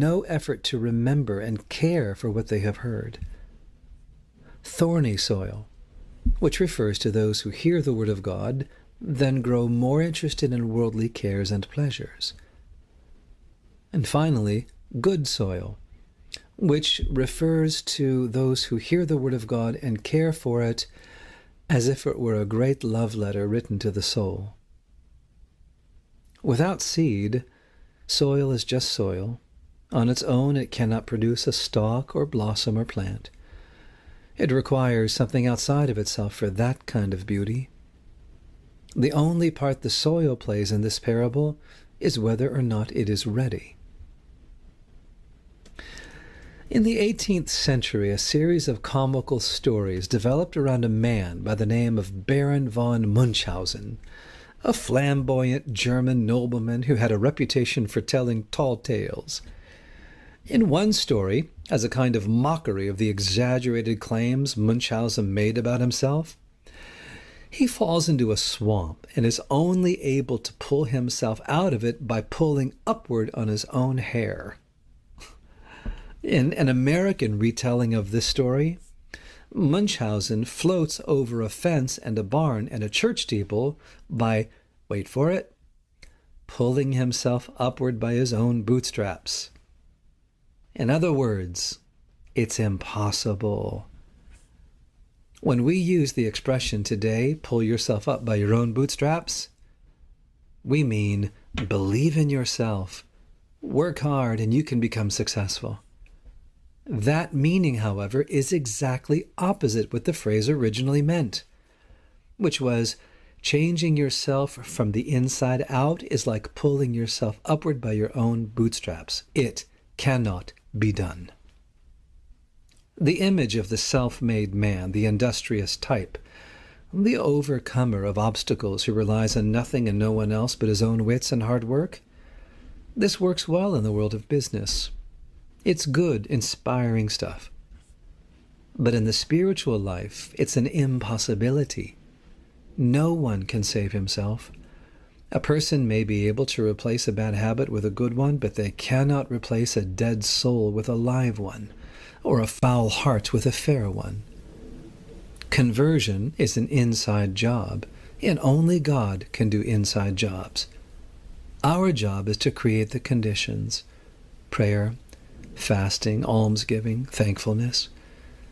no effort to remember and care for what they have heard. Thorny soil, which refers to those who hear the word of God, then grow more interested in worldly cares and pleasures. And finally, good soil, which refers to those who hear the word of God and care for it as if it were a great love letter written to the soul. Without seed, soil is just soil. On its own, it cannot produce a stalk or blossom or plant. It requires something outside of itself for that kind of beauty. The only part the soil plays in this parable is whether or not it is ready. In the 18th century, a series of comical stories developed around a man by the name of Baron von Munchausen, a flamboyant German nobleman who had a reputation for telling tall tales. In one story, as a kind of mockery of the exaggerated claims Munchausen made about himself, he falls into a swamp and is only able to pull himself out of it by pulling upward on his own hair. In an American retelling of this story, Munchausen floats over a fence and a barn and a church steeple by, wait for it, pulling himself upward by his own bootstraps. In other words, it's impossible. When we use the expression today, pull yourself up by your own bootstraps, we mean believe in yourself, work hard, and you can become successful. That meaning, however, is exactly opposite what the phrase originally meant, which was changing yourself from the inside out is like pulling yourself upward by your own bootstraps. It cannot be done. The image of the self made man, the industrious type, the overcomer of obstacles who relies on nothing and no one else but his own wits and hard work, this works well in the world of business. It's good, inspiring stuff. But in the spiritual life, it's an impossibility. No one can save himself. A person may be able to replace a bad habit with a good one, but they cannot replace a dead soul with a live one, or a foul heart with a fair one. Conversion is an inside job, and only God can do inside jobs. Our job is to create the conditions prayer, fasting, almsgiving, thankfulness,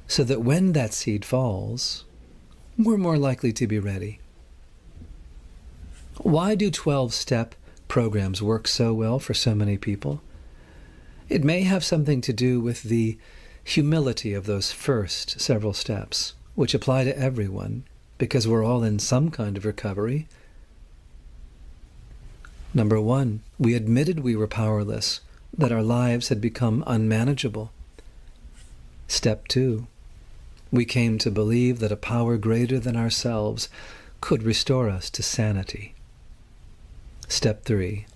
so that when that seed falls, we're more likely to be ready. Why do 12 step programs work so well for so many people? It may have something to do with the humility of those first several steps, which apply to everyone because we're all in some kind of recovery. Number one, we admitted we were powerless that our lives had become unmanageable. Step two, we came to believe that a power greater than ourselves could restore us to sanity. Step three,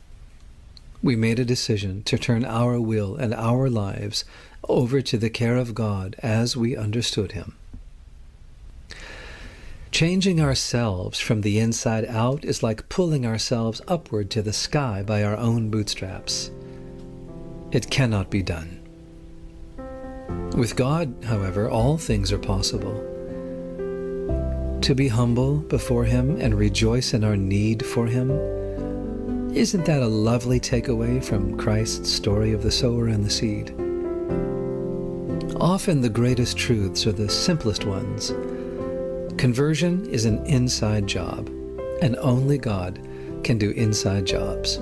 we made a decision to turn our will and our lives over to the care of God as we understood Him. Changing ourselves from the inside out is like pulling ourselves upward to the sky by our own bootstraps. It cannot be done. With God, however, all things are possible. To be humble before Him and rejoice in our need for Him, isn't that a lovely takeaway from Christ's story of the sower and the seed? Often the greatest truths are the simplest ones. Conversion is an inside job, and only God can do inside jobs.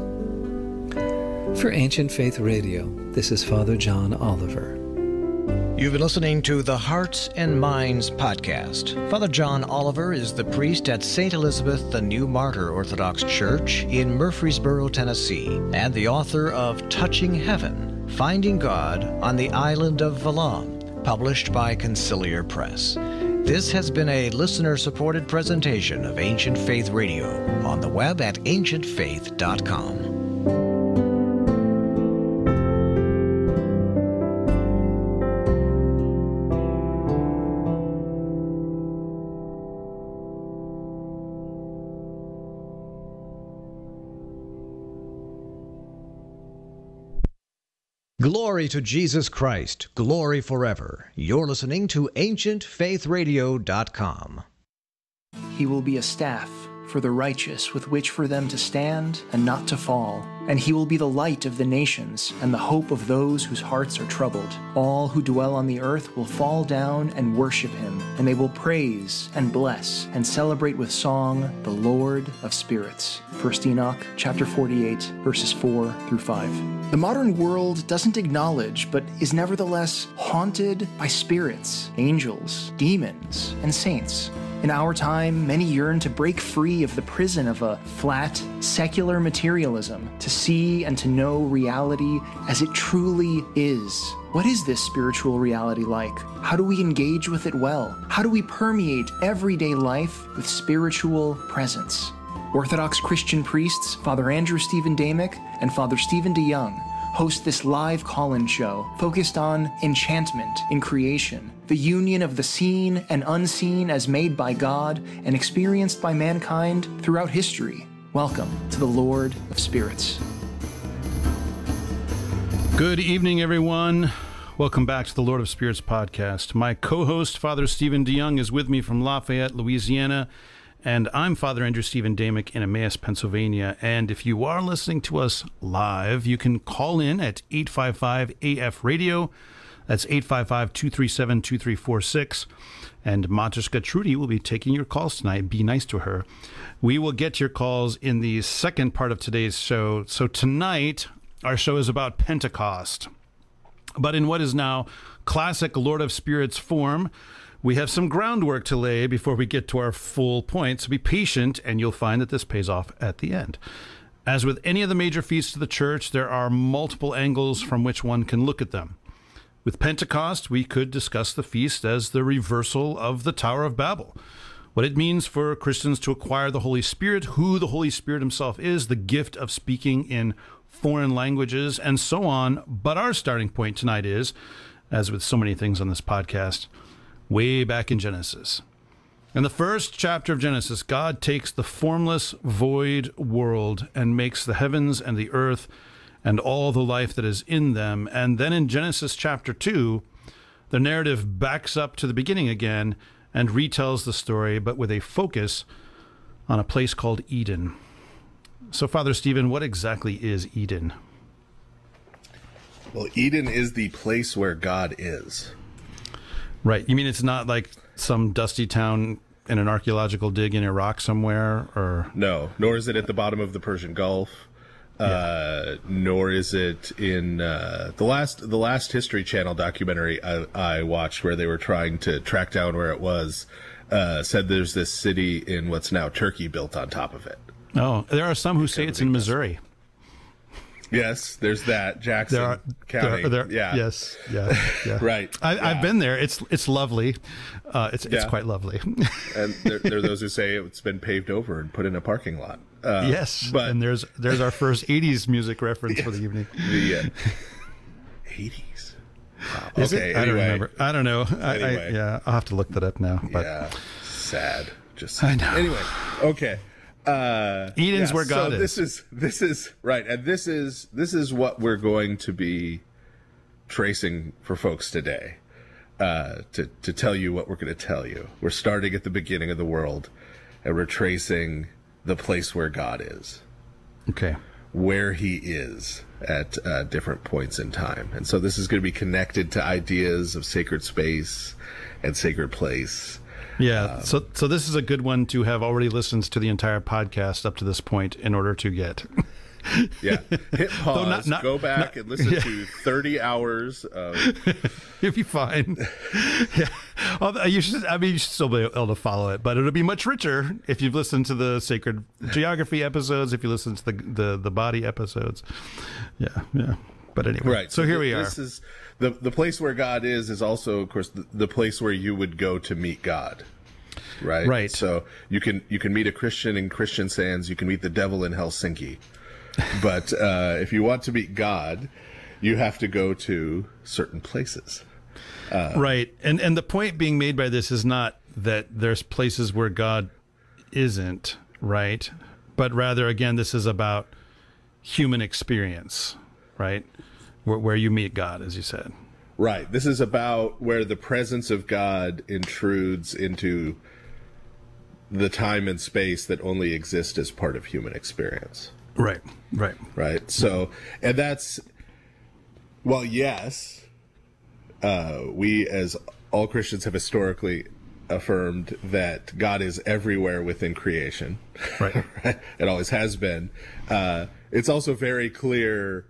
For Ancient Faith Radio, this is Father John Oliver. You've been listening to the Hearts and Minds podcast. Father John Oliver is the priest at St. Elizabeth the New Martyr Orthodox Church in Murfreesboro, Tennessee, and the author of Touching Heaven Finding God on the Island of Valaam, published by Conciliar Press. This has been a listener supported presentation of Ancient Faith Radio on the web at ancientfaith.com. Glory to Jesus Christ. Glory forever. You're listening to AncientFaithRadio.com. He will be a staff for the righteous with which for them to stand and not to fall. And he will be the light of the nations and the hope of those whose hearts are troubled. All who dwell on the earth will fall down and worship him, and they will praise and bless and celebrate with song the Lord of spirits. 1 Enoch chapter 48 verses 4 through 5. The modern world doesn't acknowledge but is nevertheless haunted by spirits, angels, demons, and saints. In our time, many yearn to break free of the prison of a flat, secular materialism, to see and to know reality as it truly is. What is this spiritual reality like? How do we engage with it well? How do we permeate everyday life with spiritual presence? Orthodox Christian priests, Father Andrew Stephen Damick and Father Stephen DeYoung, host this live call in show focused on enchantment in creation, the union of the seen and unseen as made by God and experienced by mankind throughout history. Welcome to the Lord of Spirits. Good evening, everyone. Welcome back to the Lord of Spirits podcast. My co host, Father Stephen DeYoung, is with me from Lafayette, Louisiana. And I'm Father Andrew Stephen Damick in Emmaus, Pennsylvania. And if you are listening to us live, you can call in at 855 AF Radio. That's 855 237 2346. And Matushka Trudy will be taking your calls tonight. Be nice to her. We will get your calls in the second part of today's show. So tonight, our show is about Pentecost. But in what is now classic Lord of Spirits form, we have some groundwork to lay before we get to our full point, so be patient and you'll find that this pays off at the end. As with any of the major feasts of the church, there are multiple angles from which one can look at them. With Pentecost, we could discuss the feast as the reversal of the Tower of Babel. What it means for Christians to acquire the Holy Spirit, who the Holy Spirit Himself is, the gift of speaking in foreign languages, and so on. But our starting point tonight is, as with so many things on this podcast, way back in Genesis. In the first chapter of Genesis, God takes the formless, void world and makes the heavens and the earth and all the life that is in them. And then in Genesis chapter 2, the narrative backs up to the beginning again and retells the story, but with a focus on a place called Eden. So, Father Stephen, what exactly is Eden? Well, Eden is the place where God is. Right. You mean it's not like some dusty town in an archaeological dig in Iraq somewhere, or no? Nor is it at the bottom of the Persian Gulf. Yeah. Uh, nor is it in uh, the last the last History Channel documentary I, I, watched, where they were trying to track down where it was. Uh, said there's this city in what's now Turkey built on top of it. Oh, there are some who say it's in Missouri. Yes, there's that Jackson there are, County. There, there, yeah. Yes. Yeah. yeah. right. I, have been there. It's it's lovely. Uh, it's yeah. it's quite lovely. and there, there, are those who say it's been paved over and put in a parking lot. Uh, yes. But and there's there's our first '80s music reference yeah, for the evening. The uh, '80s. Wow. Is okay. It? I don't remember. I don't know. Anyway. I, I, yeah, I'll have to look that up now. But yeah, sad. Just I know. Anyway, okay. Uh, Eden's yeah, where God so is. This is this is right, and this is this is what we're going to be tracing for folks today. Uh, to to tell you what we're going to tell you. We're starting at the beginning of the world, and we're tracing the place where God is. Okay. Where He is at uh, different points in time, and so this is going to be connected to ideas of sacred space and sacred place yeah. Um, so so this is a good one to have already listened to the entire podcast up to this point in order to get. yeah. Hit pause, not, not, go back not, and listen yeah. to 30 hours of. You'll be fine. yeah. Although uh, you should, I mean, you should still be able to follow it, but it'll be much richer if you've listened to the sacred geography episodes, if you listen to the, the, the body episodes. Yeah. Yeah. But anyway. Right. So, so here we are. This is the, the place where God is, is also, of course, the, the place where you would go to meet God right? Right. So you can you can meet a Christian in Kristiansand, you can meet the devil in Helsinki, but uh, if you want to meet God, you have to go to certain places. Uh, right, and and the point being made by this is not that there's places where God isn't, right? But rather, again, this is about human experience, right? where, where you meet God, as you said. Right. This is about where the presence of God intrudes into the time and space that only exist as part of human experience. Right. Right. Right. So, and that's, well, yes, uh, we as all Christians have historically affirmed that God is everywhere within creation. Right. right? It always has been. Uh, it's also very clear,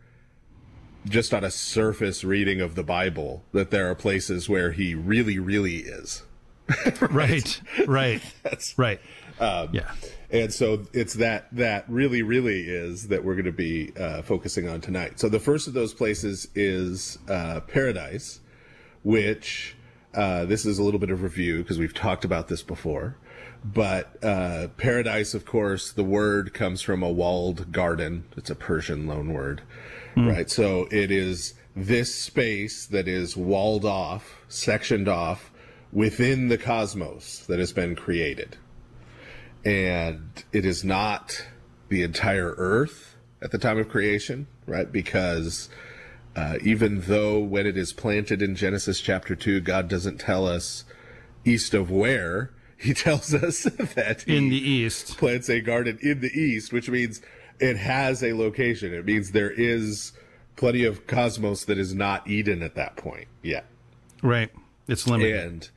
just on a surface reading of the Bible, that there are places where he really, really is. right. Right. That's, Right. Um, Yeah. And so it's that that really really is that we're going to be uh, focusing on tonight. So the first of those places is uh, paradise, which uh, this is a little bit of review because we've talked about this before. But uh, paradise, of course, the word comes from a walled garden. It's a Persian loan loanword, right? So it is this space that is walled off, sectioned off within the cosmos that has been created and it is not the entire earth at the time of creation, right? Because uh, even though when it is planted in Genesis chapter 2, God doesn't tell us east of where, he tells us that he In the east. plants a garden in the east, which means it has a location. It means there is plenty of cosmos that is not Eden at that point yet. Right. It's limited. And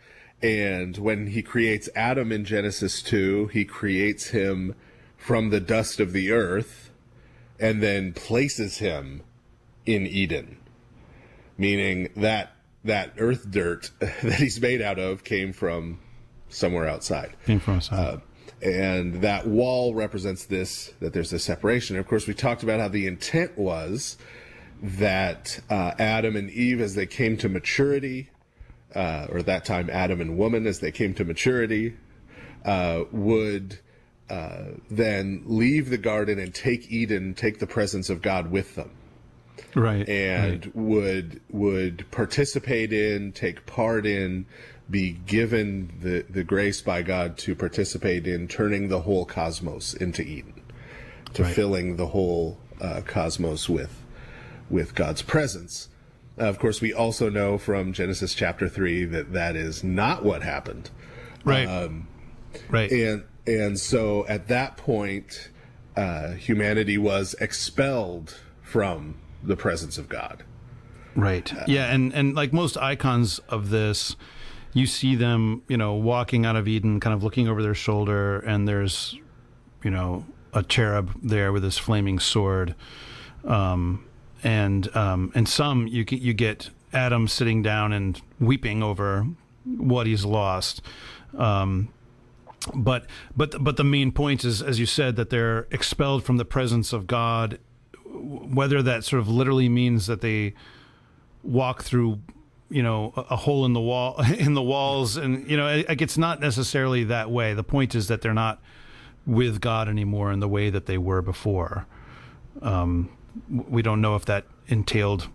and when he creates Adam in Genesis 2, he creates him from the dust of the earth and then places him in Eden. Meaning that that earth dirt that he's made out of came from somewhere outside. Came from outside. And that wall represents this, that there's a separation. Of course, we talked about how the intent was that uh, Adam and Eve, as they came to maturity, uh, or that time Adam and woman, as they came to maturity, uh, would uh, then leave the garden and take Eden, take the presence of God with them right. and would would participate in, take part in, be given the the grace by God to participate in turning the whole cosmos into Eden, to filling the whole uh, cosmos with with God's presence. Uh, of course, we also know from Genesis chapter three that that is not what happened, Right. um, right. and and so at that point, uh, humanity was expelled from the presence of God. Right. Yeah, and and like most icons of this, you see them, you know, walking out of Eden, kind of looking over their shoulder, and there's, you know, a cherub there with his flaming sword, um, and um, and some you you get Adam sitting down and weeping over what he's lost. Um, but but but the main point is, as you said, that they're expelled from the presence of God. Whether that sort of literally means that they walk through you know a, hole in the wall in the walls and you know it's not necessarily that way the point is that they're not with god anymore in the way that they were before um, we don't know if that entailed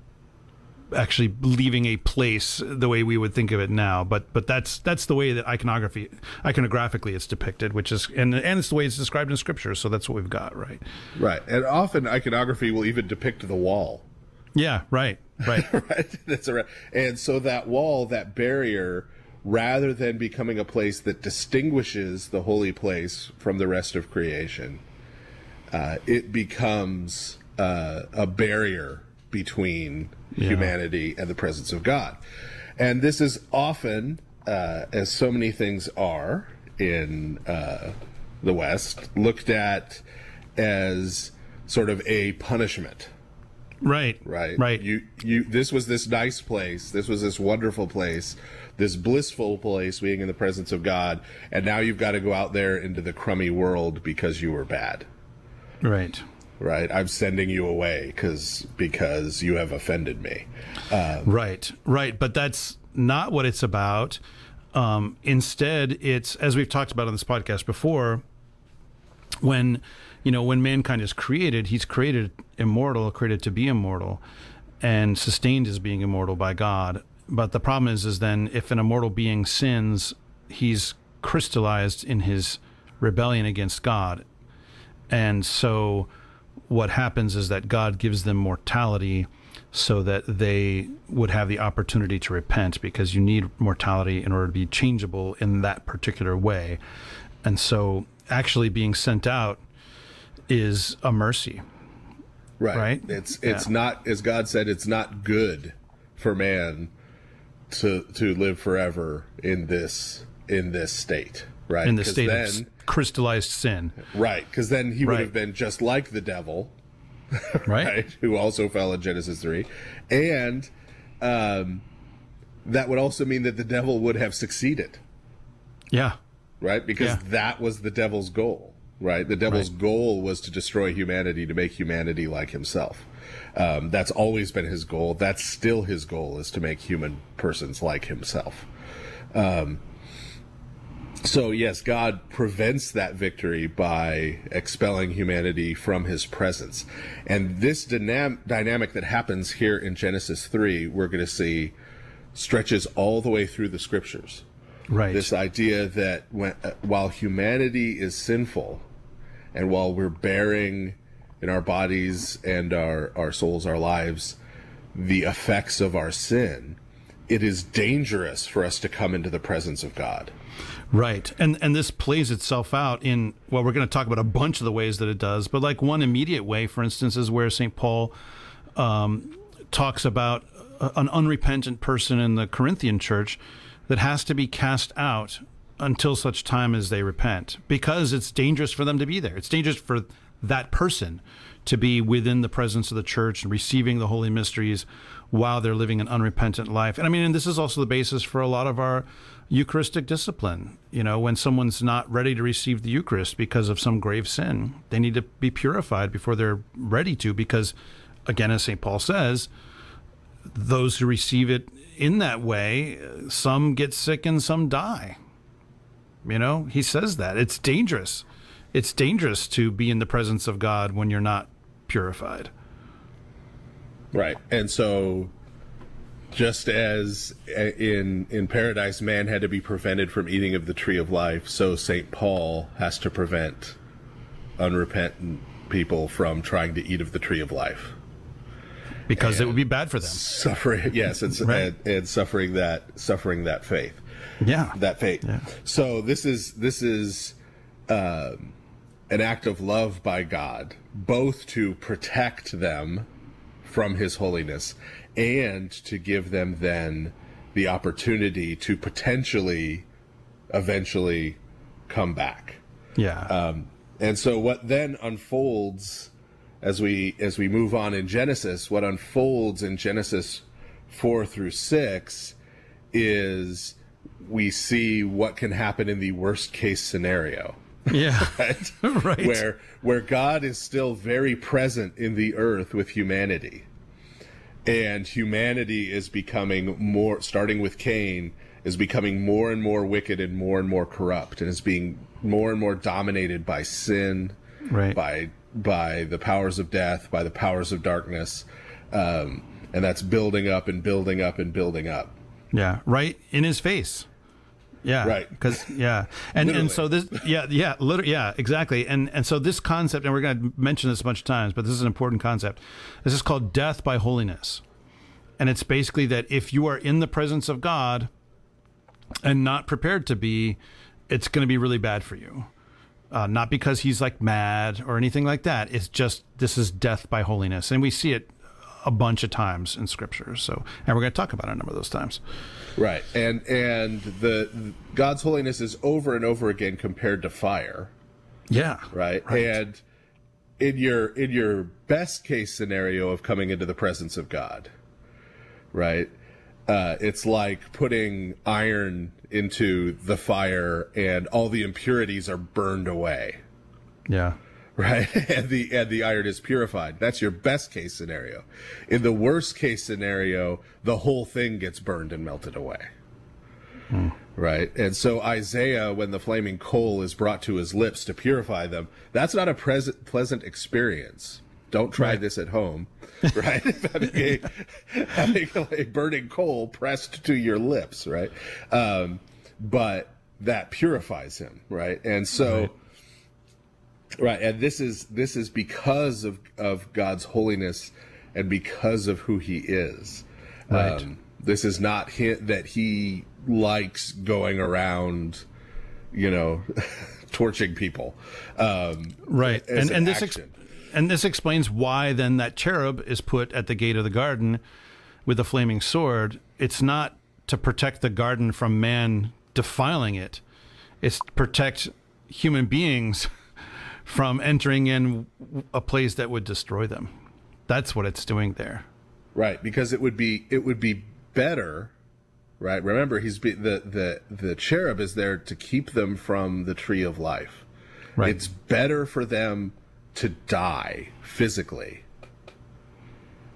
actually leaving a place the way we would think of it now but but that's that's the way that iconography iconographically it's depicted which is and and it's the way it's described in scripture so that's what we've got right Right. And often iconography will even depict the wall. yeah right right Right. That's right. And so that wall, that barrier, rather than becoming a place that distinguishes the holy place from the rest of creation, uh, it becomes uh, a barrier between humanity and the presence of God. And this is often, uh, as so many things are in uh, the West, looked at as sort of a punishment. Right. Right? Right. You you this was this nice place. This was this wonderful place. This blissful place being in the presence of god. And now you've got to go out there into the crummy world because you were bad. Right right i'm sending you away because because you have offended me Right, right. But that's not what it's about. Um, instead, it's as we've talked about on this podcast before. When you know when mankind is created, he's created immortal, created to be immortal, and sustained as being immortal by God. But the problem is, is then if an immortal being sins, he's crystallized in his rebellion against God, and so what happens is that God gives them mortality so that they would have the opportunity to repent because you need mortality in order to be changeable in that particular way. And so actually being sent out is a mercy. Right. Right? It's it's Yeah. not as God said it's not good for man to to live forever in this in this state. Right. In the state then, of crystallized sin, Right, because then he would have been just like the devil, right? right? Who also fell in Genesis three, and um, that would also mean that the devil would have succeeded, Yeah. right? Because Yeah. that was the devil's goal, right? The devil's goal was to destroy humanity, to make humanity like himself. Um, that's always been his goal. That's still his goal is to make human persons like himself. Um, so yes, God prevents that victory by expelling humanity from his presence. And this dynam- dynamic that happens here in Genesis 3, we're going to see stretches all the way through the scriptures. Right. This idea that when, uh, while humanity is sinful and while we're bearing in our bodies and our, our souls, our lives, the effects of our sin, it is dangerous for us to come into the presence of God. Right. And and this plays itself out in well, we're going to talk about a bunch of the ways that it does, but like one immediate way, for instance, is where St. Paul um, talks about an unrepentant person in the Corinthian church that has to be cast out until such time as they repent because it's dangerous for them to be there. It's dangerous for that person to be within the presence of the church and receiving the holy mysteries while they're living an unrepentant life. And I mean, and this is also the basis for a lot of our Eucharistic discipline. You know, when someone's not ready to receive the Eucharist because of some grave sin, they need to be purified before they're ready to, because again, as St. Paul says, those who receive it in that way, some get sick and some die. You know, he says that. It's dangerous. It's dangerous to be in the presence of God when you're not purified. Right. And so just as uh, in in paradise man had to be prevented from eating of the tree of life, so St. Paul has to prevent unrepentant people from trying to eat of the tree of life. Because it would be bad for them. Suffering yes, it's Right. and, and suffering that suffering that faith. Yeah. that faith Yeah. So this is this is um, an act of love by God, both to protect them from His holiness and to give them then the opportunity to potentially, eventually, come back. yeah. Um, and so what then unfolds as we as we move on in Genesis, what unfolds in Genesis four through six is we see what can happen in the worst case scenario. yeah. Right? Right. Where where God is still very present in the earth with humanity. And humanity is becoming more starting with Cain is becoming more and more wicked and more and more corrupt and is being more and more dominated by sin, Right. by by the powers of death, by the powers of darkness. Um, and that's building up and building up and building up. Yeah, right in his face. Yeah, Right. Because yeah, and and so this yeah yeah literally yeah exactly and and so this concept and we're going to mention this a bunch of times, but this is an important concept. This is called death by holiness, and it's basically that if you are in the presence of God and not prepared to be, it's going to be really bad for you. Uh, not because he's like mad or anything like that. It's just this is death by holiness, and we see it a bunch of times in Scripture. So, and we're going to talk about a number of those times. Right. And and the God's holiness is over and over again compared to fire. Yeah. right? And in your in your best case scenario of coming into the presence of God, right? Uh, it's like putting iron into the fire and all the impurities are burned away, Yeah. Right? and the and the iron is purified. That's your best case scenario. In the worst case scenario, the whole thing gets burned and melted away. Right. And so Isaiah, when the flaming coal is brought to his lips to purify them, that's not a present, pleasant experience. Don't try this at home. Right. having, a, having a burning coal pressed to your lips. Right. Um, but that purifies him. Right. And so, right. Right, and this is, this is because of, of God's holiness and because of who he is. Right. Um, this is not hint that he likes going around, you know, torching people. Um, right and an and this ex- and this explains why then that cherub is put at the gate of the garden with a flaming sword it's not to protect the garden from man defiling it it's to protect human beings from entering in a place that would destroy them that's what it's doing there Right, because it would be it would be better, right? Remember, he's be, the the the cherub is there to keep them from the tree of life. Right. It's better for them to die physically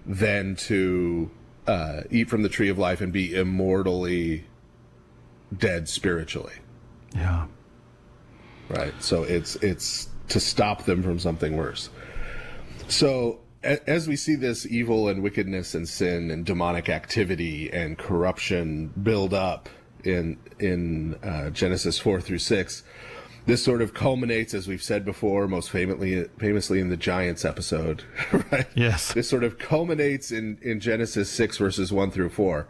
than to uh, eat from the tree of life and be immortally dead spiritually. yeah right so it's it's to stop them from something worse. So a- as we see this evil and wickedness and sin and demonic activity and corruption build up in in uh, genesis 4 through 6 this sort of culminates as we've said before most famously famously in the giants episode right? Yes. this sort of culminates in in genesis 6 verses 1 through 4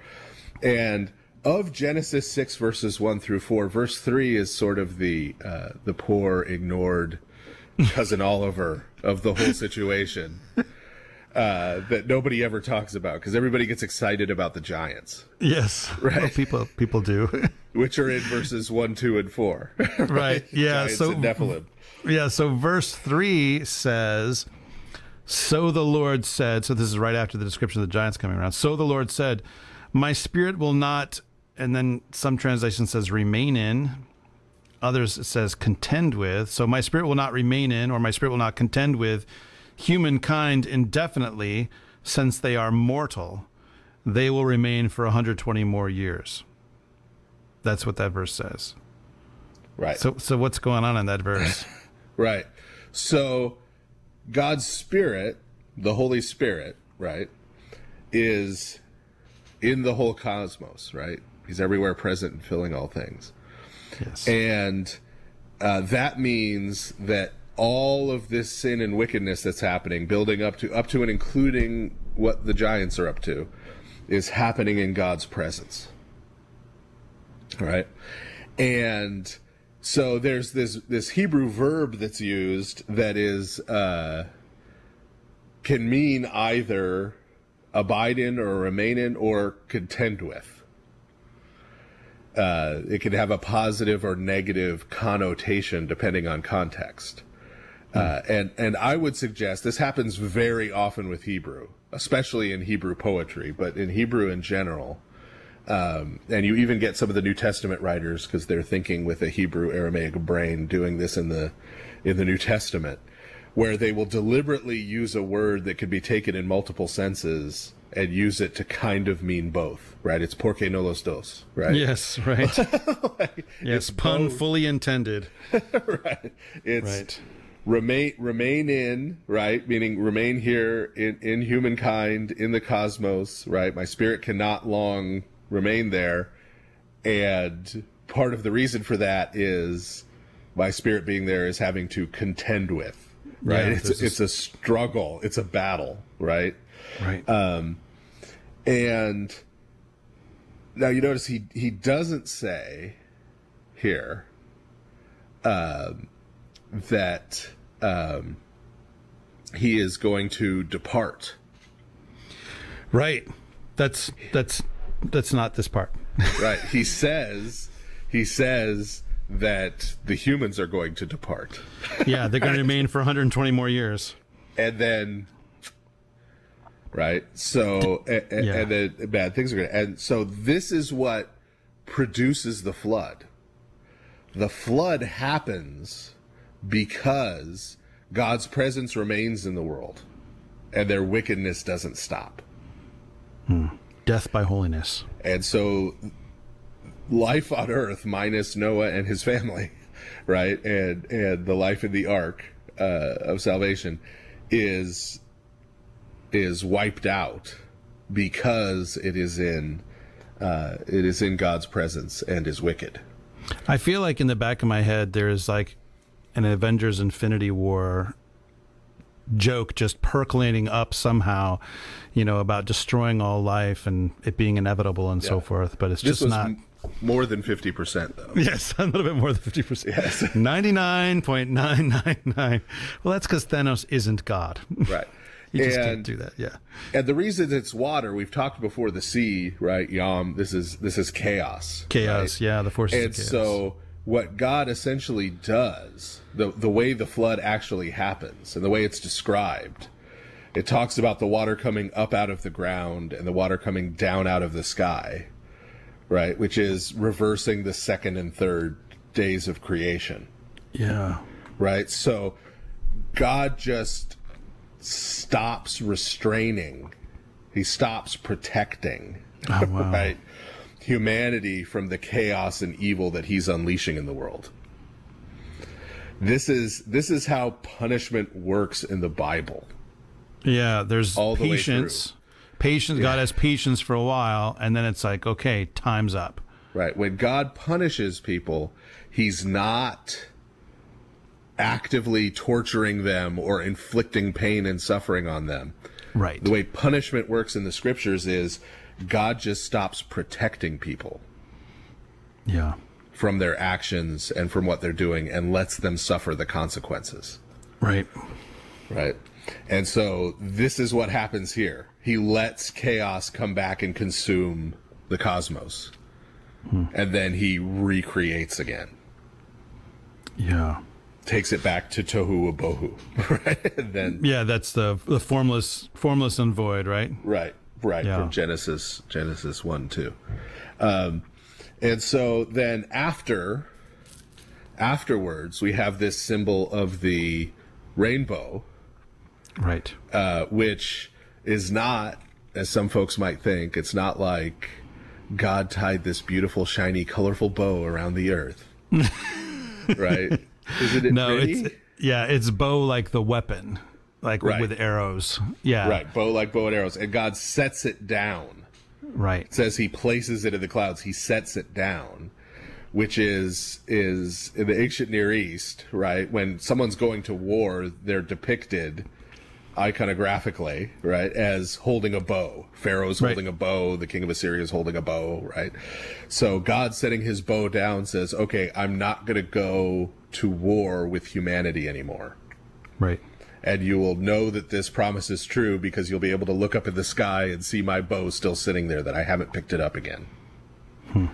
and of Genesis six verses one through four, verse three is sort of the uh, the poor ignored cousin Oliver of the whole situation uh, that nobody ever talks about because everybody gets excited about the giants, yes right well, people people do which are in verses one, two, and four. right yeah giants so Nephilim. Yeah, so verse 3 says, So the Lord said, so this is right after the description of the giants coming around. So the Lord said, My spirit will not, and then some translation says remain in, others it says contend with. So my spirit will not remain in, or my spirit will not contend with humankind indefinitely, since they are mortal. They will remain for 120 more years. That's what that verse says. Right. So, so what's going on in that verse? Right. So God's Spirit, the Holy Spirit, right, is in the whole cosmos, right? He's everywhere present and filling all things. Yes. And uh, that means that all of this sin and wickedness that's happening, building up to up to and including what the giants are up to, is happening in God's presence. All right? And so there's this this Hebrew verb that's used that is uh, can mean either abide in or remain in or contend with. Uh, it can have a positive or negative connotation depending on context. Uh, and and I would suggest this happens very often with Hebrew, especially in Hebrew poetry, but in Hebrew in general. Um, and you even get some of the New Testament writers because they're thinking with a Hebrew Aramaic brain doing this in the in the New Testament, where they will deliberately use a word that could be taken in multiple senses and use it to kind of mean both. Right? It's porque no los dos. Right? Yes, right. yes, It's pun both. fully intended. right. It's Right. remain remain in right meaning remain here in in humankind in the cosmos right my spirit cannot long remain there and part of the reason for that is my spirit being there is having to contend with right Yeah, it's it's a struggle it's a battle right Right. Um, and now you notice he he doesn't say here um, that um, he is going to depart. right. That's that's that's not this part. Right? he says he says that the humans are going to depart, Yeah, they're going to remain for 120 more years. and then right. So and, Yeah. and then bad things are going. to And so this is what produces the flood. The flood happens because God's presence remains in the world and their wickedness doesn't stop. Death by holiness. And so life on earth minus Noah and his family, right? And and the life in the ark uh, of salvation is is wiped out because it is in uh, it is in God's presence and is wicked. I feel like in the back of my head there is like an Avengers Infinity War joke just percolating up somehow, you know, about destroying all life and it being inevitable and so forth. But it's This just not. m- more than 50%, though. Yes, a little bit more than fifty percent. Yes. Ninety-nine point nine nine nine. Well, that's because Thanos isn't God. Right. you just and, can't do that. Yeah. and the reason it's water, we've talked before the sea, right? Yom, this is this is chaos. Chaos. right? Yeah, the forces And of chaos. so what God essentially does, the the way the flood actually happens and the way it's described, it talks about the water coming up out of the ground and the water coming down out of the sky, right? Which is reversing the second and third days of creation, yeah. right? So God just stops restraining. He stops protecting Oh wow. right humanity from the chaos and evil that he's unleashing in the world this is this is how punishment works in the bible Yeah, there's All the patience. Patience. God has patience for a while, and then it's like, okay, time's up. right when god punishes people he's not actively torturing them or inflicting pain and suffering on them Right. the way punishment works in the scriptures is god just stops protecting people yeah. from their actions and from what they're doing and lets them suffer the consequences Right. Right. And so this is what happens here. He lets chaos come back and consume the cosmos. Hmm. And then he recreates again. Yeah. Takes it back to Tohu Abohu. Right. And then Yeah, that's the the formless, formless and void, right? right, right, Yeah. from Genesis Genesis one, two. Um and so then after afterwards we have this symbol of the rainbow Right. uh, which is not, as some folks might think, it's not like God tied this beautiful, shiny, colorful bow around the earth. right? Isn't it No, pretty? it's yeah, it's bow like the weapon, like Right. with arrows. Yeah. right, bow like bow and arrows. And God sets it down. Right. It says he places it in the clouds. He sets it down, which is is in the ancient Near East, right? When someone's going to war, they're depicted iconographically, right, as holding a bow. Pharaoh's Right. holding a bow. The king of Assyria is holding a bow, right? So God setting his bow down says, "Okay, I'm not going to go to war with humanity anymore." Right. and you will know that this promise is true because you'll be able to look up in the sky and see my bow still sitting there that I haven't picked it up again. Hmm.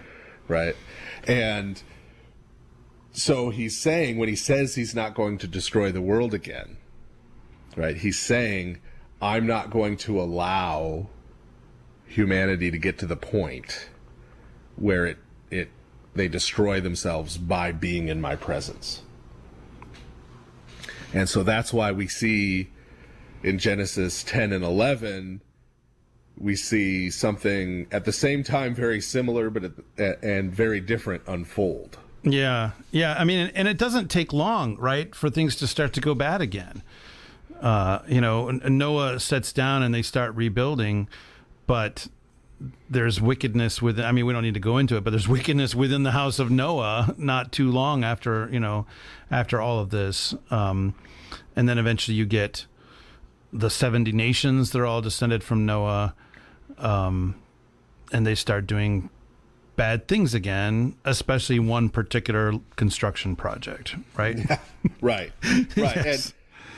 Right? And so he's saying when he says he's not going to destroy the world again, right? He's saying I'm not going to allow humanity to get to the point where it it they destroy themselves by being in my presence. And so that's why we see in Genesis 10 and 11, we see something at the same time very similar but at, and very different unfold. Yeah, yeah. I mean, and it doesn't take long, right, for things to start to go bad again. Uh, you know, Noah sets down and they start rebuilding, but there's wickedness within. I mean, we don't need to go into it, but there's wickedness within the house of Noah. Not too long after, you know, after all of this, um, and then eventually you get the seventy nations. They're all descended from Noah, um, and they start doing bad things again, especially one particular construction project, right? Right. Right. Yes.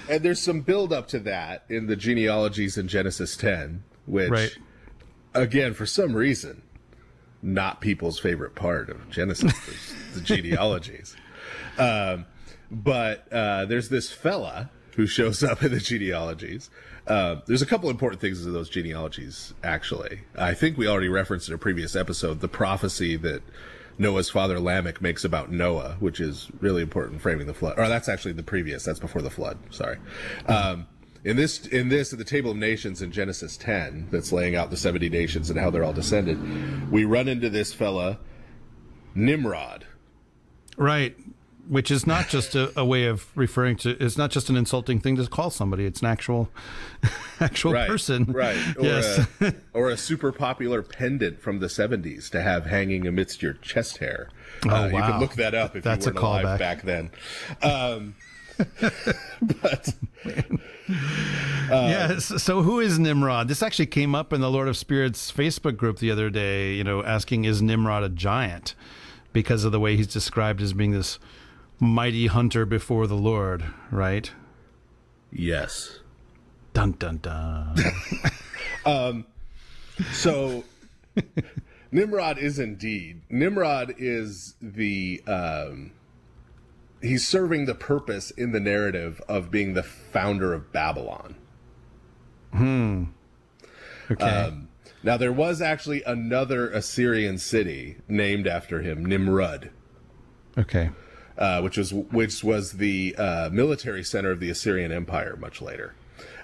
And and there's some build up to that in the genealogies in Genesis 10, which Right. Again, for some reason, not people's favorite part of Genesis, the, the genealogies. Um, but uh, there's this fella who shows up in the genealogies. Uh, there's a couple important things in those genealogies, actually. I think we already referenced in a previous episode the prophecy that Noah's father Lamech makes about Noah, which is really important framing the flood. Or that's actually the previous. That's before the flood. Sorry. Um, in this, in this, at the table of nations in Genesis 10, that's laying out the 70 nations and how they're all descended, we run into this fella, Nimrod. right. Which is not just a, a way of referring to. It's not just an insulting thing to call somebody. It's an actual, actual right, person. Right. Or yes. A, or a super popular pendant from the 70s to have hanging amidst your chest hair. Oh, uh, You wow. can look that up if That's you a weren't alive callback. back then. Um, but yeah. So who is Nimrod? This actually came up in the Lord of Spirits Facebook group the other day. You know, asking is Nimrod a giant because of the way he's described as being this mighty hunter before the Lord, right? yes. Dun dun dun. um, So Nimrod is indeed Nimrod is the um, he's serving the purpose in the narrative of being the founder of Babylon. Okay. Um, now there was actually another Assyrian city named after him, Nimrud, okay. uh, which was which was the uh, military center of the Assyrian Empire much later.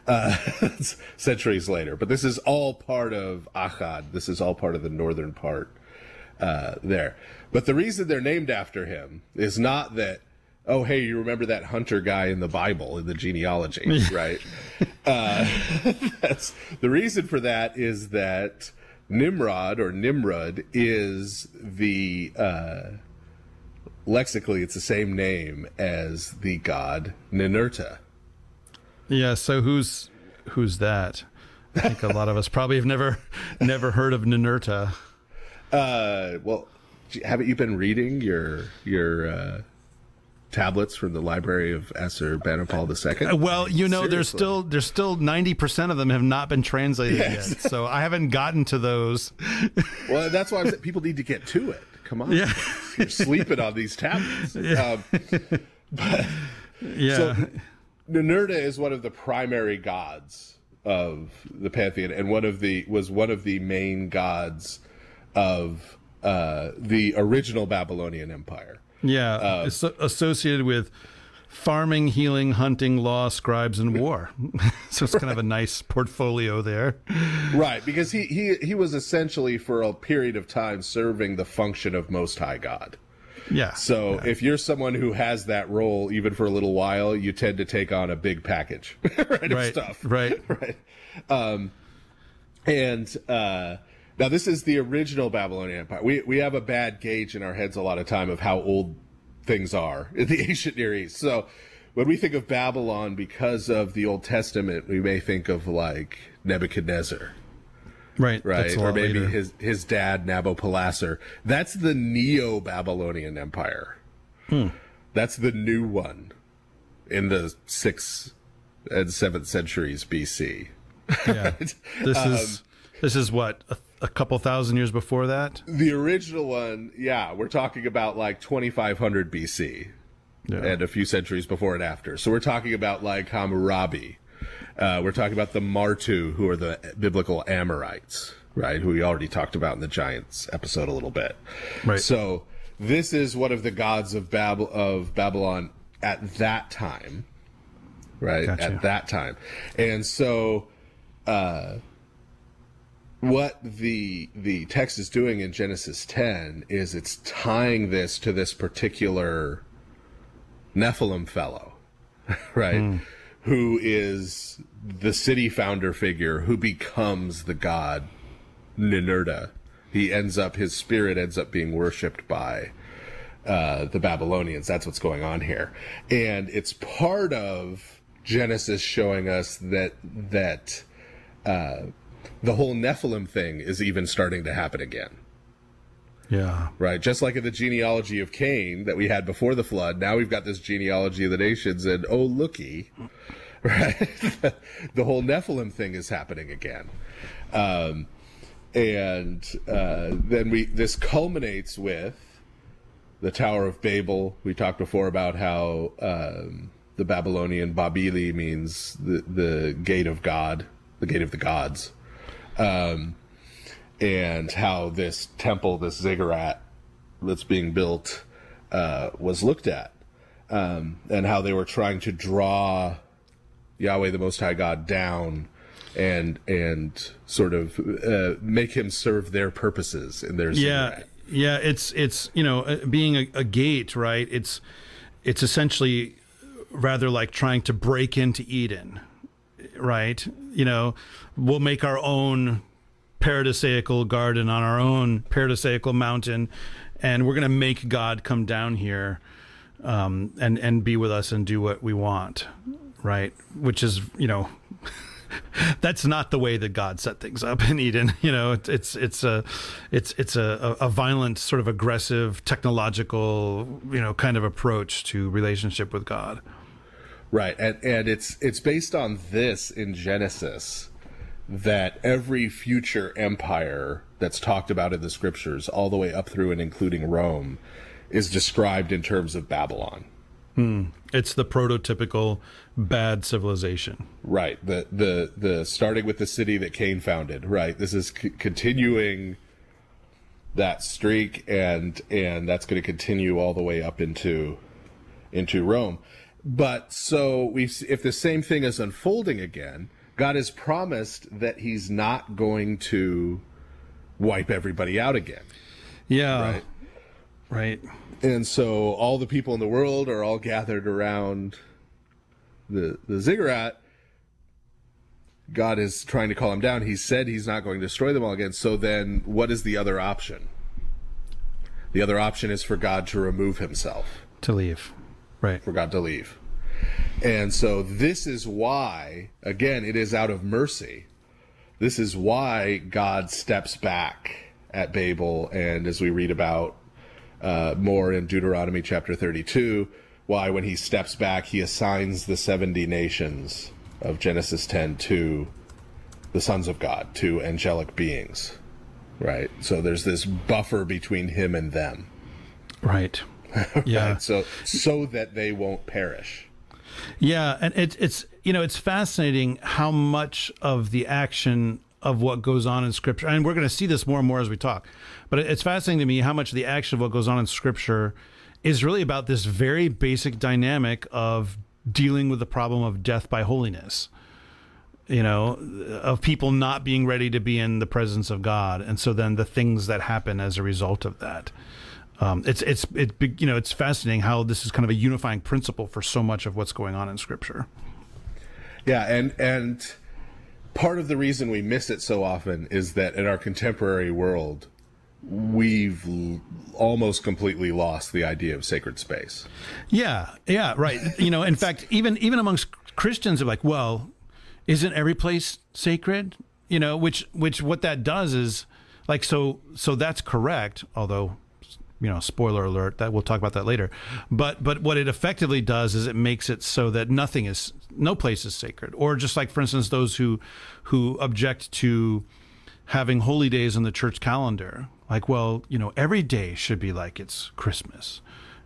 Uh, centuries later, but this is all part of Akkad. This is all part of the northern part uh, there. But the reason they're named after him is not that, oh, hey, you remember that hunter guy in the Bible, in the genealogy, right? uh, that's the reason for that is that Nimrod or Nimrod is the, uh, lexically, it's the same name as the god Ninurta. Yeah. So who's who's that? I think a lot of us probably have never never heard of Ninurta. Uh, well, haven't you been reading your, your, uh, tablets from the library of Assurbanipal II? Uh, Well, you know, there's still there's still ninety percent of them have not been translated Yes. yet, so I haven't gotten to those. Well, that's why people need to get to it. Come on. Yeah. You're sleeping on these tablets. Um, Yeah, So Ninurta is one of the primary gods of the pantheon, and one of the was one of the main gods of uh, the original Babylonian Empire. Yeah, it's associated with farming, healing, hunting, law, scribes, and war. so it's kind of a nice portfolio there. Right, because he, he he was essentially for a period of time serving the function of Most High God. Yeah. So if you're someone who has that role even for a little while, you tend to take on a big package right, of stuff. right. right. Um, and uh, now this is the original Babylonian Empire. We we have a bad gauge in our heads a lot of time of how old things are in the ancient Near East. So when we think of Babylon because of the Old Testament, we may think of like Nebuchadnezzar, Right. right? Or maybe later. his his dad Nabopolassar. That's the Neo Babylonian Empire. Hmm. That's the new one in the sixth and seventh centuries BC. Yeah. This Um, is this is what a, couple thousand years before that. The original one, yeah, we're talking about like 2500 BC Yeah. and a few centuries before and after. So we're talking about like Hammurabi. Uh, we're talking about the Martu, who are the biblical Amorites, right? Who we already talked about in the Giants episode a little bit. Right. So this is one of the gods of Bab- of Babylon at that time, right? Gotcha. At that time, and so uh, what the the text is doing in Genesis 10 is it's tying this to this particular Nephilim fellow, right? Who is the city founder figure who becomes the god Ninurta. He ends up his spirit ends up being worshipped by uh, the Babylonians. That's what's going on here, and it's part of Genesis showing us that that uh, the whole Nephilim thing is even starting to happen again. Yeah. Right, just like in the genealogy of Cain that we had before the flood, now we've got this genealogy of the nations, and oh looky, right, the whole Nephilim thing is happening again, um, and uh, then we this culminates with the Tower of Babel. We talked before about how um, the Babylonian Babili means the the gate of God, the gate of the gods, um, and how this temple, this ziggurat that's being built, uh, was looked at, um, and how they were trying to draw Yahweh, the Most High God, down. And and sort of uh, make him serve their purposes in their yeah ziggurat. yeah it's it's you know uh, being a, a gate right it's it's essentially rather like trying to break into eden right you know we'll make our own paradisaical garden on our own paradisaical mountain and we're going to make god come down here um, and and be with us and do what we want, right? Which is you know. that's not the way that God set things up in Eden. You know, it's it's it's a it's it's a, a violent, sort of aggressive, technological, you know, kind of approach to relationship with God. Right, and and it's it's based on this in Genesis that every future empire that's talked about in the scriptures, all the way up through and including Rome, is described in terms of Babylon. Hmm. It's the prototypical bad civilization. Right. The the the starting with the city that Cain founded. Right. This is c- continuing that streak, and and that's going to continue all the way up into into Rome. But so we, if the same thing is unfolding again, God has promised that He's not going to wipe everybody out again. Yeah. Right. Right. And so all the people in the world are all gathered around the the ziggurat. God is trying to call him down. He said he's not going to destroy them all again. So then what is the other option? The other option is for God to remove himself. To leave. Right. For God to leave. And so this is why, again, it is out of mercy. This is why God steps back at Babel, and as we read about uh, more in Deuteronomy chapter 32, why when he steps back, he assigns the 70 nations of Genesis 10 to the sons of God, to angelic beings. Right? So there's this buffer between him and them. Right. Yeah. right? So so that they won't perish. Yeah, and it's it's you know it's fascinating how much of the action of what goes on in Scripture, and we're going to see this more and more as we talk. But it's fascinating to me how much of the action of what goes on in Scripture is really about this very basic dynamic of dealing with the problem of death by holiness. You know, of people not being ready to be in the presence of God, and so then the things that happen as a result of that. Um, it's it's it you know it's fascinating how this is kind of a unifying principle for so much of what's going on in Scripture. Yeah, and and part of the reason we miss it so often is that in our contemporary world, we've l- almost completely lost the idea of sacred space. Yeah, yeah, right. you know, in fact, even even amongst Christians, are like, well, isn't every place sacred? You know, which which what that does is like so so that's correct, although you know spoiler alert that we'll talk about that later. But but what it effectively does is it makes it so that nothing is no place is sacred. Or just like for instance those who who object to having holy days in the church calendar. Like well you know every day should be like it's christmas.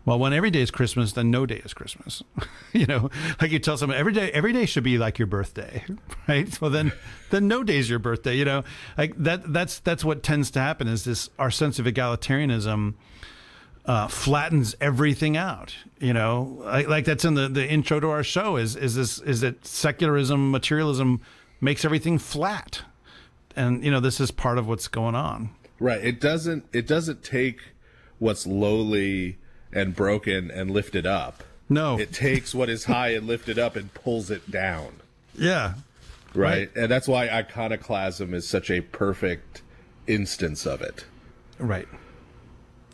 Well when every day is christmas then no day is christmas. You know like you tell someone every day every day should be like your birthday right? Well then then no day is your birthday you know? Like that that's that's what tends to happen is this our sense of egalitarianism uh, flattens everything out. You know, like, like, that's in the, the intro to our show. Is is this is that secularism, materialism makes everything flat, and you know this is part of what's going on. Right. It doesn't. It doesn't take what's lowly and broken and lift it up. No, it takes what is high and lifted up and pulls it down. Yeah. Right? right. And that's why iconoclasm is such a perfect instance of it. Right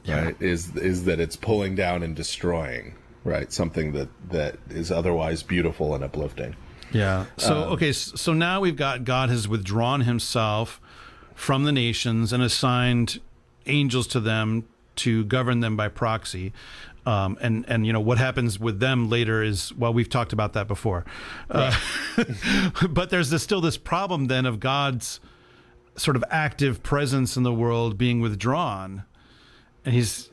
yeah. is is that it's pulling down and destroying right something that that is otherwise beautiful and uplifting. Yeah. So um, okay so now we've got god has withdrawn himself from the nations and assigned angels to them to govern them by proxy. Um, and and you know what happens with them later is well we've talked about that before. Right. uh, but there's this, still this problem then of god's sort of active presence in the world being withdrawn and he's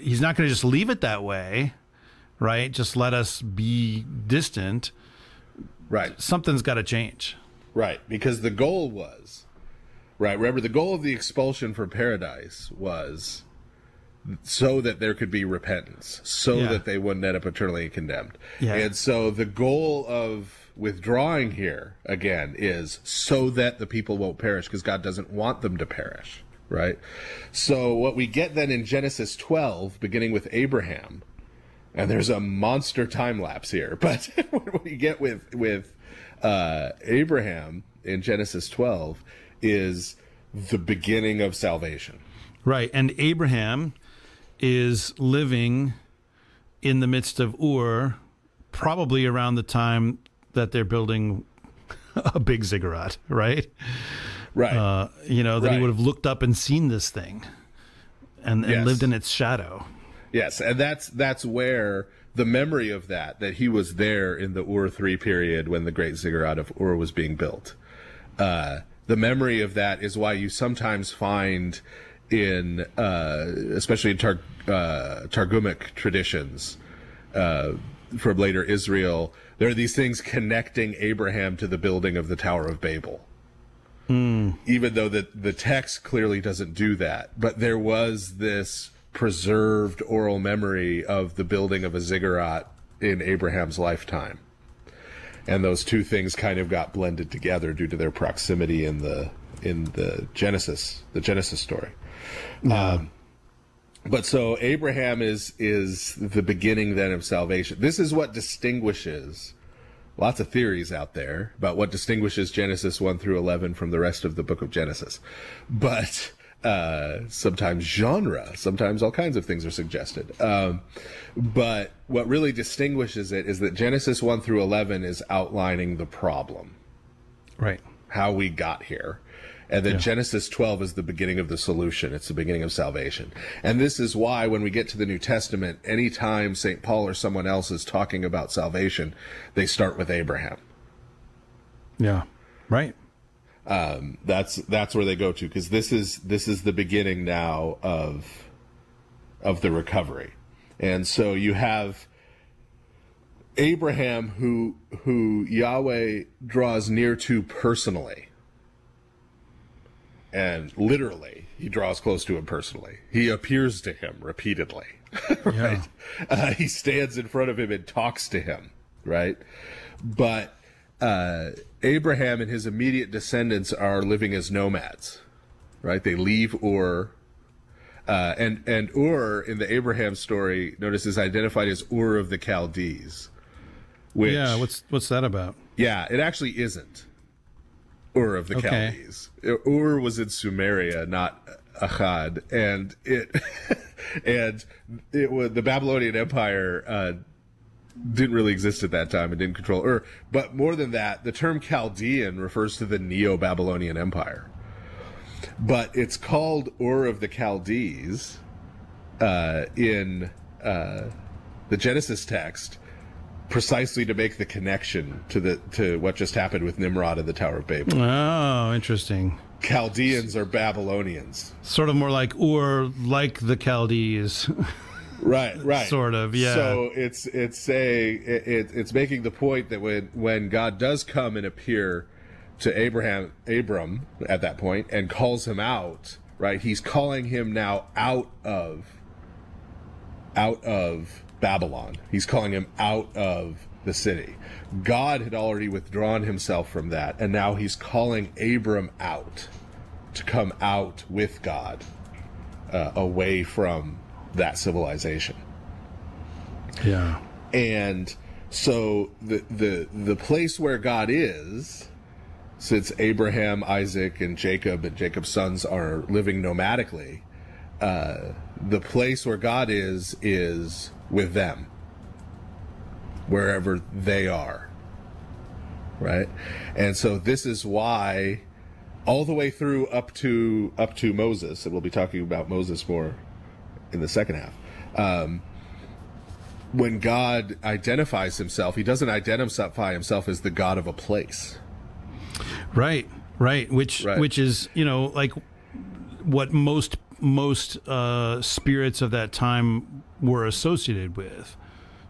he's not going to just leave it that way, right? Just let us be distant. Right. Something's got to change. Right, because the goal was right. Remember, the goal of the expulsion from paradise was so that there could be repentance, so yeah. that they wouldn't end up eternally condemned. Yeah. And so the goal of withdrawing here again is so that the people won't perish because God doesn't want them to perish right? So what we get then in Genesis 12, beginning with Abraham, and there's a monster time lapse here, but what we get with with uh, Abraham in Genesis 12 is the beginning of salvation. Right, and Abraham is living in the midst of Ur, probably around the time that they're building a big ziggurat, right? Right. Uh, you know that he would have looked up and seen this thing, and, and Yes. lived in its shadow. Yes, and that's that's where the memory of that that he was there in the Ur three period when the Great Ziggurat of Ur was being built. Uh, the memory of that is why you sometimes find in, uh, especially in Tar- uh, Targumic traditions uh, from later Israel, there are these things connecting Abraham to the building of the Tower of Babel even though the the text clearly doesn't do that. But there was this preserved oral memory of the building of a ziggurat in Abraham's lifetime. And those two things kind of got blended together due to their proximity in the in the Genesis, the Genesis story. Um, but so Abraham is is the beginning then of salvation. This is what distinguishes lots of theories out there about what distinguishes Genesis 1 through 11 from the rest of the book of Genesis. But uh, sometimes genre, sometimes all kinds of things are suggested. Um, but what really distinguishes it is that Genesis 1 through 11 is outlining the problem, Right. how we got here. And then Genesis 12 is the beginning of the solution. It's the beginning of salvation. And this is why when we get to the New Testament, anytime St. Paul or someone else is talking about salvation, they start with Abraham. Yeah. Right. Um, That's that's where they go to because this is this is the beginning now of of the recovery. And so you have Abraham who who Yahweh draws near to personally. And literally, he draws close to him personally. He appears to him repeatedly. Yeah. uh, he stands in front of him and talks to him, right? But uh, Abraham and his immediate descendants are living as nomads, right? They leave Ur, uh, and and Ur in the Abraham story, notice is identified as Ur of the Chaldees, which Yeah. What's what's that about? yeah, it actually isn't Ur of the Okay. Chaldees. Ur was in Sumeria, not Akkad, and it and it was the Babylonian Empire uh, didn't really exist at that time and didn't control Ur. But more than that, the term Chaldean refers to the Neo-Babylonian Empire. But it's called Ur of the Chaldees uh, in uh, the Genesis text precisely to make the connection to the to what just happened with Nimrod and the Tower of Babel. Oh, interesting. Chaldeans are Babylonians. Sort of more like Ur, like the Chaldees. Right, right. Sort of, yeah. So it's it's saying it, it, it's making the point that when when God does come and appear to Abraham Abram at that point and calls him out, right? He's calling him now out of out of Babylon. He's calling him out of the city. God had already withdrawn himself from that, and now he's calling Abram out to come out with God uh, away from that civilization. yeah. And so the the the place where God is, since Abraham, Isaac, and Jacob and Jacob's sons are living nomadically, uh, the place where God is is with them, wherever they are. Right, and so this is why, all the way through up to up to Moses, and we'll be talking about Moses more in the second half. Um, when God identifies himself, he doesn't identify himself as the God of a place. Right, right. Which Right. which is you know like what most most uh, spirits of that time were associated with.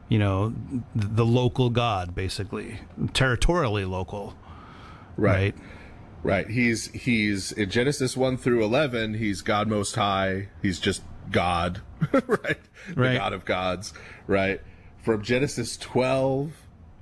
You know, the local god, basically, territorially local. Right. Right. He's he's in Genesis one through eleven. He's God Most High. He's just God, right? The Right. God of gods, right? From Genesis twelve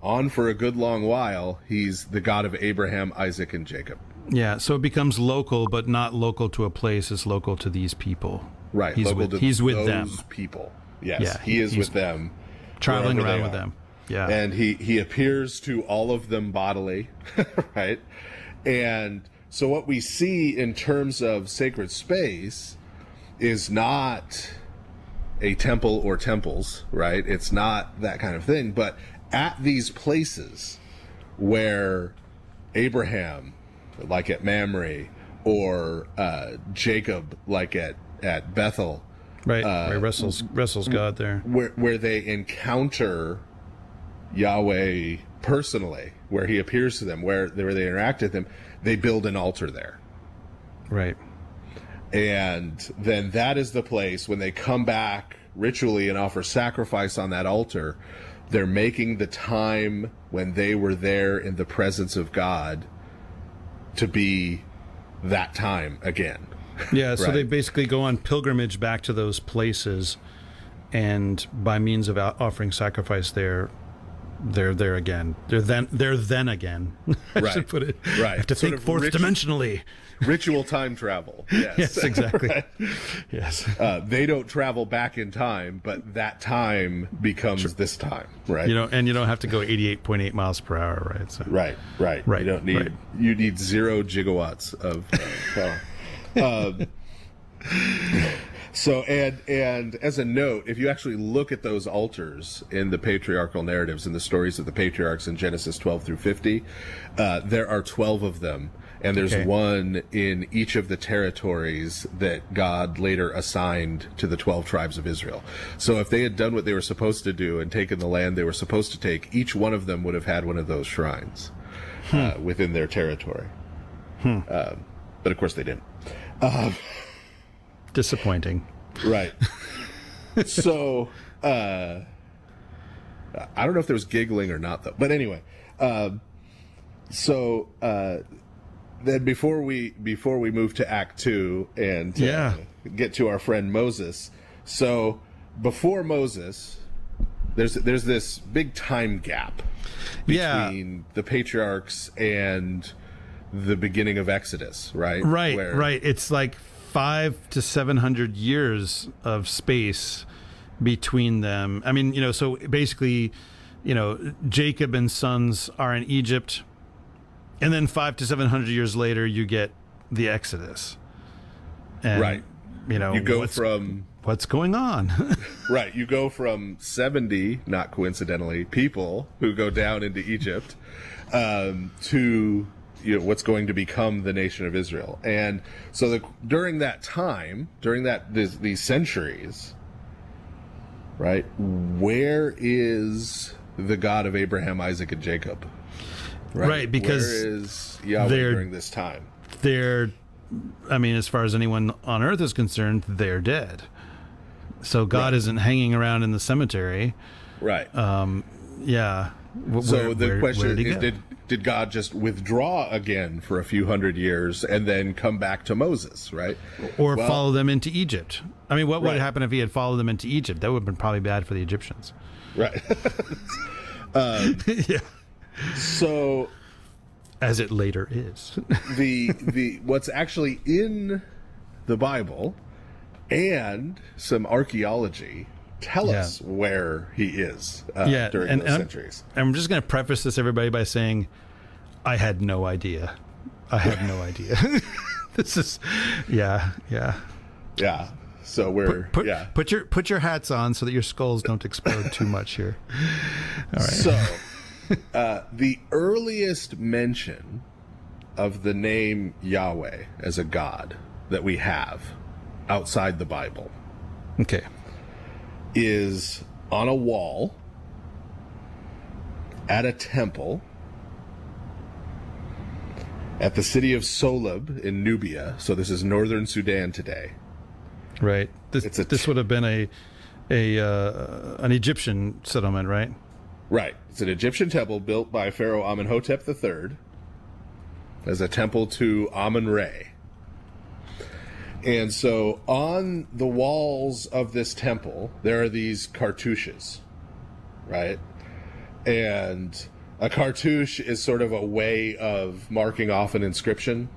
on for a good long while, he's the God of Abraham, Isaac, and Jacob. Yeah. So it becomes local, but not local to a place. It's local to these people. Right. He's local with he's with those them, people. Yes. Yeah, he is with them. traveling around with them. Yeah. and he he appears to all of them bodily right and so what we see in terms of sacred space is not a temple or temples, right? It's not that kind of thing. But at these places where Abraham, like at Mamre, or uh, Jacob, like at, at Bethel, Right. Uh, where wrestles wrestles God there. Where where they encounter Yahweh personally, where he appears to them, where, where they interact with him, they build an altar there. Right. And then that is the place when they come back ritually and offer sacrifice on that altar, they're making the time when they were there in the presence of God to be that time again. Yeah, so right. they basically go on pilgrimage back to those places, and by means of offering sacrifice there, they're there again. They're then they're then again. I right. should put it. Right. I have to sort think fourth ritu- dimensionally. Ritual time travel. Yes. yes exactly. right. Yes. Uh, they don't travel back in time, but that time becomes sure. this time. Right. You know, and you don't have to go eighty-eight point eight miles per hour. Right. So. Right. Right. Right. You don't need. Right. You need zero gigawatts of. Uh, um, so and and as a note, if you actually look at those altars in the patriarchal narratives and the stories of the patriarchs in Genesis 12 through 50, uh, there are 12 of them, and there's okay. one in each of the territories that God later assigned to the 12 tribes of Israel. So if they had done what they were supposed to do and taken the land they were supposed to take, each one of them would have had one of those shrines hmm. uh, within their territory. Hmm. Um, but of course they didn't. Um, Disappointing. Right. so, uh, I don't know if there was giggling or not, though. But anyway, um, so uh, then before we before we move to Act Two and uh, yeah. get to our friend Moses, so before Moses, there's there's this big time gap between yeah. the patriarchs and the beginning of Exodus, right? Right, Where, right. It's like five to seven hundred years of space between them. I mean, you know, so basically, you know, Jacob and sons are in Egypt, and then five to seven hundred years later, you get the Exodus. And, right. You know, you go from what's going on. right. You go from seventy, not coincidentally, people who go down into Egypt um, to you know what's going to become the nation of Israel. And so the, during that time, during that this, these centuries, right? Where is the God of Abraham, Isaac, and Jacob? Right, right because where is Yahweh during this time? They're, I mean, as far as anyone on earth is concerned, they're dead. So God right. isn't hanging around in the cemetery. Right. Um, yeah. so where, the where, question where is, did did God just withdraw again for a few hundred years and then come back to Moses, right? Or well, follow them into Egypt? I mean, what right. would happen if he had followed them into Egypt? That would have been probably bad for the Egyptians. Right. um, yeah. So, as it later is, the the what's actually in the Bible and some archaeology tell yeah. us where he is uh, yeah, during and, those and centuries. I'm, I'm just going to preface this, everybody, by saying I had no idea. I had no idea. this is, yeah, yeah, yeah. So we're put, put, yeah. Put your put your hats on so that your skulls don't explode too much here. All right. So uh, the earliest mention of the name Yahweh as a god that we have outside the Bible. Okay is on a wall at a temple at the city of Soleb in Nubia. So this is northern Sudan today. Right. This, this would have been a a uh, an Egyptian settlement, right? Right. It's an Egyptian temple built by Pharaoh Amenhotep III as a temple to Amun Re. And so on the walls of this temple, there are these cartouches, right? And a cartouche is sort of a way of marking off an inscription.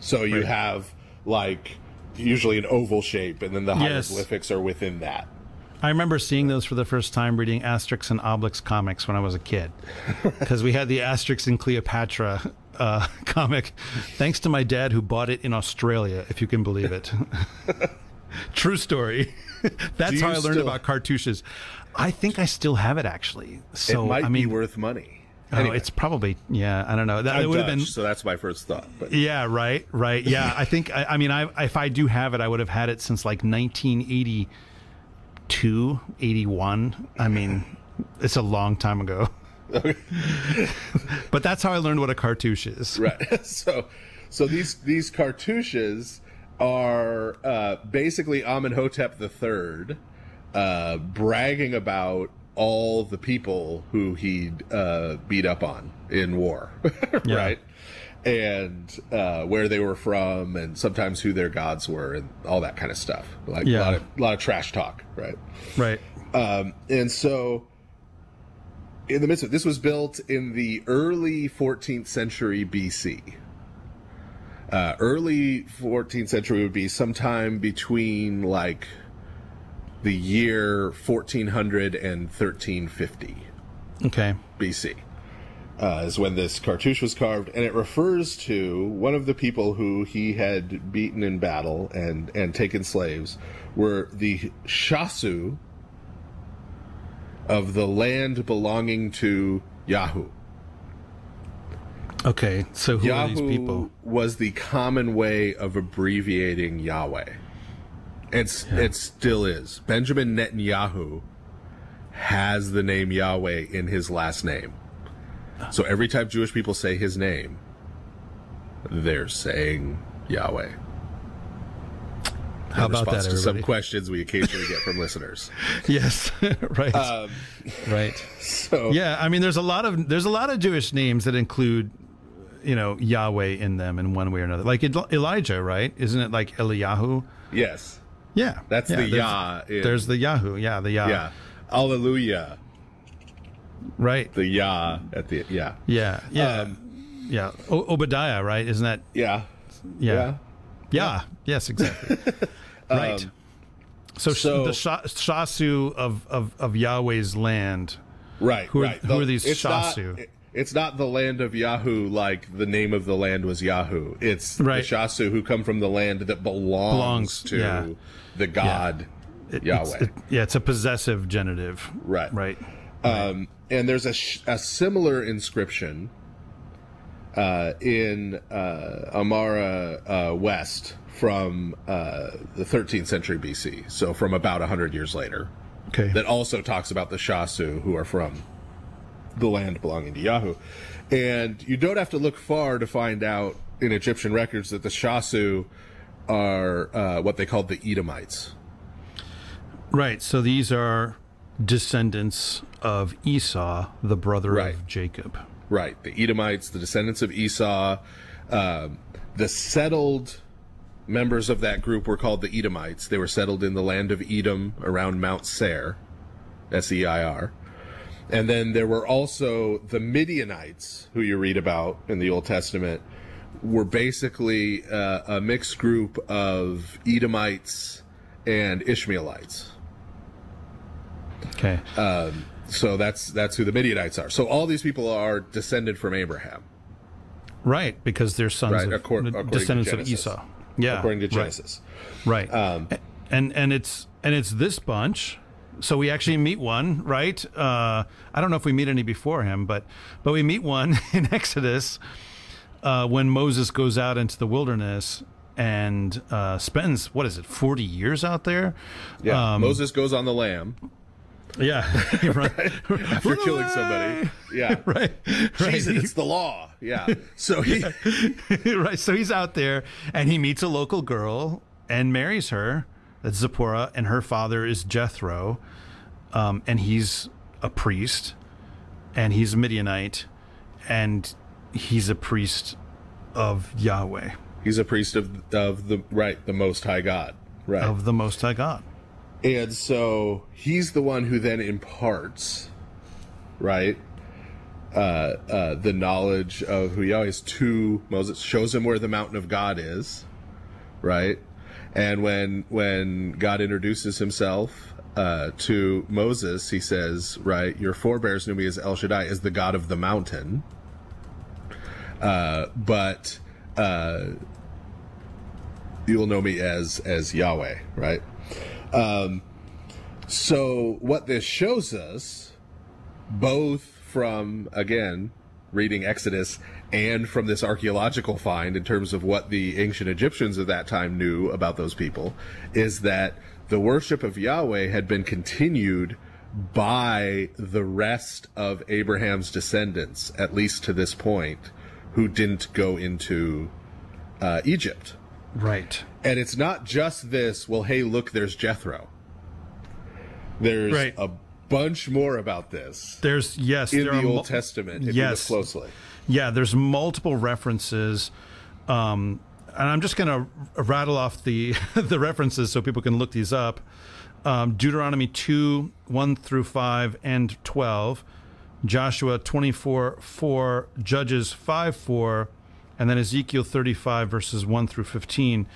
So you right. have like usually an oval shape, and then the hieroglyphics are within that. I remember seeing those for the first time reading Asterix and Obelix comics when I was a kid, because we had the Asterix and Cleopatra uh, comic, thanks to my dad who bought it in Australia, if you can believe it. True story. That's how I learned still- about cartouches. I think I still have it actually. So it might I mean, be worth money. oh, Anyway, it's probably yeah. I don't know. That it would have been so that's my first thought. But Yeah, right, right. Yeah, I think. I, I mean, I if I do have it, I would have had it since like 1982, 81. I mean, it's a long time ago. but that's how I learned what a cartouche is. right, so so these these cartouches are uh, basically Amenhotep III uh, bragging about all the people who he'd uh, beat up on in war, Yeah. right? And uh, where they were from, and sometimes who their gods were, and all that kind of stuff. Like Yeah. a lot of lot of trash talk, right? Right. Um, and so, in the midst of this was built in the early 14th century BC. Uh, early 14th century would be sometime between like the year 1400 and 1350 Okay. BC. Uh, is when this cartouche was carved, and it refers to one of the people who he had beaten in battle and and taken slaves were the Shasu of the land belonging to Yahoo. Okay. So who are these people? was the common way of abbreviating Yahweh. It's it still is. Benjamin Netanyahu has the name Yahweh in his last name. So every time Jewish people say his name, they're saying Yahweh. How in about response that, to some questions we occasionally get from listeners. Yes. right. Um, right. so Yeah. I mean, there's a lot of there's a lot of Jewish names that include, you know, Yahweh in them in one way or another. Like Elijah, right? Isn't it like Eliyahu? yes, Yeah. That's yeah, the there's- Yah in- There's the Yahoo. Yeah. The Yah. yeah, Alleluia. Right. The Yah at the yeah Yeah. Yeah. Um, yeah. O- Obadiah, right? Isn't that? yeah Yeah. Yeah. Yes, exactly. right. so, so- the Shasu of, of, of Yahweh's land. Right. Who are- right. who are these it's not- Shasu? it- it's not the land of Yahoo like the name of the land was Yahoo. It's Right. the Shasu who come from the land that belongs, Belongs, to yeah. the God It- Yahweh. it's- it- yeah, it's a possessive genitive. Right. Right. Um, and there's a, sh- a similar inscription uh, in uh, Amara uh, West from uh, the 13th century BC, so from about 100 years later, Okay. that also talks about the Shasu who are from the land belonging to Yahoo. And you don't have to look far to find out in Egyptian records that the Shasu are uh, what they called the Edomites. right. So these are descendants of Esau, the brother Right. of Jacob. Right, the Edomites, the descendants of Esau, um, the settled members of that group were called the Edomites. They were settled in the land of Edom around Mount Seir, S E I R. And then there were also the Midianites, who you read about in the Old Testament, were basically uh, a mixed group of Edomites and Ishmaelites. Okay. So that's that's who the Midianites are. So all these people are descended from Abraham. right, because they're sons Right, of accor- according to descendants of Esau. Yeah. according to right. Genesis. Right. Um, and and it's and it's this bunch. So we actually meet one, right? Uh, I don't know if we meet any before him, but but we meet one in Exodus uh, when Moses goes out into the wilderness and uh, spends what is it, forty years out there? Yeah, Um, Moses goes on the lam Yeah, right. after killing somebody. Yeah, right, right. Jesus, it's the law. Yeah. So he, right. So he's out there and he meets a local girl and marries her. That's Zipporah, and her father is Jethro, um, and he's a priest, and he's a Midianite, and he's a priest of Yahweh, he's a priest of of the right, the Most High God. Right. of the Most High God. And so he's the one who then imparts, right, uh, uh, the knowledge of who Yahweh is to Moses, shows him where the mountain of God is, right, and when when God introduces himself uh, to Moses, he says, right, your forebears knew me as El Shaddai, as the God of the mountain, uh, but. Uh, you will know me as as Yahweh, right? Um, so what this shows us, both from again reading Exodus and from this archaeological find in terms of what the ancient Egyptians of that time knew about those people, is that the worship of Yahweh had been continued by the rest of Abraham's descendants, at least to this point, who didn't go into uh, Egypt. Right. And it's not just this, well, hey, look, there's Jethro. There's Right. a bunch more about this There's yes in the Old Testament if Yes. you look closely. Yeah, there's multiple references, um, and I'm just going to rattle off the the references so people can look these up. Um, Deuteronomy two one through five and twelve, Joshua twenty four four, Judges five four, and then Ezekiel thirty five verses one through fifteen.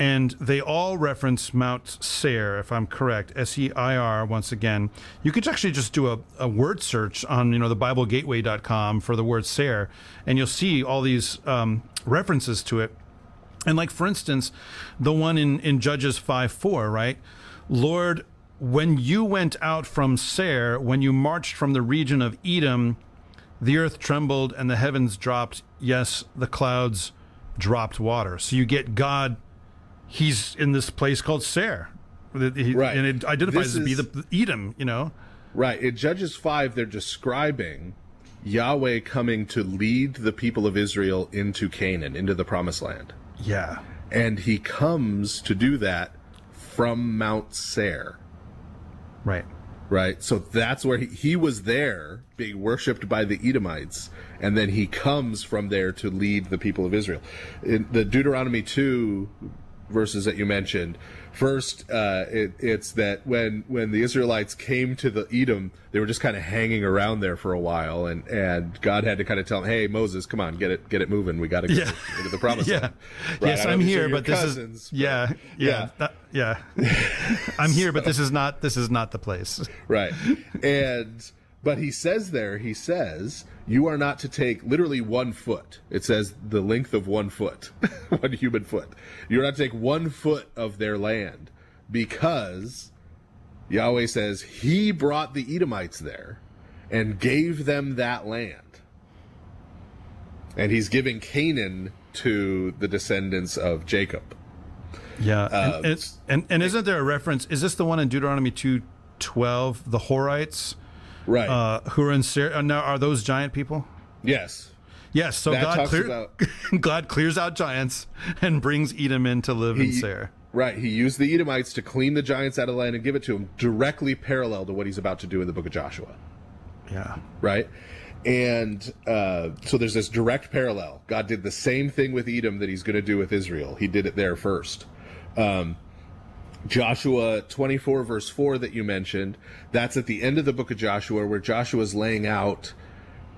And they all reference Mount Seir, if I'm correct, S E I R. Once again, you could actually just do a, a word search on you know the BibleGateway.com for the word Seir, and you'll see all these um, references to it. And like for instance, the one in in Judges five four, right? Lord, when you went out from Seir, when you marched from the region of Edom, the earth trembled and the heavens dropped. Yes, the clouds dropped water. So you get God. He's in this place called Seir, He- Right. And it identifies This as be the Edom. You know, Right. In Judges 5, they're describing Yahweh coming to lead the people of Israel into Canaan, into the promised land. yeah, And he comes to do that from Mount Seir. right, Right. So that's where he, he was there being worshipped by the Edomites. And then he comes from there to lead the people of Israel. In the Deuteronomy 2 verses that you mentioned, first, uh, it, it's that when, when the Israelites came to the Edom, they were just kind of hanging around there for a while. And, and God had to kind of tell them, Hey, Moses, come on, get it, get it moving. We got to get Yeah. into the promised yeah. land. Right, Yes, I'm here, but this cousins, is but- yeah, yeah, Yeah. that- yeah. I'm here, but this is not this is not the place. right and but he says there he says you are not to take literally one foot it says the length of one foot one human foot you're not to take one foot of their land because yahweh says he brought the edomites there and gave them that land and he's giving canaan to the descendants of jacob Yeah, Uh, and, and, and and isn't there a reference? Is this the one in Deuteronomy two twelve? The Horites, right uh, who are in Seir. Uh, now, are those giant people? yes Yes. So That God clear, about- God clears out giants and brings Edom in to live in He- Right. He used the Edomites to clean the giants out of the land and give it to him, directly parallel to what he's about to do in the book of Joshua. Yeah. Right. And uh, so there's this direct parallel. God did the same thing with Edom that he's going to do with Israel. He did it there first. Um, Joshua 24, verse 4, that you mentioned, that's at the end of the book of Joshua, where Joshua's laying out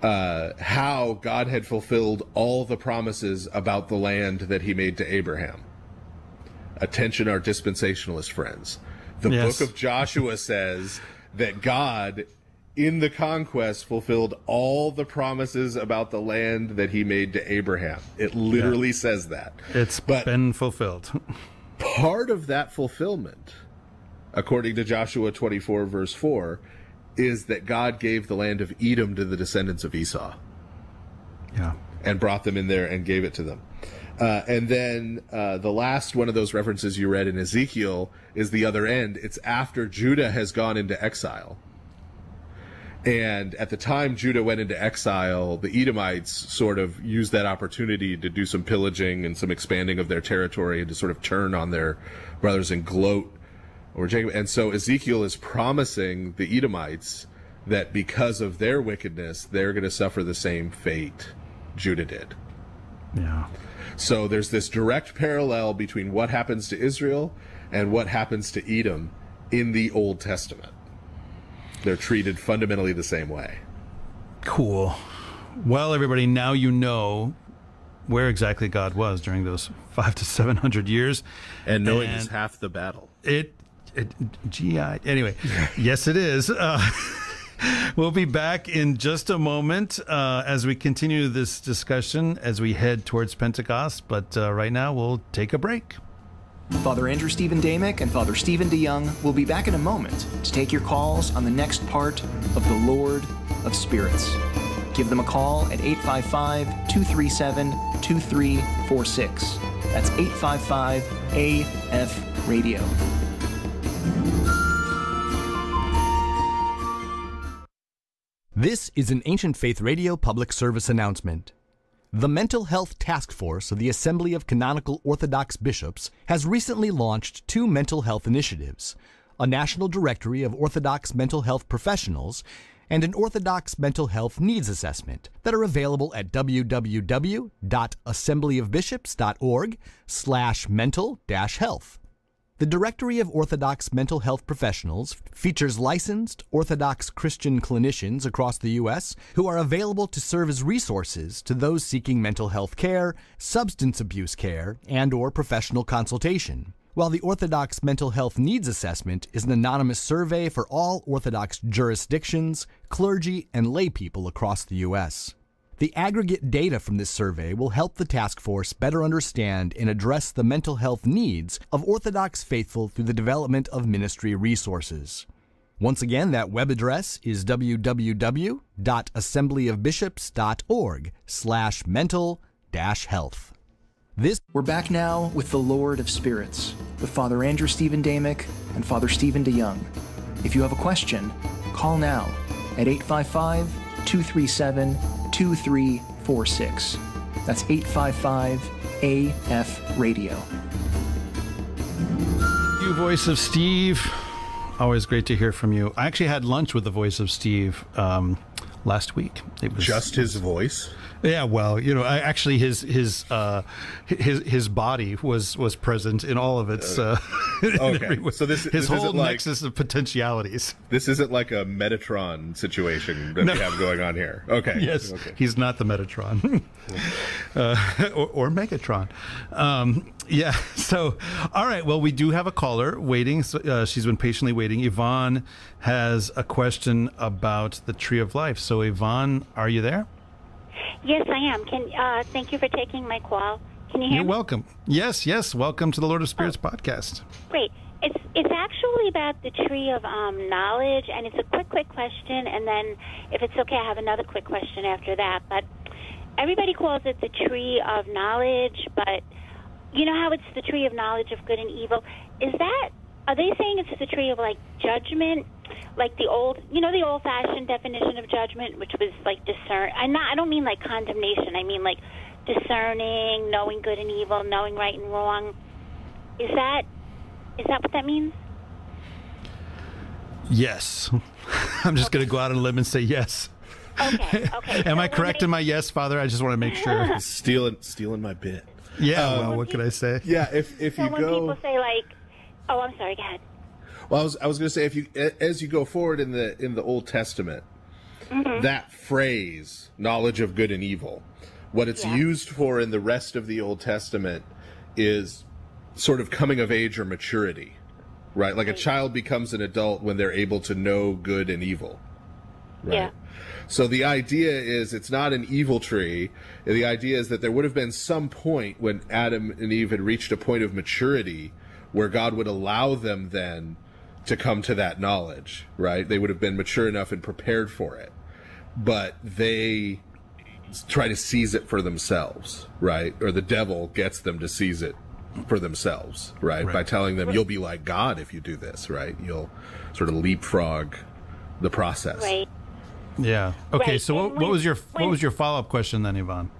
uh, how God had fulfilled all the promises about the land that he made to Abraham. Attention, our dispensationalist friends. The Yes. book of Joshua says that God, in the conquest, fulfilled all the promises about the land that he made to Abraham. It literally says that. It's But- been fulfilled. Part of that fulfillment, according to Joshua 24, verse 4, is that God gave the land of Edom to the descendants of Esau yeah. and brought them in there and gave it to them. Uh, and then uh, the last one of those references you read in Ezekiel is the other end. It's after Judah has gone into exile. And at the time Judah went into exile, the Edomites sort of used that opportunity to do some pillaging and some expanding of their territory and to sort of turn on their brothers and gloat over Jacob. And so Ezekiel is promising the Edomites that because of their wickedness, they're going to suffer the same fate Judah did. Yeah. So there's this direct parallel between what happens to Israel and what happens to Edom in the Old Testament. They're treated fundamentally the same way. Cool. Well, everybody, now you know where exactly God was during those five to seven hundred years. And knowing is half the battle. It, it GI. Anyway, yes, it is. Uh, we'll be back in just a moment uh, as we continue this discussion as we head towards Pentecost. But uh, right now, we'll take a break. Father Andrew Stephen Damick and Father Stephen De Young will be back in a moment to take your calls on the next part of The Lord of Spirits. Give them a call at 855 237 2346. That's 855 AF Radio. This is an Ancient Faith Radio public service announcement. The Mental Health Task Force of the Assembly of Canonical Orthodox Bishops has recently launched two mental health initiatives a national directory of Orthodox mental health professionals and an Orthodox mental health needs assessment that are available at www.assemblyofbishops.org slash mental health. The Directory of Orthodox Mental Health Professionals features licensed Orthodox Christian clinicians across the U.S. who are available to serve as resources to those seeking mental health care, substance abuse care, and or professional consultation. While the Orthodox Mental Health Needs Assessment is an anonymous survey for all Orthodox jurisdictions, clergy, and lay people across the U.S. The aggregate data from this survey will help the task force better understand and address the mental health needs of Orthodox faithful through the development of ministry resources. Once again, that web address is www.assemblyofbishops.org slash mental health. This We're back now with the Lord of Spirits, with Father Andrew Stephen Damick and Father Stephen De Young. If you have a question, call now at 855 237 2346. That's 855 AF Radio. You, voice of Steve. Always great to hear from you. I actually had lunch with the voice of Steve um, last week. It was Just his voice. Yeah, well, you know, I, actually, his his uh, his his body was was present in all of its. Uh, okay, so this his this whole like- nexus of potentialities. This isn't like a Metatron situation that we have going on here. Okay. Yes, Okay. he's not the Metatron uh, or, or Megatron. Um, yeah. So, all right. Well, we do have a caller waiting. So, uh, she's been patiently waiting. Yvonne has a question about the Tree of Life. So, Yvonne, are you there? Yes, I am. Can uh, thank you for taking my call. Can you hear You're me? welcome. Yes, yes. Welcome to the Lord of Spirits podcast. Great. It's it's actually about the tree of um, knowledge, and it's a quick, quick question, and then if it's okay, I have another quick question after that. But everybody calls it the tree of knowledge, but you know how it's the tree of knowledge of good and evil. Is that are they saying it's the tree of like judgment, like the old, you know, the old-fashioned definition of judgment, which was like discern. I not, I don't mean like condemnation. I mean like discerning, knowing good and evil, knowing right and wrong. Is that is that what that means? Yes. I'm just going to go out on a limb and say yes. Okay. Okay. Am So I correct they- in my yes, Father? I just want to make sure. Stealing stealing my bit. Yeah. Um, well, what could I say? Yeah. If if So you when go. people say like, "Oh, I'm sorry," go ahead. Well, I was I was going to say if you as you go forward in the in the Old Testament, Mm-hmm. that phrase "knowledge of good and evil," what it's Yeah. used for in the rest of the Old Testament is sort of coming of age or maturity, right? Like a child becomes an adult when they're able to know good and evil, right? Yeah. So the idea is it's not an evil tree. The idea is that there would have been some point when Adam and Eve had reached a point of maturity where God would allow them then to come to that knowledge, right? They would have been mature enough and prepared for it. But they try to seize it for themselves, right? Or the devil gets them to seize it for themselves, right? By telling them you'll be like God if you do this, right? You'll sort of leapfrog the process. Right. Yeah. Okay. Right, So, what, and what was your what was your follow up question then, Yvonne?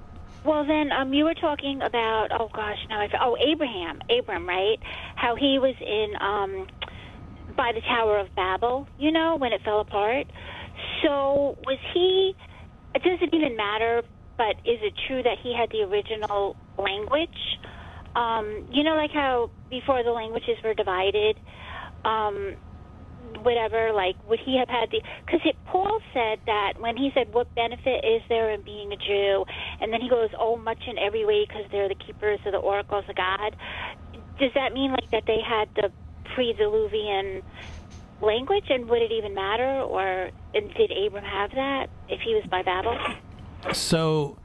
Well, then um, you were talking about oh gosh, now I f- oh Abraham, Abram, right? How he was in um, by the Tower of Babel, you know, when it fell apart. So was he? It doesn't even matter. But is it true that he had the original language? Um, you know, like how before the languages were divided. Um, whatever, like, would he have had the? Because Paul said that when he said, "What benefit is there in being a Jew?" and then he goes, "Oh, much in every way, because they're the keepers of the oracles of God." Does that mean like that they had the pre-Diluvian language, and would it even matter, or and did Abram have that if he was by Babel? So,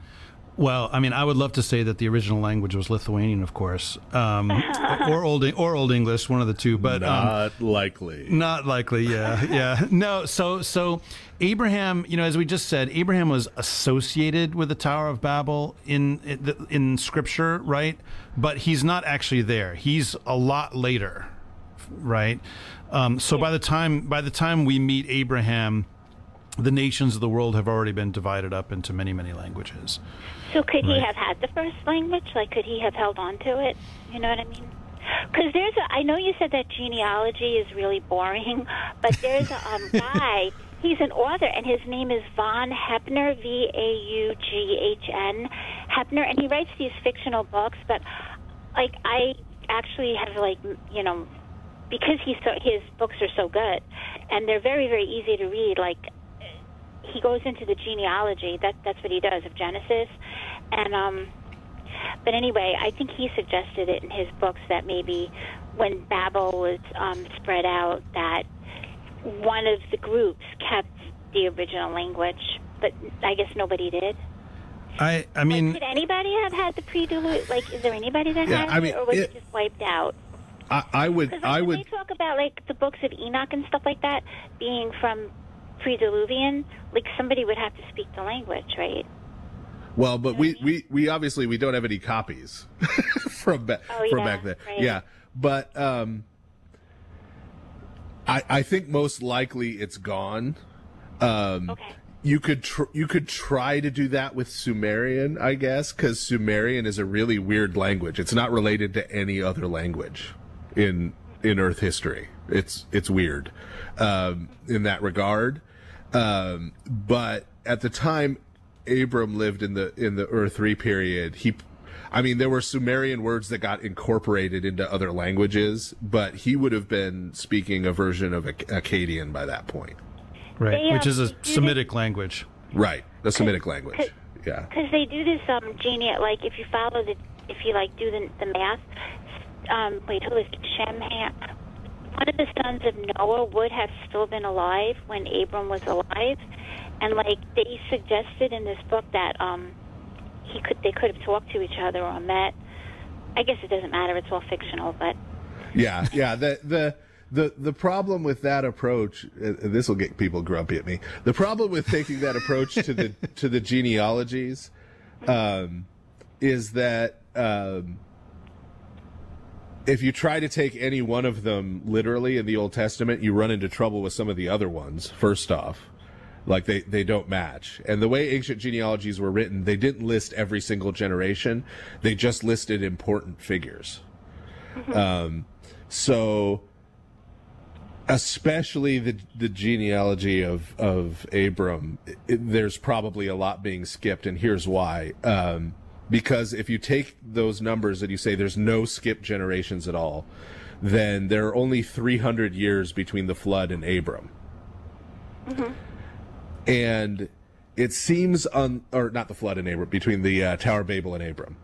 Well, I mean, I would love to say that the original language was Lithuanian, of course, um, or old or old English, one of the two. But um, Not likely. Not likely, yeah, yeah. No, so so Abraham, you know, as we just said, Abraham was associated with the Tower of Babel in in, in Scripture, right? But he's not actually there. He's a lot later, right? Um, so by the time by the time we meet Abraham, the nations of the world have already been divided up into many many languages. So could he have had the first language? Like, could he have held on to it? You know what I mean? Because there's a, I know you said that genealogy is really boring, but there's a um, guy, he's an author, and his name is Vaughn Heppner, V A U G H N, Heppner, and he writes these fictional books, but, like, I actually have, like, you know, because he's so, his books are so good, and they're very, very easy to read, like, he goes into the genealogy. That that's what he does of Genesis, and um, but anyway, I think he suggested it in his books that maybe when Babel was um, spread out, that one of the groups kept the original language, but I guess nobody did. I I mean, Did anybody have had the pre-dilute? Like, is there anybody that Yeah, had I mean, it, or was it, it- just wiped out? I, I would. I like, when would. they talk about like the books of Enoch and stuff like that being from pre-diluvian, like somebody would have to speak the language, right? Well, but we, we, we obviously we don't have any copies from back Oh, from yeah, back then. right. Yeah, but um, I I think most likely it's gone. Um, Okay. you could tr- you could try to do that with Sumerian, I guess, because Sumerian is a really weird language. It's not related to any other language in in Earth history. It's it's weird um, in that regard. Um, but at the time Abram lived in the in the Ur three period, he. I mean, there were Sumerian words that got incorporated into other languages, but he would have been speaking a version of Ac- Akkadian by that point. right, They, which um, is a do they- Semitic language. Right, a Semitic language. could- Yeah. because they do this um genie like if you follow the if you like do the, the math um wait who is it? Shem Ham one of the sons of Noah would have still been alive when Abram was alive and like they suggested in this book that um he could they could have talked to each other or met I guess it doesn't matter it's all fictional but Yeah, yeah. The the the the problem with that approach, uh, this will get people grumpy at me. The problem with taking that approach to the to the genealogies, um, is that um, if you try to take any one of them literally in the Old Testament, you run into trouble with some of the other ones. First off. Like they, they don't match. And the way ancient genealogies were written, they didn't list every single generation. They just listed important figures. Um, so especially the the genealogy of of Abram, it, there's probably a lot being skipped, and here's why. Um, because if you take those numbers and you say there's no skip generations at all, then there are only 300 years between the flood and Abram. And it seems un or not the flood and Abram between the uh, Tower of Babel and Abram.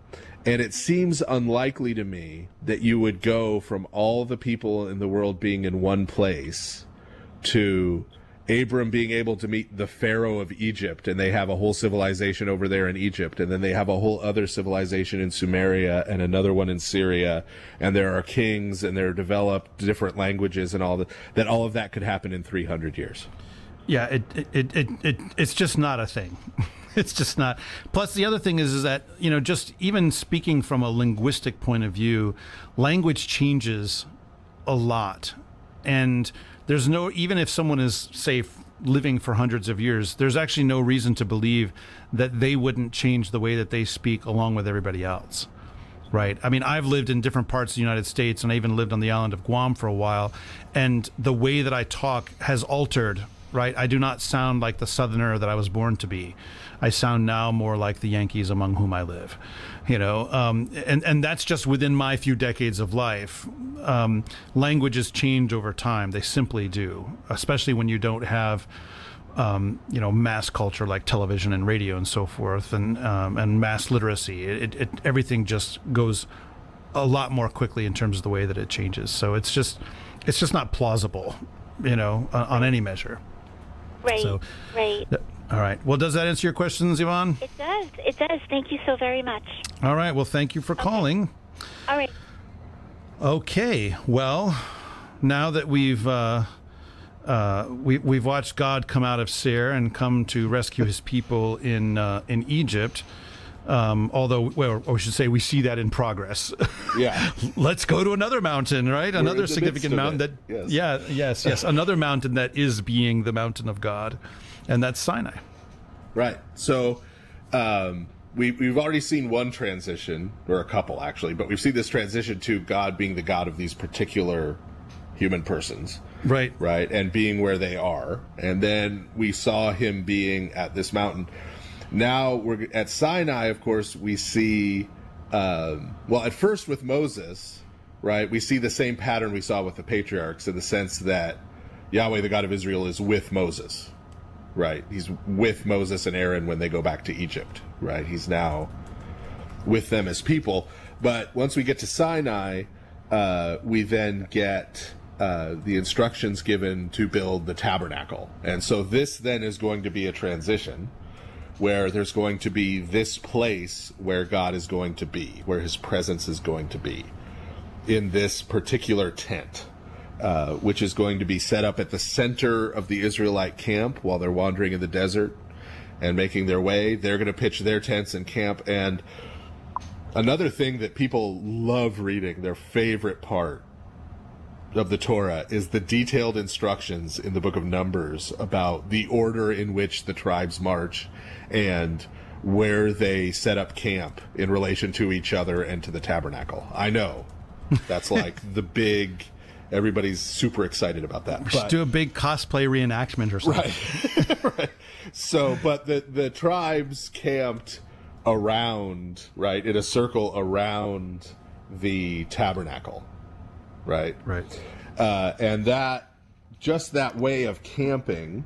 And it seems unlikely to me that you would go from all the people in the world being in one place to Abram being able to meet the Pharaoh of Egypt, and they have a whole civilization over there in Egypt, and then they have a whole other civilization in Sumeria and another one in Syria, and there are kings and they're developed different languages and all that. That all of that could happen in 300 years. Yeah, it, it, it, it, it it's just not a thing. it's just not. Plus, the other thing is, is that you know, just even speaking from a linguistic point of view, language changes a lot, and there's no even if someone is safe living for hundreds of years, there's actually no reason to believe that they wouldn't change the way that they speak along with everybody else. Right. I mean, I've lived in different parts of the United States and I even lived on the island of Guam for a while. And the way that I talk has altered, right? I do not sound like the Southerner that I was born to be. I sound now more like the Yankees among whom I live, you know? Um, and, and that's just within my few decades of life. Um, languages change over time. They simply do, especially when you don't have um, you know, mass culture like television and radio and so forth, and um, and mass literacy. It, it everything just goes a lot more quickly in terms of the way that it changes. So it's just it's just not plausible, you know, on, on any measure. right So- right Th- All right. Well, does that answer your questions, Yvonne? It does. It does. Thank you so very much. All right. Well, thank you for calling. All right. Okay. Well, now that we've uh, uh, we, we've watched God come out of Seir and come to rescue His people in uh, in Egypt. Um, although, well, or we should say, we see that in progress. Yeah. Let's go to another mountain, right? in another significant mountain it, that, yes. yeah, yes, yes, another mountain that is being the mountain of God, and that's Sinai. Right. So um, we, we've already seen one transition, or a couple actually, but we've seen this transition to God being the God of these particular human persons, Right. right? And being where they are. And then we saw him being at this mountain. Now we're at Sinai, of course, we see, um, well, at first with Moses, right, we see the same pattern we saw with the patriarchs in the sense that Yahweh, the God of Israel, is with Moses, right? He's with Moses and Aaron when they go back to Egypt, right? He's now with them as people. But once we get to Sinai, uh, we then get uh, the instructions given to build the tabernacle. And so this then is going to be a transition where there's going to be this place where God is going to be, where his presence is going to be in this particular tent. Uh, which is going to be set up at the center of the Israelite camp while they're wandering in the desert and making their way. They're going to pitch their tents and camp. And another thing that people love reading, their favorite part of the Torah, is the detailed instructions in the book of Numbers about the order in which the tribes march and where they set up camp in relation to each other and to the tabernacle. I know that's like the big. Everybody's super excited about that. Just But- do a big cosplay reenactment or something. right. right. So, but the the tribes camped around, right, in a circle around the tabernacle, right? Right. Uh, and that, just that way of camping,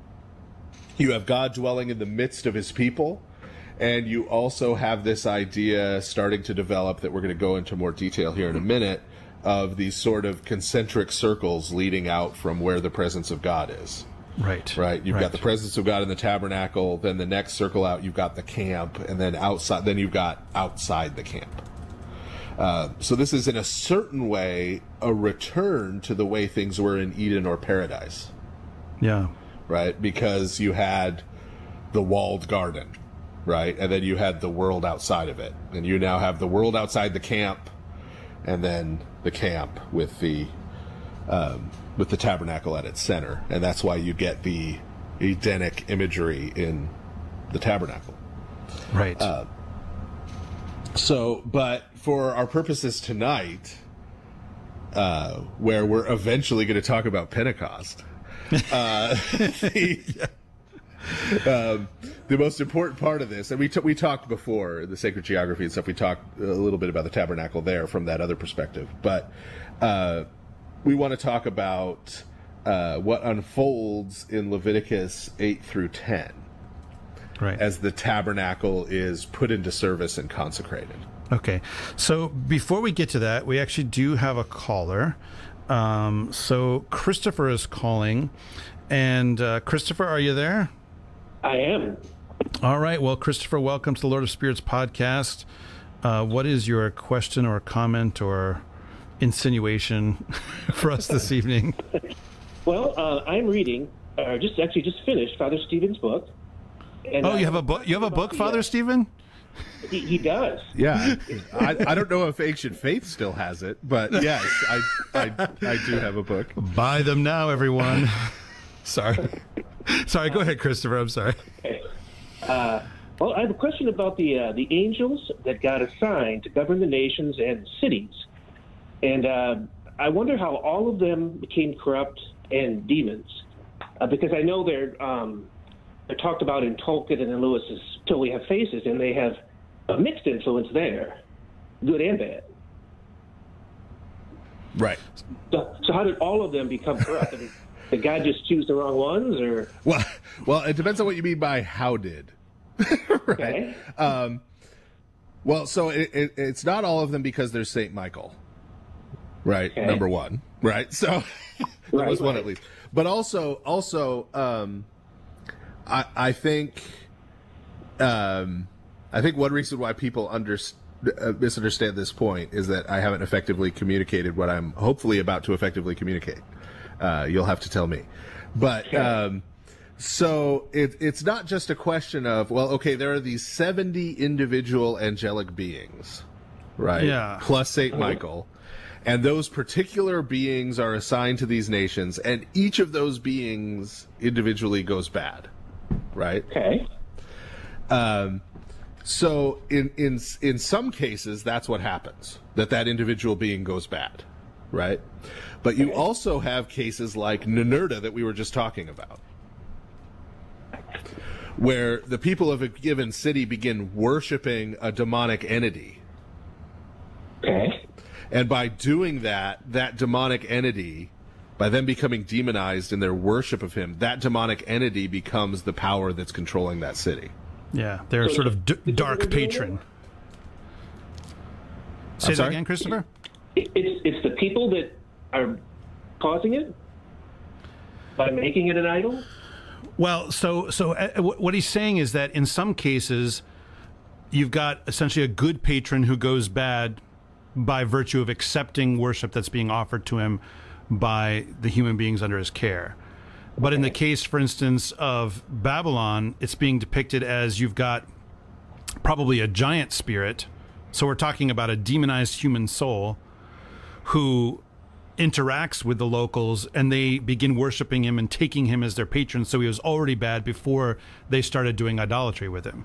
you have God dwelling in the midst of his people. And you also have this idea starting to develop that we're going to go into more detail here in a minute of these sort of concentric circles leading out from where the presence of God is Right. right? You've got the presence of God in the tabernacle. Then the next circle out, you've got the camp, and then outside, then you've got outside the camp. Uh, so this is in a certain way a return to the way things were in Eden or paradise, Yeah. right? Because you had the walled garden, right? And then you had the world outside of it. And you now have the world outside the camp and then the camp with the um, with the tabernacle at its center. And that's why you get the Edenic imagery in the tabernacle. Right. Uh, So, but for our purposes tonight, uh, where we're eventually going to talk about Pentecost, uh, the, um, the most important part of this, and we t- we talked before the sacred geography and stuff. We talked a little bit about the tabernacle there from that other perspective, but uh, we want to talk about uh, what unfolds in Leviticus eight through ten right. as the tabernacle is put into service and consecrated. Okay. So before we get to that, we actually do have a caller. Um, so Christopher is calling. And uh, Christopher, are you there? I am. All right. Well, Christopher, welcome to the Lord of Spirits podcast. Uh, what is your question or comment or insinuation for us this evening? Well, uh, I'm reading, uh, just actually just finished Father Stephen's book. And, Oh, you have a book. You have a book, Father Stephen. He, he does. Yeah, I, I don't know if Ancient Faith still has it, but yes, I, I, I do have a book. Buy them now, everyone. sorry. Sorry. Go ahead, Christopher. I'm sorry. Uh, well, I have a question about the uh, the angels that God assigned to govern the nations and cities, and uh, I wonder how all of them became corrupt and demons, uh, because I know they're um, they're talked about in Tolkien and in Lewis's "Till We Have Faces," and they have a mixed influence there, good and bad. Right. So, so how did all of them become corrupt? I mean, did God just choose the wrong ones, or Well, well, it depends on what you mean by how did. right. okay? Um, well, so it, it, it's not all of them because there's Saint Michael, right? Okay. Number one, right? So there Right, was one right. at least, but also, also, um, I, I think, um, I think one reason why people under, uh, misunderstand this point is that I haven't effectively communicated what I'm hopefully about to effectively communicate. Uh, you'll have to tell me, but um, so it, it's not just a question of well, okay, there are these seventy individual angelic beings, right? Yeah. Plus Saint Michael. And those particular beings are assigned to these nations, and each of those beings individually goes bad, right? Okay. Um, so in in in some cases, that's what happens. That that individual being goes bad, right? But you also have cases like Ninurta that we were just talking about, where the people of a given city begin worshiping a demonic entity, Okay. and by doing that, that demonic entity. By them becoming demonized in their worship of him, that demonic entity becomes the power that's controlling that city. Yeah, they're So sort of d- is that what dark we're doing patron. Say that sorry? again, Christopher. It's it's the people that are causing it by making it an idol. Well, so so uh, wh- what he's saying is that in some cases, you've got essentially a good patron who goes bad by virtue of accepting worship that's being offered to him by the human beings under his care. But in the case, for instance, of Babylon, it's being depicted as you've got probably a giant spirit. So we're talking about a demonized human soul who interacts with the locals and they begin worshiping him and taking him as their patron. So he was already bad before they started doing idolatry with him.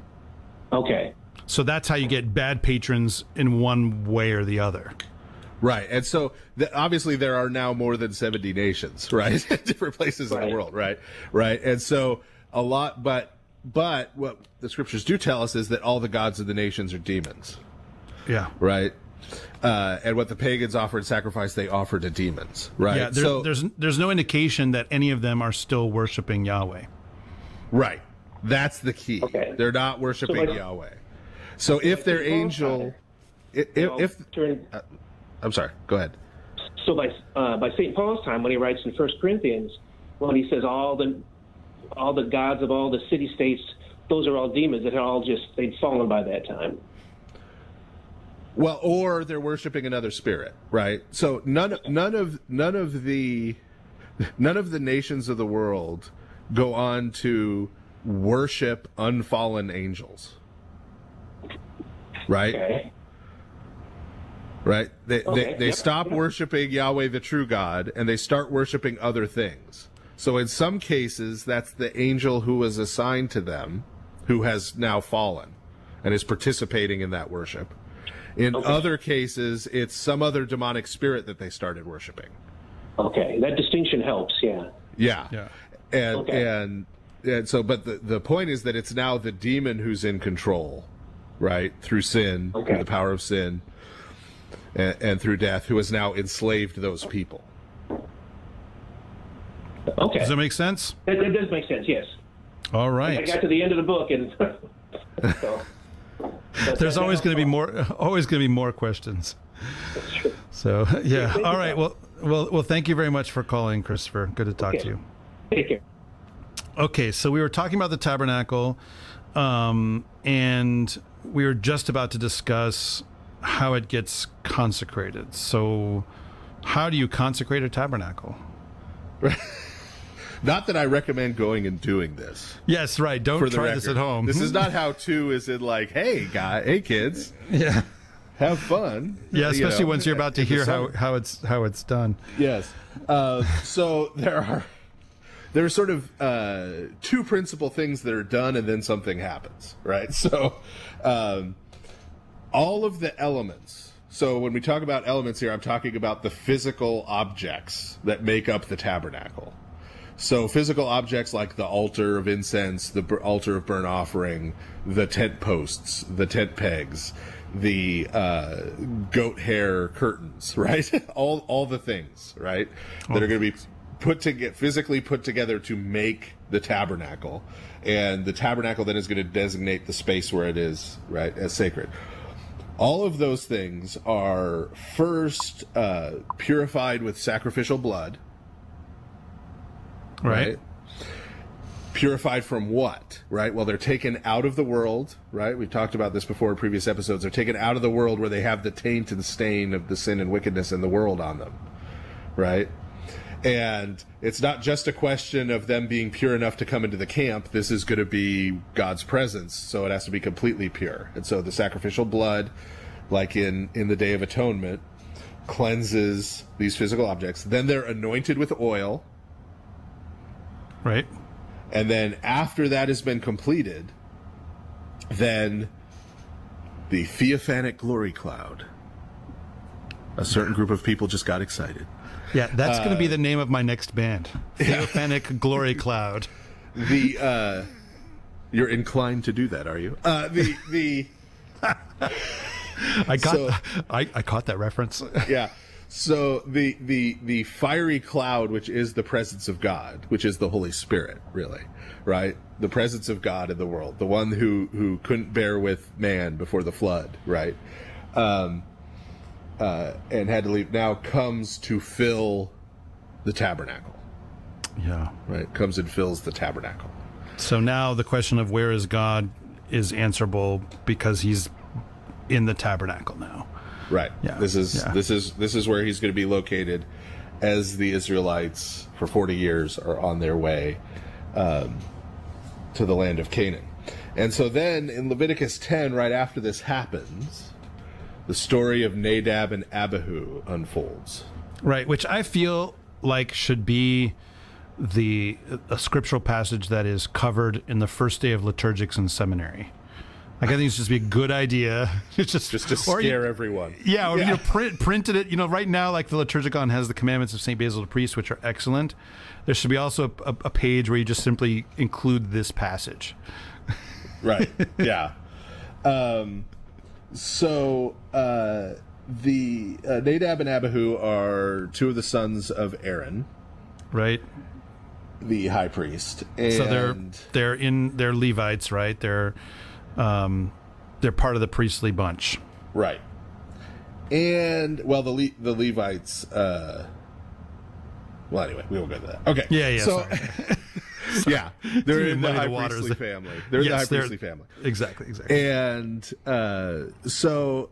Okay. So that's how you get bad patrons in one way or the other. Right. And so the, obviously there are now more than 70 nations, right? Different places in the world, right? Right. And so a lot but but what the scriptures do tell us is that all the gods of the nations are demons, Yeah. right? Uh, and what the pagans offered in sacrifice, they offer to demons, right? Yeah, there, so, there's there's no indication that any of them are still worshiping Yahweh. right. That's the key. Okay. They're not worshiping So, like- Yahweh. So if their Paul's angel, if, if, if during, I'm sorry, go ahead. so by uh, by Saint Paul's time, when he writes in First Corinthians, when he says all the all the gods of all the city states, those are all demons that had all just they'd fallen by that time. Well, or they're worshiping another spirit, right? So none none of none of the none of the nations of the world go on to worship unfallen angels. Right? Okay. Right? They they, Okay, they yep. stop worshiping Yahweh the true God and they start worshiping other things. So in some cases that's the angel who was assigned to them who has now fallen and is participating in that worship. In other cases, it's some other demonic spirit that they started worshiping. Okay, that distinction helps. Yeah. Yeah. Yeah. And Okay. and and so but the the point is that it's now the demon who's in control, right? Through sin, through the power of sin, and, and through death, who has now enslaved those people. Okay. Does that make sense? that, that does make sense. Yes. All right. I got to the end of the book and. so, but There's always going to be more. Always going to be more questions. So yeah. All right. Well, well, well. Thank you very much for calling, Christopher. Good to talk to you. Take care. Okay, so we were talking about the tabernacle, um, and we were just about to discuss how it gets consecrated. So, how do you consecrate a tabernacle? Not that I recommend going and doing this. Yes, right. Don't try record. this at home. This is not how to is it like, hey guy, hey kids, yeah, have fun. yeah. You Especially know, once you're about to hear how, how it's how it's done. Yes. Uh, so there are there are sort of uh, two principal things that are done, and then something happens, right? So um, all of the elements. So when we talk about elements here, I'm talking about the physical objects that make up the tabernacle. So physical objects like the altar of incense, the altar of burnt offering, the tent posts, the tent pegs, the uh, goat hair curtains, right? all all the things, right? That are going to be put to get physically put together to make the tabernacle, and the tabernacle then is going to designate the space where it is, right, as sacred. All of those things are first uh, purified with sacrificial blood, Right. Purified from what? Right? Well, they're taken out of the world, right? We've talked about this before in previous episodes. They're taken out of the world where they have the taint and stain of the sin and wickedness in the world on them, right? And it's not just a question of them being pure enough to come into the camp. This is going to be God's presence, so it has to be completely pure. And so the sacrificial blood, like in, in the Day of Atonement, cleanses these physical objects. Then they're anointed with oil. Right. And then after that has been completed, then the theophanic glory cloud. A certain group of people just got excited. Yeah, that's going to be the name of my next band. Theophanic Glory Cloud. The uh you're inclined to do that, are you? Uh the the I got So- I, I caught that reference. yeah. So the the the fiery cloud, which is the presence of God, which is the Holy Spirit, really, right? The presence of God in the world, the one who who couldn't bear with man before the flood, right? Um, uh, and had to leave. Now comes to fill the tabernacle, Yeah. right? Comes and fills the tabernacle. So now the question of where is God is answerable because he's in the tabernacle now. Right. Yeah, This is yeah. this is this is where he's going to be located, as the Israelites for forty years are on their way um, to the land of Canaan, and so then in Leviticus ten, right after this happens, the story of Nadab and Abihu unfolds. Right, which I feel like should be the a scriptural passage that is covered in the first day of liturgics in seminary. Like I think it's just be a good idea. It's just Just to or you- scare everyone. Yeah, or you know, print printed it. You know, right now, like the liturgicon has the commandments of Saint Basil the priest, which are excellent. There should be also a, a, a page where you just simply include this passage. right yeah um so uh the uh, nadab and abihu are two of the sons of aaron Right. the high priest and So they're they're in they're Levites, right? They're um, they're part of the priestly bunch. right and well the Le- the levites uh well anyway we won't go to that okay Yeah, yeah. so yeah they're in the high waters priestly family they're in the high Yes, priestly family Exactly. Exactly. And uh, so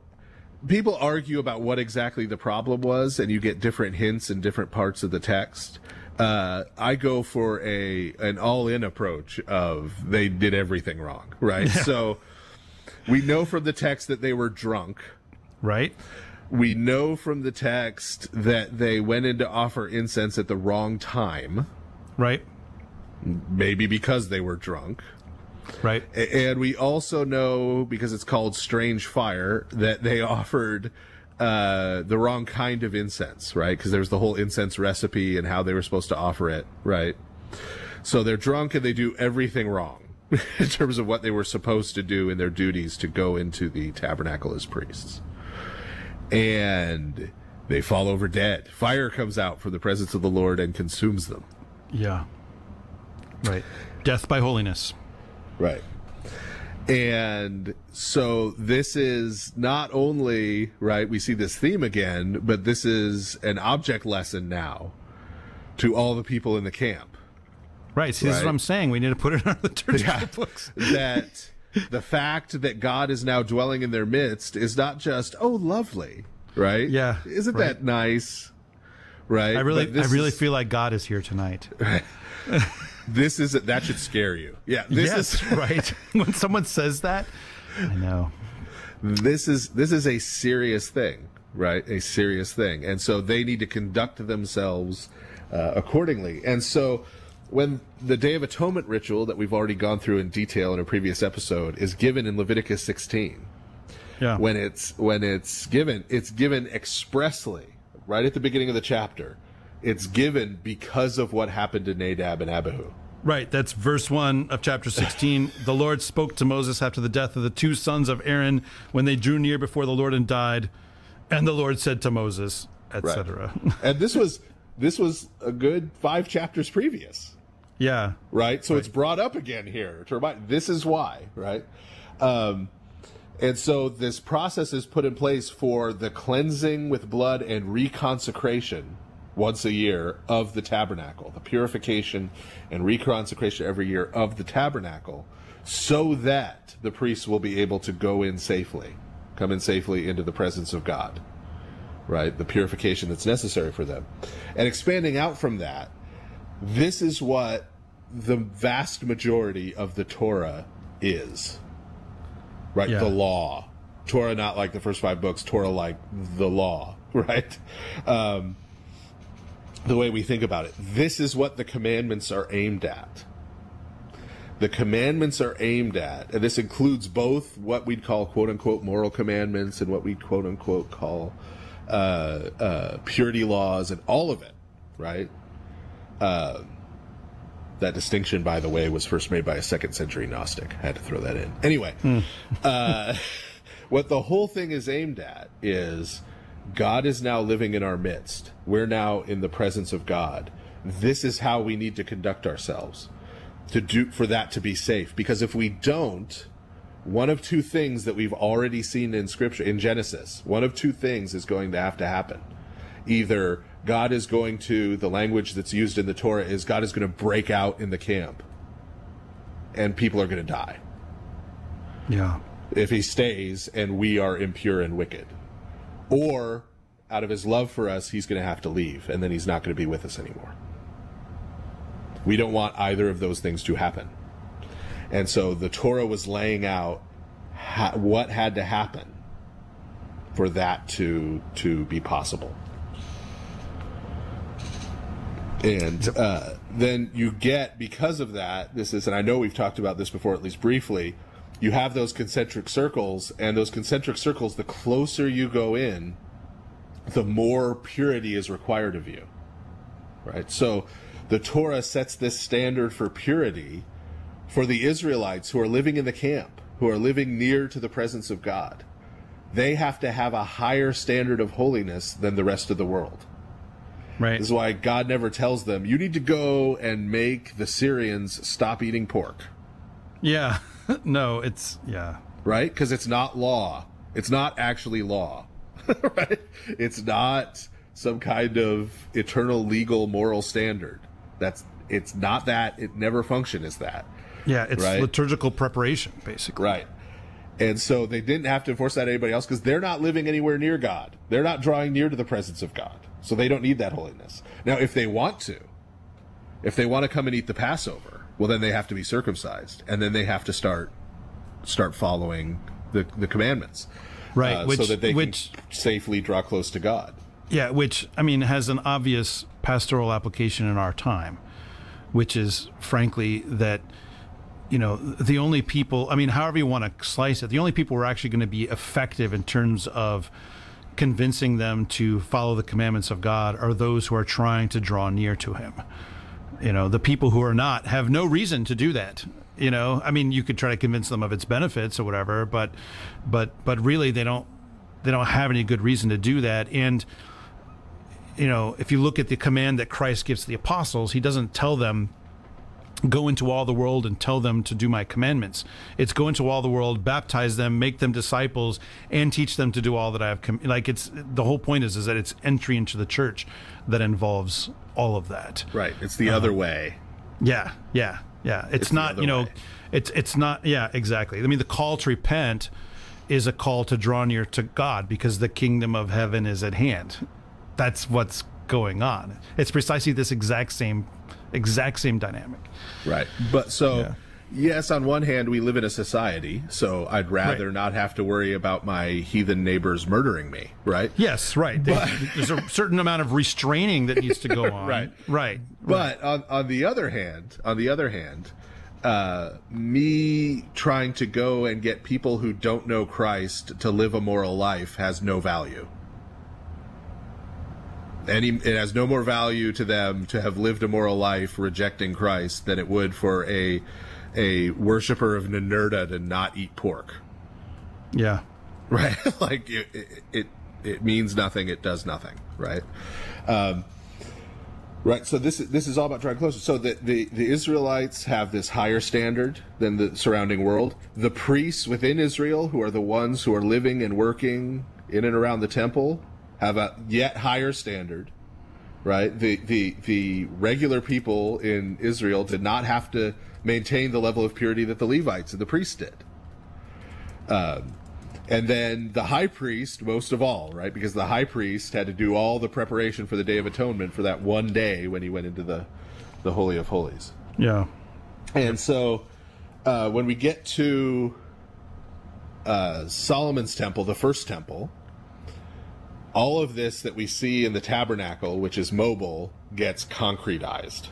people argue about what exactly the problem was, and you get different hints in different parts of the text. Uh, I go for a an all in approach of they did everything wrong, right? So we know from the text that they were drunk. right. We know from the text that they went in to offer incense at the wrong time, Right. maybe because they were drunk. Right. And we also know, because it's called Strange Fire, that they offered uh, the wrong kind of incense, right? Because there's the whole incense recipe and how they were supposed to offer it, right? So they're drunk and they do everything wrong in terms of what they were supposed to do in their duties to go into the tabernacle as priests. And they fall over dead. Fire comes out from the presence of the Lord and consumes them. Yeah. Right. Death by holiness. Right. And so this is not only, right, we see this theme again, but this is an object lesson now to all the people in the camp. Right. See, this is what I'm saying. We need to put it in our liturgical Yeah. books. that the fact that God is now dwelling in their midst is not just, oh, lovely, right? Yeah, Isn't right. that nice? Right? I really, I really is- feel like God is here tonight. this is, that should scare you. Yeah. This yes. is, right. when someone says that, I know. this is this is a serious thing, right? A serious thing, and so they need to conduct themselves uh, accordingly. And so, when the Day of Atonement ritual that we've already gone through in detail in a previous episode is given in Leviticus 16, Yeah. when it's when it's given, it's given expressly right at the beginning of the chapter. It's given because of what happened to Nadab and Abihu. Right, that's verse 1 of chapter 16. the Lord spoke to Moses after the death of the two sons of Aaron when they drew near before the Lord and died. And the Lord said to Moses, etc. and this was this was a good five chapters previous. yeah. right? So it's brought up again here to remind. This is why, right? Um, and so this process is put in place for the cleansing with blood and reconsecration once a year of the tabernacle, the purification and reconsecration every year of the tabernacle, so that the priests will be able to go in safely, come in safely into the presence of God. Right? The purification that's necessary for them. And expanding out from that, this is what the vast majority of the Torah is. Right? Yeah. The law. Torah, not like the first five books, Torah like the law, right? Um, the way we think about it. This is what the commandments are aimed at. The commandments are aimed at, and this includes both what we'd call quote unquote moral commandments and what we quote unquote call uh, uh, purity laws and all of it, right? Uh, that distinction, by the way, was first made by a second century Gnostic. I had to throw that in. Anyway, uh, what the whole thing is aimed at is God is now living in our midst. We're now in the presence of God. This is how we need to conduct ourselves to do for that to be safe. Because if we don't, one of two things that we've already seen in scripture in Genesis, one of two things is going to have to happen. Either God is going to the language that's used in the Torah is God is going to break out in the camp and people are going to die Yeah. if he stays and we are impure and wicked. Or out of his love for us, he's going to have to leave and then he's not going to be with us anymore. We don't want either of those things to happen. And so the Torah was laying out ha- what had to happen for that to to be possible. And uh, then you get because of that. This is, and I know we've talked about this before, at least briefly. You have those concentric circles, and those concentric circles. The closer you go in, the more purity is required of you. Right. So, the Torah sets this standard for purity for the Israelites who are living in the camp, who are living near to the presence of God. They have to have a higher standard of holiness than the rest of the world. Right. This is why God never tells them, you need to go and make the Syrians stop eating pork, Yeah. no, it's yeah. right? Because it's not law. It's not actually law, right? It's not some kind of eternal legal moral standard. That's it's not that. It never functioned as that. Yeah, it's Right. liturgical preparation basically. Right. And so they didn't have to enforce that on anybody else because they're not living anywhere near God. They're not drawing near to the presence of God. So they don't need that holiness. Now, if they want to, if they want to come and eat the Passover, well, then they have to be circumcised, and then they have to start start following the the commandments, Right, uh, which- so that they which- can safely draw close to God. Yeah, which I mean has an obvious pastoral application in our time, which is frankly that you know the only people I mean however you want to slice it, the only people who are actually going to be effective in terms of convincing them to follow the commandments of God are those who are trying to draw near to him. You know, the people who are not have no reason to do that. You know, I mean, you could try to convince them of its benefits or whatever, but but but really they don't they don't have any good reason to do that and you know, if you look at the command that Christ gives the apostles, he doesn't tell them, go into all the world and tell them to do my commandments. It's go into all the world, baptize them, make them disciples, and teach them to do all that I have. Com-. Like it's the whole point is is that it's entry into the church that involves all of that. Right. It's the other way. Yeah, yeah, yeah. It's, It's not, you know, way. it's it's not. Yeah, exactly. I mean, the call to repent is a call to draw near to God because the kingdom of heaven is at hand. That's what's going on. It's precisely this exact same, exact same dynamic. Right. But so, Yeah. Yes, on one hand, we live in a society, so I'd rather Right. not have to worry about my heathen neighbors murdering me, right? Yes, right. There's a certain amount of restraining that needs to go on. Right. right. But on, on the other hand, on the other hand, uh, me trying to go and get people who don't know Christ to live a moral life has no value. Any, it has no more value to them to have lived a moral life rejecting Christ than it would for a a worshiper of Ninurta to not eat pork. Yeah. right? like it, it, it, means nothing. It does nothing, right? Um, right. So this this is all about drawing closer. So the, the the Israelites have this higher standard than the surrounding world. The priests within Israel, who are the ones who are living and working in and around the temple, have a yet higher standard. Right? The the the regular people in Israel did not have to maintain the level of purity that the Levites and the priests did. Um, and then the high priest, most of all, right? Because the high priest had to do all the preparation for the Day of Atonement for that one day when he went into the the Holy of Holies. Yeah. And so uh, when we get to uh, Solomon's temple, the first temple, all of this that we see in the tabernacle, which is mobile, gets concretized.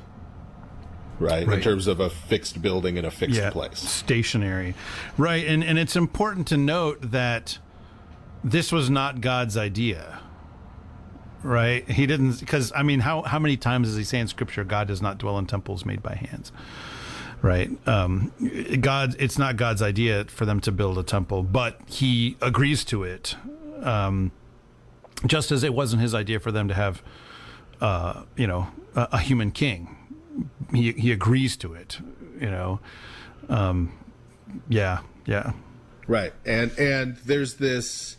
Right? In terms of a fixed building in a fixed yeah, place. stationary, right? And and it's important to note that this was not God's idea, right? He didn't because I mean, how how many times does he say in Scripture, God does not dwell in temples made by hands, right? Um, God, it's not God's idea for them to build a temple, but He agrees to it, um, just as it wasn't His idea for them to have, uh, you know, a, a human king he he agrees to it you know um yeah yeah Right. And and there's this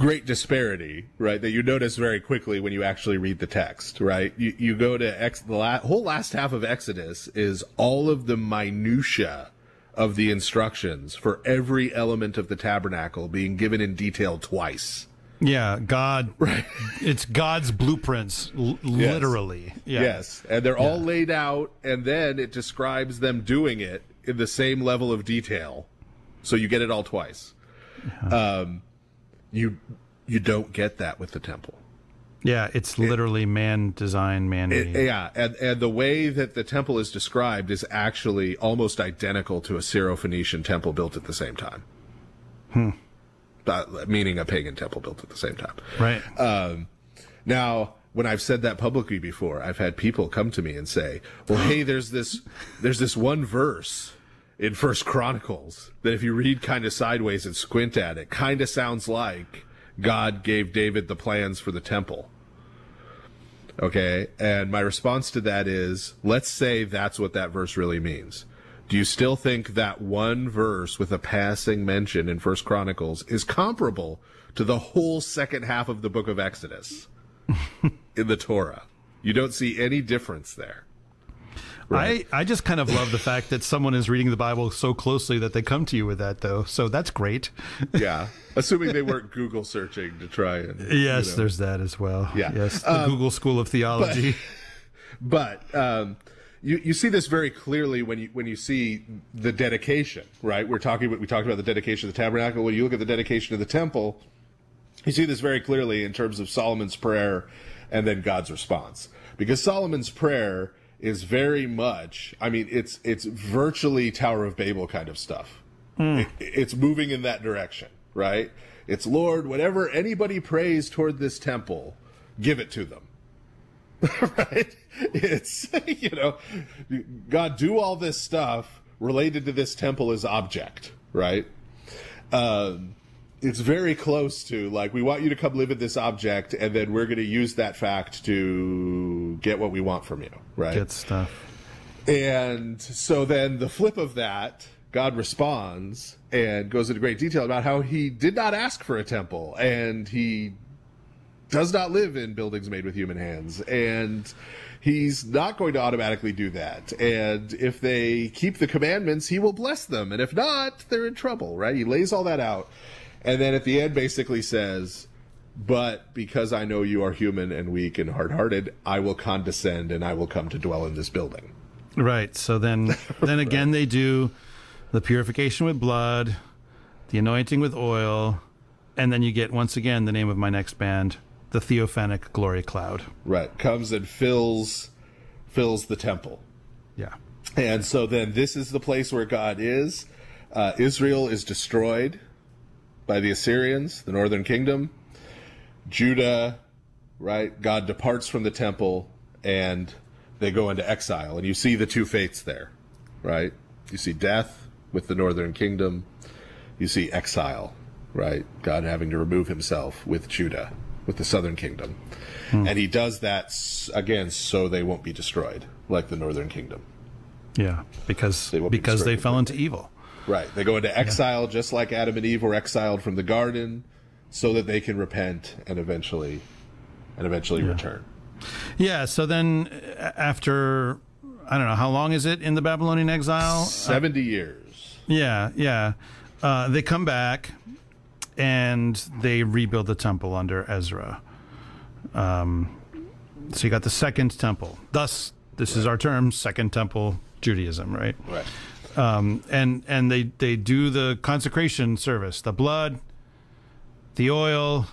great disparity, right, that you notice very quickly when you actually read the text, right? You you go to Ex the la- whole last half of Exodus is all of the minutia of the instructions for every element of the tabernacle being given in detail twice. Yeah god Right. it's god's blueprints l- literally yeah Yes, and they're all laid out, and then it describes them doing it in the same level of detail, so you get it all twice. Um, you you don't get that with the temple. yeah it's literally man design man It- made yeah, and and the way that the temple is described is actually almost identical to a Syro-Phoenician temple built at the same time. Hmm. Uh, meaning a pagan temple built at the same time. right um, Now, when I've said that publicly before, I've had people come to me and say, "Well, hey, there's this there's this one verse in First Chronicles that if you read kind of sideways and squint at it, kind of sounds like God gave David the plans for the temple." Okay, and my response to that is, let's say that's what that verse really means. Do you still think that one verse with a passing mention in First Chronicles is comparable to the whole second half of the book of Exodus in the Torah? You don't see any difference there. I, I just kind of love the fact that someone is reading the Bible so closely that they come to you with that, though. So that's great. Yeah, assuming they weren't Google searching to try and Yes, you know. there's that as well. Yeah. Yes, the Google School of Theology. but um, you you see this very clearly when you when you see the dedication, right? We're talking we talked about the dedication of the tabernacle. When you look at the dedication of the temple, you see this very clearly in terms of Solomon's prayer and then God's response, because Solomon's prayer is very much. I mean, it's it's virtually Tower of Babel kind of stuff. Hmm. It- it's moving in that direction, right? It's Lord, whatever anybody prays toward this temple, give it to them right? It's, you know, God, do all this stuff related to this temple as object, right? Um, it's very close to like, we want you to come live in this object, and then we're going to use that fact to get what we want from you, right? Good stuff. And so then the flip of that, God responds and goes into great detail about how he did not ask for a temple and he does not live in buildings made with human hands and he's not going to automatically do that. And if they keep the commandments, he will bless them. And if not, they're in trouble, right? He lays all that out. And then at the end basically says, but because I know you are human and weak and hard hearted, I will condescend and I will come to dwell in this building. Right. So then, then again, they do the purification with blood, the anointing with oil, and then you get once again the name of my next band, the Theophanic Glory Cloud. Right. Comes and fills fills the temple. Yeah. And so then this is the place where God is. Uh, Israel is destroyed by the Assyrians, the northern kingdom. Judah, right? God departs from the temple and they go into exile. And you see the two fates there, right? You see death with the northern kingdom. You see exile, right? God having to remove himself with Judah, with the southern kingdom. And he does that, again, so they won't be destroyed like the northern kingdom. Yeah. Because They be because they fell into evil. Right. They go into exile just like Adam and Eve were exiled from the garden so that they can repent and eventually and eventually return. Yeah. So then, after I don't know how long is it in the Babylonian exile? 70 years. Yeah, yeah. Uh, they come back and they rebuild the temple under Ezra. Um, so you got the second temple. Thus, this is our term, Second Temple Judaism, right? Right. Um, and and they they do the consecration service, the blood, the oil,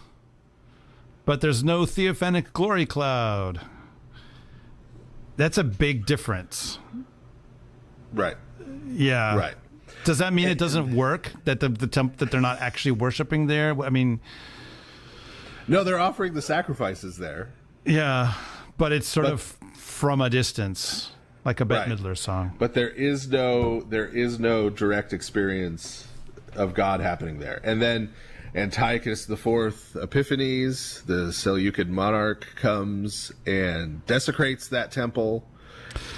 but there's no theophanic glory cloud. That's a big difference. Right. Yeah. Right. Does that mean it doesn't work? That the the temp that they're not actually worshiping there? I mean, No, they're offering the sacrifices there. yeah, but it's sort But- of from a distance, like a Bette Right. Midler song. but there is no there is no direct experience of God happening there. And then Antiochus the Fourth Epiphanes, the Seleucid monarch, comes and desecrates that temple,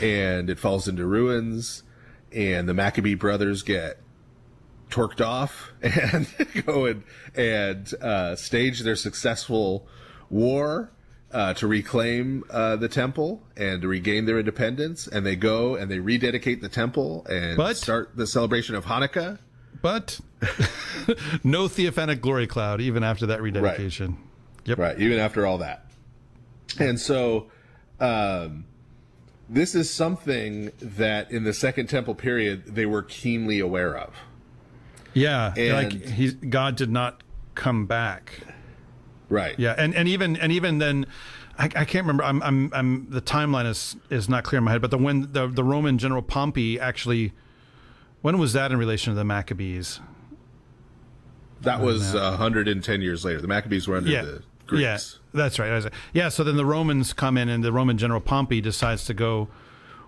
and it falls into ruins. And the Maccabee brothers get torqued off and go and, and uh, stage their successful war uh, to reclaim uh, the temple and to regain their independence. And they go and they rededicate the temple and But- start the celebration of Hanukkah. But no theophanic glory cloud even after that rededication. Right. Yep. Right, even after all that. And so, um, this is something that in the Second Temple period they were keenly aware of. Yeah. like And- he God did not come back. Right. Yeah, and, and even and even then, I, I can't remember. I'm, I'm I'm the timeline is is not clear in my head. But the when the the Roman general Pompey actually, when was that in relation to the Maccabees? That was uh, 110 years later. The Maccabees were under Yeah, the Greeks. yeah, that's right. Yeah, so then the Romans come in, and the Roman general Pompey decides to go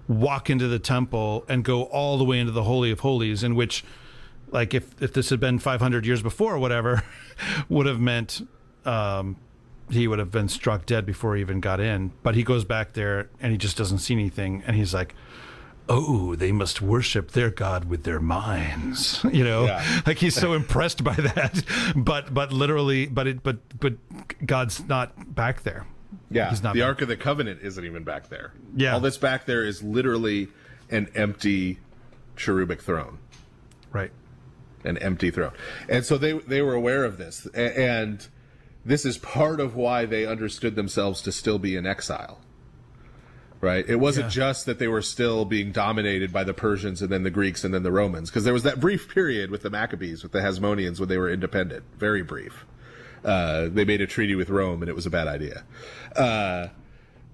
walk into the temple and go all the way into the holy of holies, in which, like, if if this had been 500 years before or whatever, would have meant. Um, he would have been struck dead before he even got in. But he goes back there and he just doesn't see anything. And he's like, oh, they must worship their God with their minds. You know, Yeah. like he's so impressed by that. But but literally, but it but but God's not back there. Yeah, He's not the. Ark of the Covenant isn't even back there. Yeah. all that's back there is literally an empty cherubic throne, Right. an empty throne. And so they they were aware of this, and this is part of why they understood themselves to still be in exile. Right? It wasn't Yeah. just that they were still being dominated by the Persians and then the Greeks and then the Romans, because there was that brief period with the Maccabees, with the Hasmoneans, when they were independent. Very brief. Uh, they made a treaty with Rome, and it was a bad idea. Uh,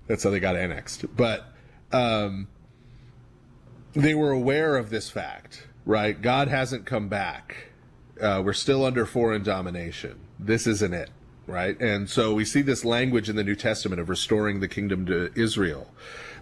that's how they got annexed. But um, they were aware of this fact, right? God hasn't come back. Uh, we're still under foreign domination. This isn't it, right? And so we see this language in the New Testament of restoring the kingdom to Israel.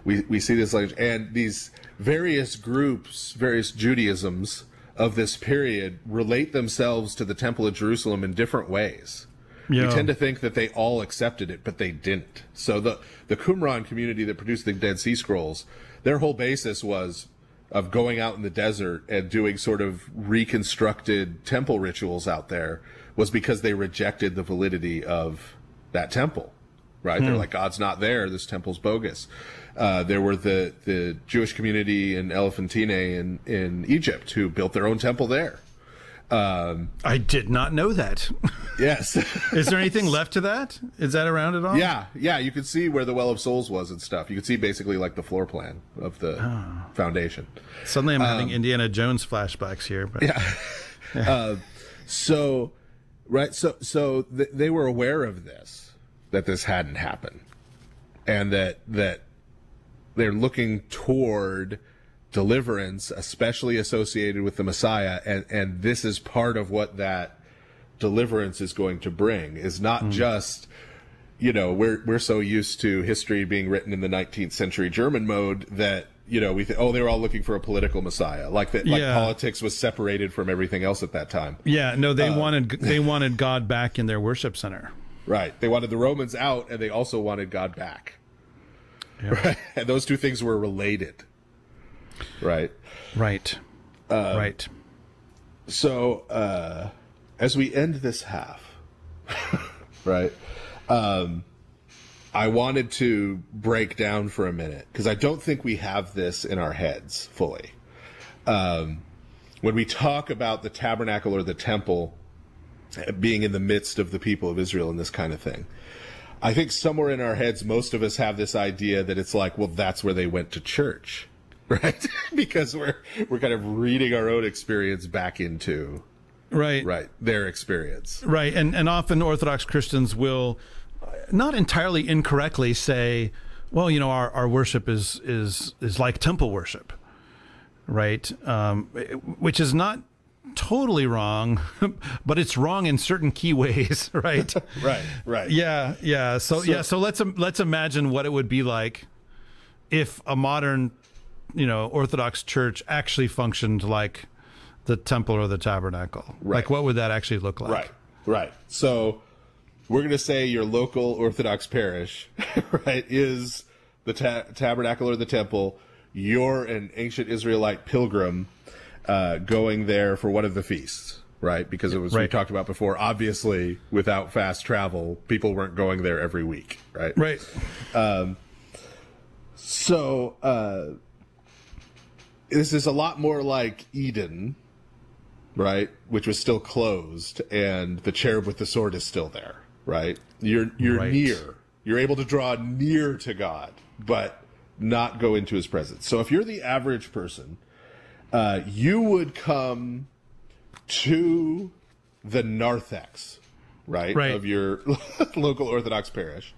We we see this language and these various groups, various Judaisms of this period relate themselves to the Temple of Jerusalem in different ways. Yeah. We tend to think that they all accepted it, but they didn't. So the the Qumran community that produced the Dead Sea Scrolls, their whole basis was of going out in the desert and doing sort of reconstructed temple rituals out there was because they rejected the validity of that temple. Right? They're like, God's not there. This temple's bogus. Uh, there were the, the Jewish community in Elephantine in, in Egypt who built their own temple there. I did not know that. Yes. Is there anything left to that? Is that around at all? Yeah, yeah, you could see where the Well of Souls was and stuff. You could see basically like the floor plan of the foundation. Suddenly, I'm Um, having Indiana Jones flashbacks here. But yeah. So, right, so so th- they were aware of this, that this hadn't happened, and that that they're looking toward deliverance, especially associated with the Messiah, and and this is part of what that deliverance is going to bring. Is not hmm. just you know we're we're so used to history being written in the 19th century German mode that you know we think oh they were all looking for a political messiah like that like Yeah. politics was separated from everything else at that time Yeah, no, Uh, they wanted they wanted God back in their worship center. right they wanted the Romans out and they also wanted God back right and those two things were related right Right. Um, right. so uh as we end this half right um I wanted to break down for a minute because I don't think we have this in our heads fully. Um, when we talk about the tabernacle or the temple being in the midst of the people of Israel and this kind of thing, I think somewhere in our heads, most of us have this idea that it's like, well, that's where they went to church, right? because we're we're kind of reading our own experience back into right right their experience right and and often orthodox christians will not entirely incorrectly say well you know our, our worship is is is like temple worship right um, which is not totally wrong but it's wrong in certain key ways right right right yeah yeah so, so yeah so let's let's imagine what it would be like if a modern you know orthodox church actually functioned like the temple or the tabernacle? Right. Like, what would that actually look like? Right, right. So, we're going to say your local Orthodox parish, right, is the ta- tabernacle or the temple. You're an ancient Israelite pilgrim uh, going there for one of the feasts, right? Because it was right. we talked about before. Obviously, without fast travel, people weren't going there every week, right? Right. Um, so uh, this is a lot more like Eden, right? Which was still closed, and the cherub with the sword is still there, right? You're you're right. near. You're able to draw near to God, but not go into His presence. So if you're the average person, uh, you would come to the narthex, right, right. of your local Orthodox parish,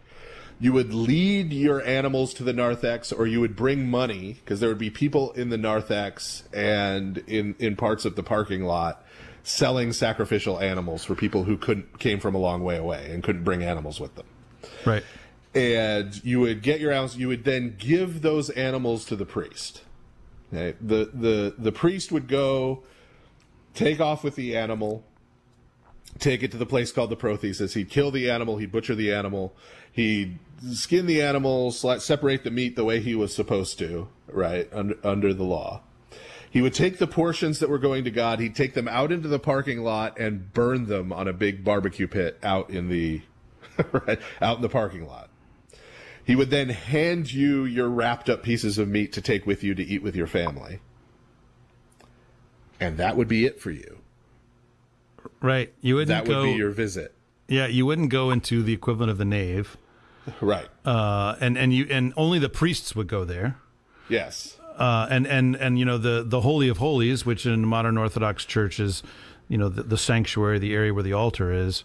you would lead your animals to the narthex or you would bring money because there would be people in the narthex and in in parts of the parking lot selling sacrificial animals for people who couldn't came from a long way away and couldn't bring animals with them right and you would get your animals you would then give those animals to the priest okay? the the the priest would go take off with the animal take it to the place called the prothesis. He'd kill the animal, he'd butcher the animal, he'd skin the animal, separate the meat the way he was supposed to, right, under, under the law. He would take the portions that were going to God, he'd take them out into the parking lot and burn them on a big barbecue pit out in the right, out in the parking lot. He would then hand you your wrapped up pieces of meat to take with you to eat with your family. And that would be it for you. Right. You wouldn't That would go, be your visit. Yeah, you wouldn't go into the equivalent of the nave. Right. Uh, and and you and only the priests would go there. Yes. Uh, and and and you know the the holy of holies, which in modern Orthodox churches, you know the, the sanctuary, the area where the altar is.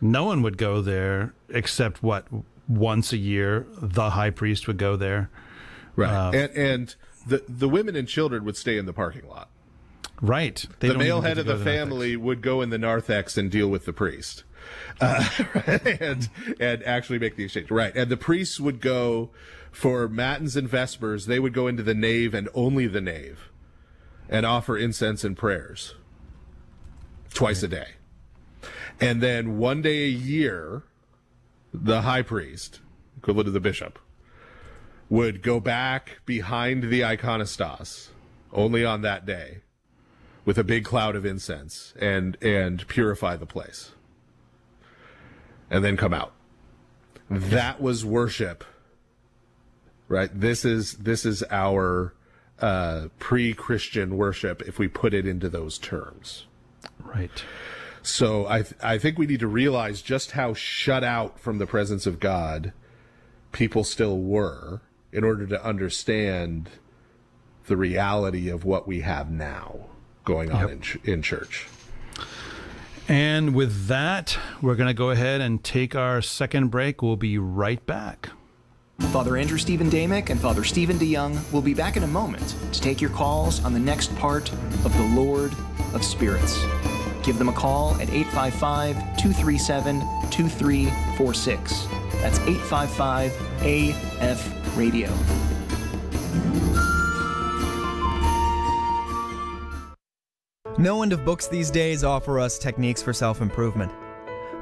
No one would go there except what once a year the high priest would go there. Right. Uh, and and the the women and children would stay in the parking lot. Right. They the male head of the, the family narthex. would go in the narthex and deal with the priest. Uh, and and actually make the exchange. Right. And the priests would go for matins and vespers, they would go into the nave and only the nave and offer incense and prayers twice right. a day. And then one day a year, the high priest, equivalent to the bishop, would go back behind the iconostas only on that day with a big cloud of incense and and purify the place and then come out that was worship right this is this is our uh, pre-christian worship if we put it into those terms right so i th- i think we need to realize just how shut out from the presence of god people still were in order to understand the reality of what we have now going on yep. in, ch- in church. And with that, we're going to go ahead and take our second break. We'll be right back. Father Andrew Stephen Damick and Father Stephen De Young will be back in a moment to take your calls on the next part of the Lord of Spirits. Give them a call at 855 237 2346. That's 855 AF Radio. No end of books these days offer us techniques for self improvement.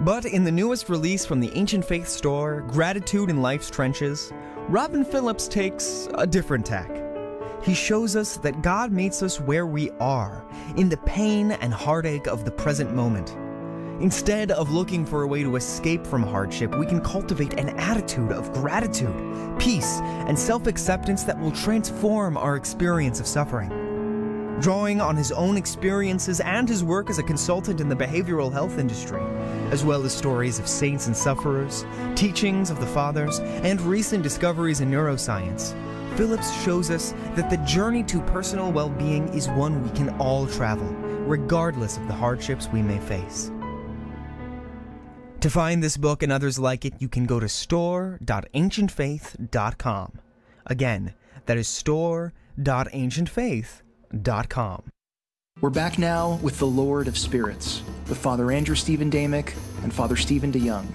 But in the newest release from the Ancient Faith store, Gratitude in Life's Trenches, Robin Phillips takes a different tack. He shows us that God meets us where we are, in the pain and heartache of the present moment. Instead of looking for a way to escape from hardship, we can cultivate an attitude of gratitude, peace, and self acceptance that will transform our experience of suffering. Drawing on his own experiences and his work as a consultant in the behavioral health industry, as well as stories of saints and sufferers, teachings of the fathers, and recent discoveries in neuroscience, Phillips shows us that the journey to personal well being is one we can all travel, regardless of the hardships we may face. To find this book and others like it, you can go to store.ancientfaith.com. Again, that is store.ancientfaith.com. We're back now with the Lord of Spirits, with Father Andrew Stephen Damick and Father Stephen De Young.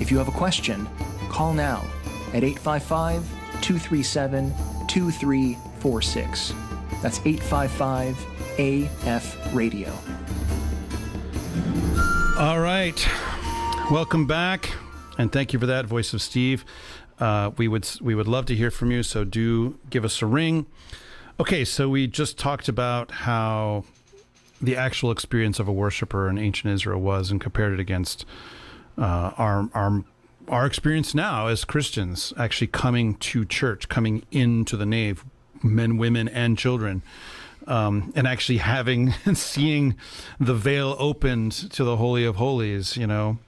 If you have a question, call now at 855 237 2346. That's 855 AF Radio. All right. Welcome back, and thank you for that, voice of Steve. Uh, we would we would love to hear from you, so do give us a ring. Okay, so we just talked about how the actual experience of a worshiper in ancient Israel was, and compared it against uh, our our our experience now as Christians, actually coming to church, coming into the nave, men, women, and children. Um, and actually having and seeing the veil opened to the holy of holies, you know,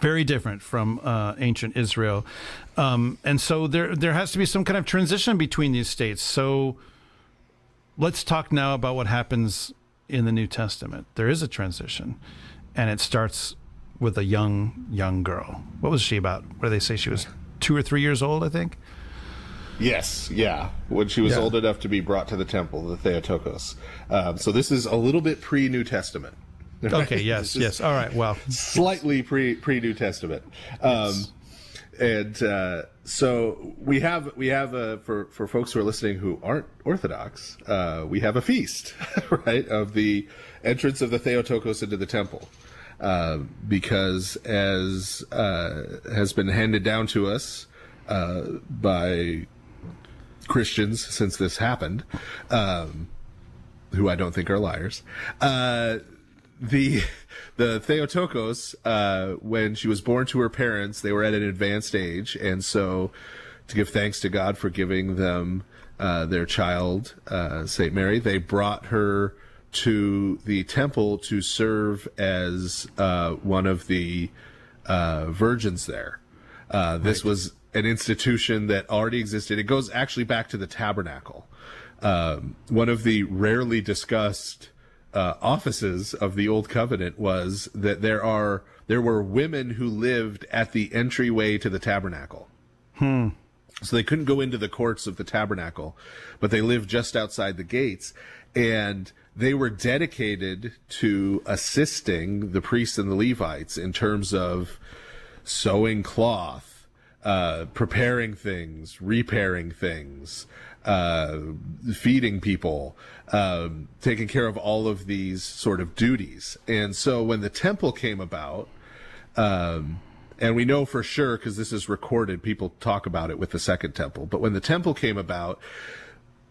very different from uh, ancient Israel, um, and so there there has to be some kind of transition between these states. So let's talk now about what happens in the New Testament. There is a transition, and it starts with a young young girl. What was she about? What do they say she was? Two or three years old, I think. Yes, yeah. When she was Yeah. old enough to be brought to the temple, the Theotokos. Um, so this is a little bit pre New Testament. Okay. Yes. Yes. All right. Well. Slightly pre pre New Testament. Um, and uh, so we have we have a for for folks who are listening who aren't Orthodox, uh, we have a feast, right, of the entrance of the Theotokos into the temple. Uh, because as uh, has been handed down to us uh, by Christians since this happened, um, who I don't think are liars. The the Theotokos, uh, when she was born to her parents, they were at an advanced age, and so to give thanks to God for giving them uh, their child, uh, Saint Mary, they brought her to the temple to serve as uh, one of the uh, virgins there. Uh, this was an institution that already existed. It goes actually back to the tabernacle. Um, one of the rarely discussed uh, offices of the Old Covenant was that there are there were women who lived at the entryway to the tabernacle. Hmm. So they couldn't go into the courts of the tabernacle, but they lived just outside the gates. And they were dedicated to assisting the priests and the Levites in terms of sewing cloth, uh, preparing things, repairing things, uh, feeding people, um, taking care of all of these sort of duties. And so when the temple came about, um, and we know for sure because this is recorded, people talk about it with the second temple. But when the temple came about,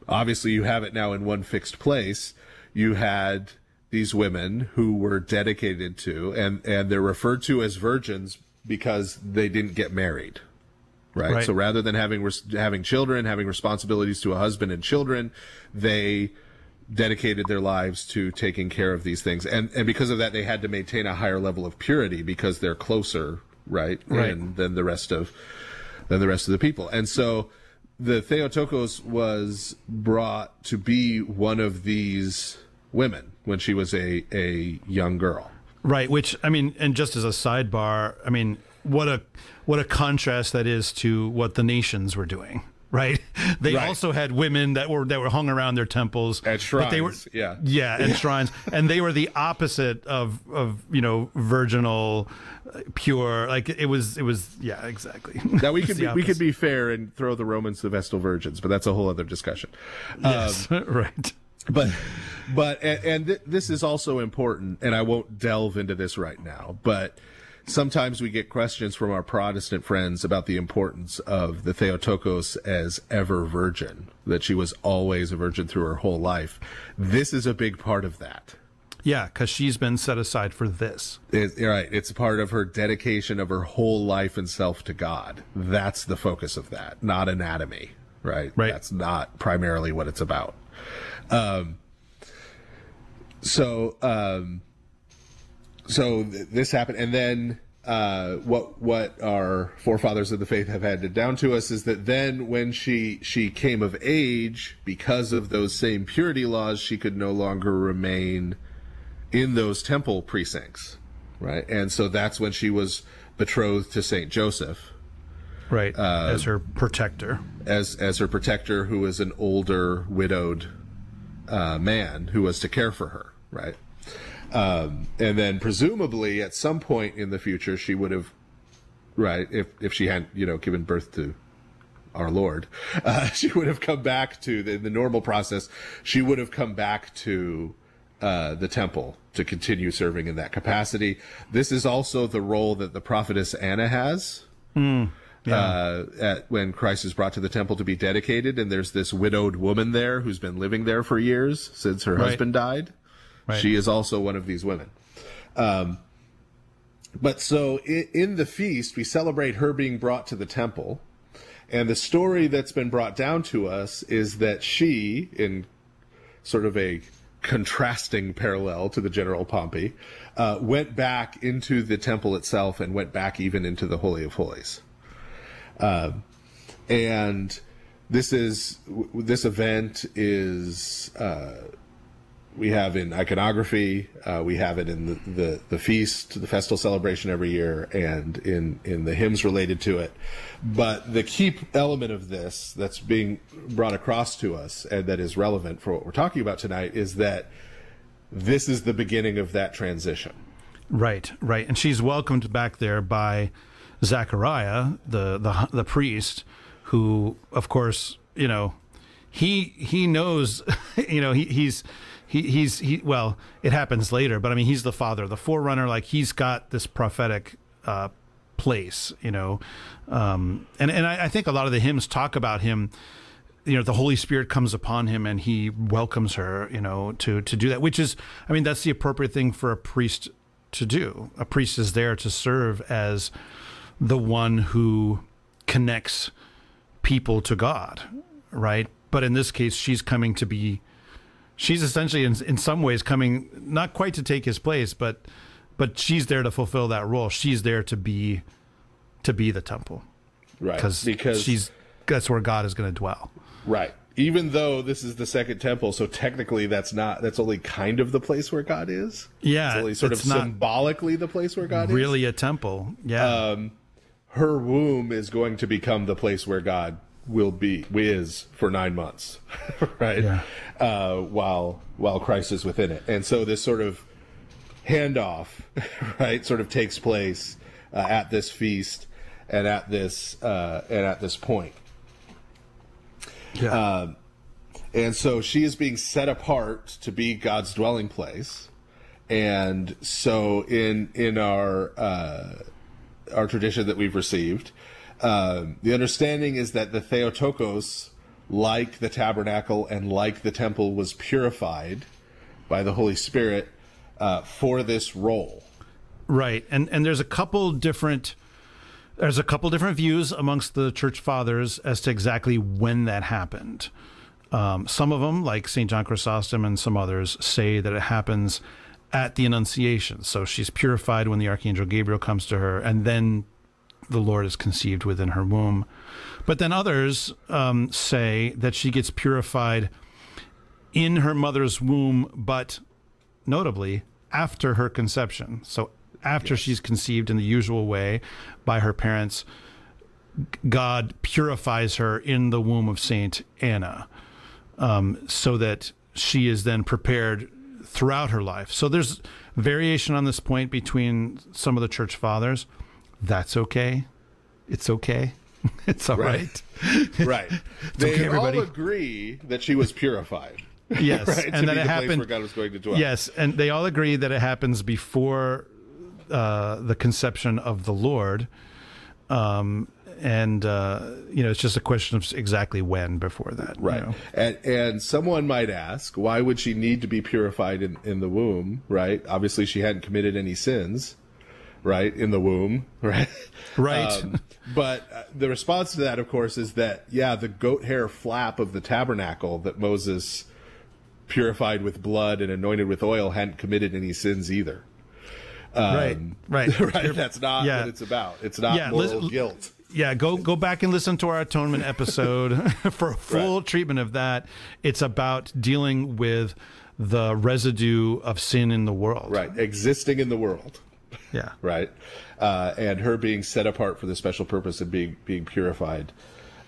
obviously you have it now in one fixed place. You had these women who were dedicated to, and and they're referred to as virgins because they didn't get married. Right? Right. So rather than having res- having children, having responsibilities to a husband and children, they dedicated their lives to taking care of these things. And and because of that they had to maintain a higher level of purity because they're closer, right? Right. than the rest of than the rest of the people. And so the Theotokos was brought to be one of these women when she was a, a young girl. Right, which I mean, and just as a sidebar, I mean, what a what a contrast that is to what the nations were doing. Right, they Right. also had women that were that were hung around their temples At but they were, shrines, yeah. yeah, and shrines, and they were the opposite of of you know virginal, pure. Like it was, it was, yeah, exactly. Now we could be, we could be fair and throw the Romans the Vestal virgins, but that's a whole other discussion. yes, um, right. but but and, and th- this is also important and i won't delve into this right now but sometimes we get questions from our protestant friends about the importance of the theotokos as ever virgin that she was always a virgin through her whole life this is a big part of that Yeah, because she's been set aside for this. It, right. It's part of her dedication of her whole life and self to God. That's the focus of that, not anatomy. Right. Right. That's not primarily what it's about. Um, so, um, so th- this happened, and then uh, what what our forefathers of the faith have handed down to us is that then when she she came of age, because of those same purity laws, she could no longer remain in those temple precincts, right? And so that's when she was betrothed to Saint Joseph Right. as her protector. as as her protector, who was an older widowed uh, man who was to care for her, right? Um, and then presumably at some point in the future she would have, right, if if she hadn't you know given birth to our Lord, uh, she would have come back to the, the normal process. She would have come back to uh, the temple to continue serving in that capacity. This is also the role that the prophetess Anna has uh, at, when Christ is brought to the temple to be dedicated, and there's this widowed woman there who's been living there for years since her Right. husband died. Right. She is also one of these women. Um, but so in, in the feast, we celebrate her being brought to the temple. And the story that's been brought down to us is that she, in sort of a contrasting parallel to the general Pompey, uh, went back into the temple itself and went back even into the Holy of Holies. Um, and this is this event is uh, we have in iconography, uh, we have it in the, the, the feast, the festal celebration every year, and in, in the hymns related to it. But the key element of this that's being brought across to us and that is relevant for what we're talking about tonight is that this is the beginning of that transition. Right, right. And she's welcomed back there by Zachariah, the, the the priest, who, of course, you know, he he knows, you know, he, he's he, he's he. Well, it happens later, but I mean, he's the father, the forerunner. Like he's got this prophetic uh, place, you know, um, and and I, I think a lot of the hymns talk about him you know the holy spirit comes upon him and he welcomes her you know to to do that which is i mean that's the appropriate thing for a priest to do a priest is there to serve as the one who connects people to god right but in this case she's coming to be she's essentially in, in some ways coming not quite to take his place but but she's there to fulfill that role she's there to be to be the temple Right. because because she's that's where god is going to dwell Right. Even though this is the second temple, so technically that's not that's only kind of the place where God is. Yeah, It's only sort it's of symbolically the place where God is. really a temple. Yeah. Um, her womb is going to become the place where God will be is for nine months. right. Yeah. Uh, while while Christ is within it. And so this sort of handoff, right, sort of takes place uh, at this feast and at this uh, and at this point. yeah. And so she is being set apart to be God's dwelling place. And so in in our uh, our tradition that we've received, um, the understanding is that the Theotokos, like the tabernacle and like the temple, was purified by the Holy Spirit uh, for this role. Right, and and there's a couple different there's a couple different views amongst the church fathers as to exactly when that happened. Um, some of them, like Saint John Chrysostom and some others, say that it happens at the Annunciation. So she's purified when the archangel Gabriel comes to her, and then the Lord is conceived within her womb. But then others um, say that she gets purified in her mother's womb, but notably after her conception. So after she's conceived in the usual way by her parents, God purifies her in the womb of Saint Anna, um, so that she is then prepared throughout her life. So there's variation on this point between some of the church fathers. That's okay. It's okay. It's all right. Right. right. They okay, all agree that she was purified. Yes, right? and that it happened. God was going to dwell. Yes, and they all agree that it happens before uh, the conception of the Lord, um, and uh, you know, it's just a question of exactly when before that. you Right. know? And, and someone might ask, why would she need to be purified in, in the womb, right? Obviously, she hadn't committed any sins, right, in the womb, right? Right. Um, but uh, the response to that, of course, is that, yeah, the goat hair flap of the tabernacle that Moses purified with blood and anointed with oil hadn't committed any sins either. right. Right. right? That's not Yeah. what it's about. It's not Yeah, moral guilt. Yeah, go go back and listen to our atonement episode for a full Right. treatment of that. It's about dealing with the residue of sin in the world. Right. Existing in the world. Yeah. right? Uh, and her being set apart for the special purpose and being being purified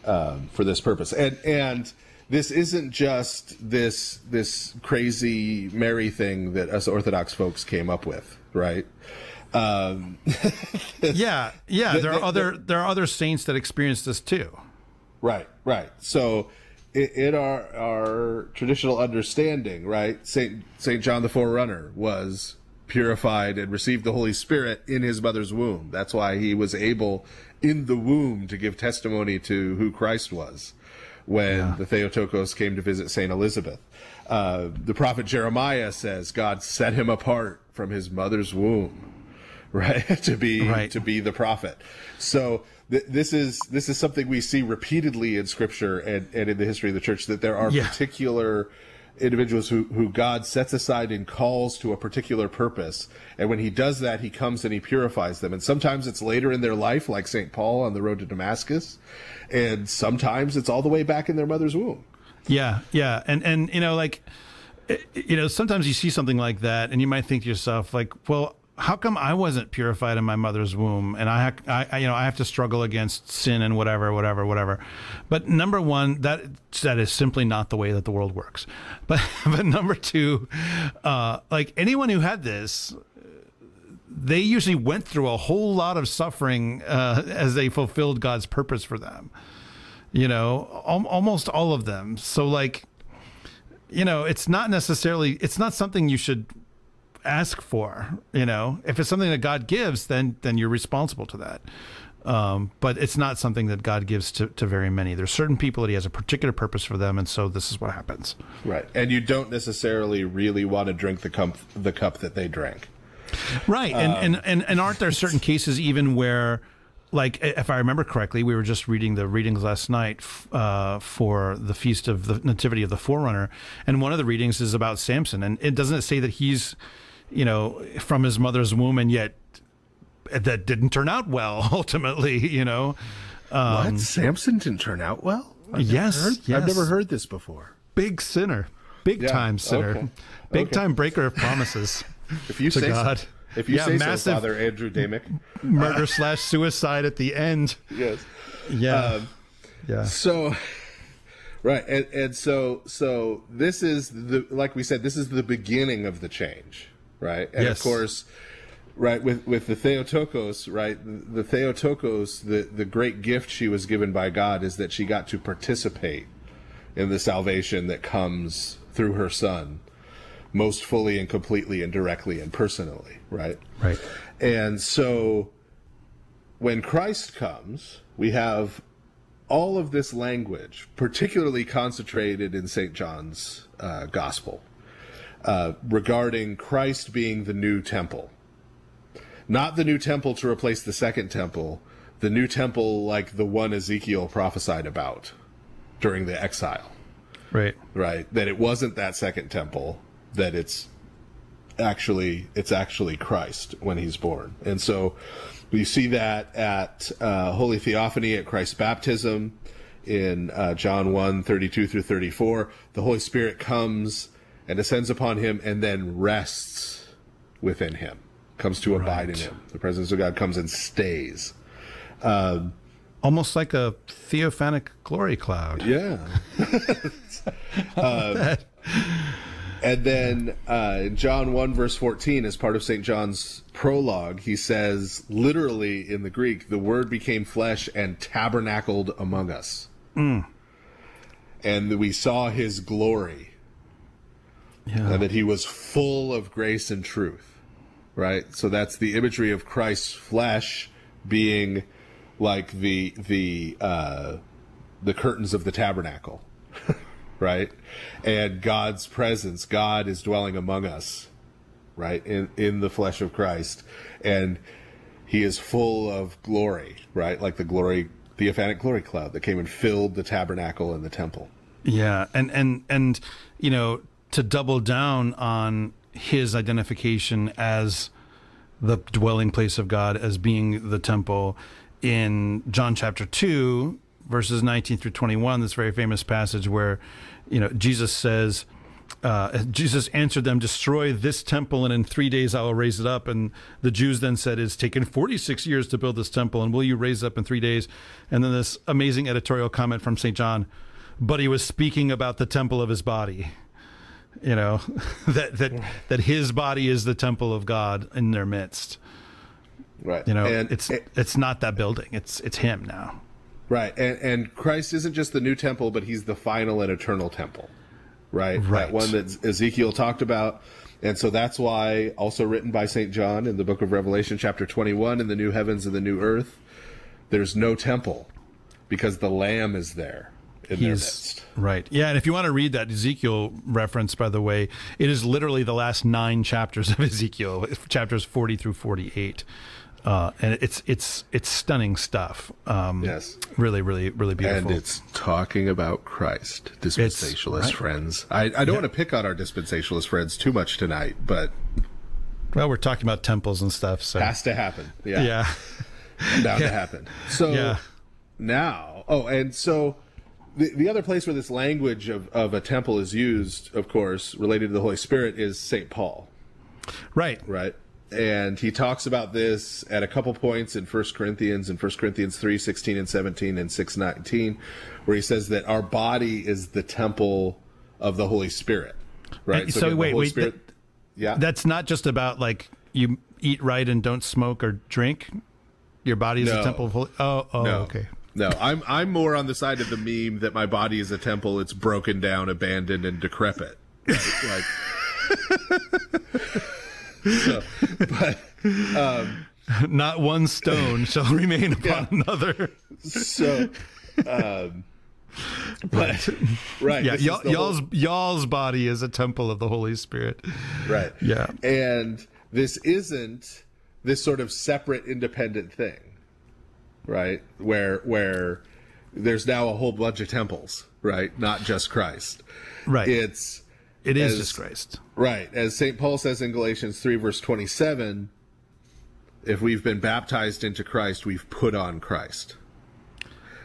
um, for this purpose. And and this isn't just this this crazy Mary thing that us Orthodox folks came up with, right? Um, Yeah, yeah. The- There are the- other there are other saints that experience this too. Right, right. So, in our our traditional understanding, right, Saint Saint John the Forerunner was purified and received the Holy Spirit in his mother's womb. That's why he was able in the womb to give testimony to who Christ was when the Theotokos came to visit Saint Elizabeth. Uh, the prophet Jeremiah says God set him apart from his mother's womb right to be Right. to be the prophet so th- this is this is something we see repeatedly in scripture and, and in the history of the church that there are Yeah. particular individuals who, who god sets aside and calls to a particular purpose. And when he does that he comes and he purifies them. And sometimes it's later in their life like st paul on the road to damascus. And sometimes it's all the way back in their mother's womb. Yeah, yeah, and and you know, like, eh, you know, sometimes you see something like that, and you might think to yourself, like, well, how come I wasn't purified in my mother's womb, and I, I you know, I have to struggle against sin and whatever, whatever, whatever. But number one, that that is simply not the way that the world works. But but number two, uh, like anyone who had this, they usually went through a whole lot of suffering uh, as they fulfilled God's purpose for them. You know, al- almost all of them. So, like, you know, it's not necessarily, it's not something you should ask for. You know, if it's something that God gives, then then you're responsible to that. Um, but it's not something that God gives to, to very many. There's certain people that He has a particular purpose for them, and so this is what happens. right and you don't necessarily really want to drink the cup the cup that they drank Right. And, and, and, and aren't there certain cases even where, like, if I remember correctly, we were just reading the readings last night uh, for the Feast of the Nativity of the Forerunner. And one of the readings is about Samson. And it doesn't say that he's, you know, from his mother's womb and yet that didn't turn out well ultimately, you know. Um, what samson didn't turn out well yes, heard- yes. I've never heard this before. Big sinner. Big Yeah, time sinner. okay, Big okay. time breaker of promises. If you to say God. so. If you Yeah, say massive- so, Father Andrew Damick. Murder slash suicide at the end. Yes. Yeah. Um, yeah. So, right, and and so so this is the like we said, this is the beginning of the change, right? And Yes. of course, right with with the Theotokos, right? The, the Theotokos, the the great gift she was given by God is that she got to participate in the salvation that comes through her son most fully and completely and directly and personally, right? Right. And so when Christ comes, we have all of this language, particularly concentrated in St. John's uh, Gospel, uh, regarding Christ being the new temple. Not the new temple to replace the second temple, the new temple like the one Ezekiel prophesied about during the exile Right. right that it wasn't that second temple that it's actually it's actually christ when he's born and so we see that at uh, holy theophany at christ's baptism in uh, john 1 32 through 34 the holy spirit comes and descends upon him and then rests within him comes to abide in him the presence of god comes and stays Almost like a theophanic glory cloud. Yeah. um, and then uh, in John 1, verse 14, as part of St. John's prologue, he says, literally in the Greek, the word became flesh and tabernacled among us. And we saw his glory, Yeah. and that he was full of grace and truth. Right? So that's the imagery of Christ's flesh being like the the uh, the curtains of the tabernacle, right? And God's presence, God is dwelling among us, right? In in the flesh of Christ, and He is full of glory, right? Like the glory, theophanic glory cloud that came and filled the tabernacle and the temple. Yeah, and and and you know to double down on his identification as the dwelling place of God as being the temple in John chapter 2 verses 19 through 21 this very famous passage where you know Jesus says uh, Jesus answered them, Destroy this temple, and in three days I will raise it up. And the Jews then said, It's taken 46 years to build this temple, and will you raise it up in three days? And then this amazing editorial comment from St. John, but he was speaking about the temple of his body. You know, that, that, that his body is the temple of God in their midst. Right. You know, And- it's it's not that building. It's it's him now. Right, and and Christ isn't just the new temple, but he's the final and eternal temple, right? Right. That one that Ezekiel talked about, and so that's why, also written by Saint John in the book of Revelation, chapter twenty-one, in the new heavens and the new earth, there's no temple because the Lamb is there in their midst. right. Yeah, and if you want to read that Ezekiel reference, by the way, it is literally the last nine chapters of Ezekiel, chapters forty through forty-eight, uh, and it's it's it's stunning stuff. Um, Yes. really, really, really beautiful. And it's talking about Christ, dispensationalist right. friends. I, I don't want to pick on our dispensationalist friends too much tonight, but well, we're talking about temples and stuff, so has to happen. Yeah. yeah, bound to happen. So Yeah. now, oh, and so the, the other place where this language of, of a temple is used, of course, related to the Holy Spirit, is St. Paul, right. right? And he talks about this at a couple points in 1 Corinthians, in 1 Corinthians 3 16 and 17 and 6 19, where he says that our body is the temple of the Holy Spirit, right? Uh, and so again, the wait, Holy wait, Spirit, yeah. That's not just about like you eat right and don't smoke or drink. Your body is a No. temple of holy. Oh, oh, No. okay. No, I'm I'm more on the side of the meme that my body is a temple. It's broken down, abandoned, and decrepit. Right? like, so, but Not one stone shall remain upon another. so, um, but right, Yeah, y'all, y'all's y'all's body is a temple of the Holy Spirit. right, Yeah. and this isn't this sort of separate, independent thing, right? Where where there's now a whole bunch of temples, right? Not just Christ. Right. It's it is as- disgraced. Right. As St. Paul says in Galatians 3, verse 27, if we've been baptized into Christ, we've put on Christ.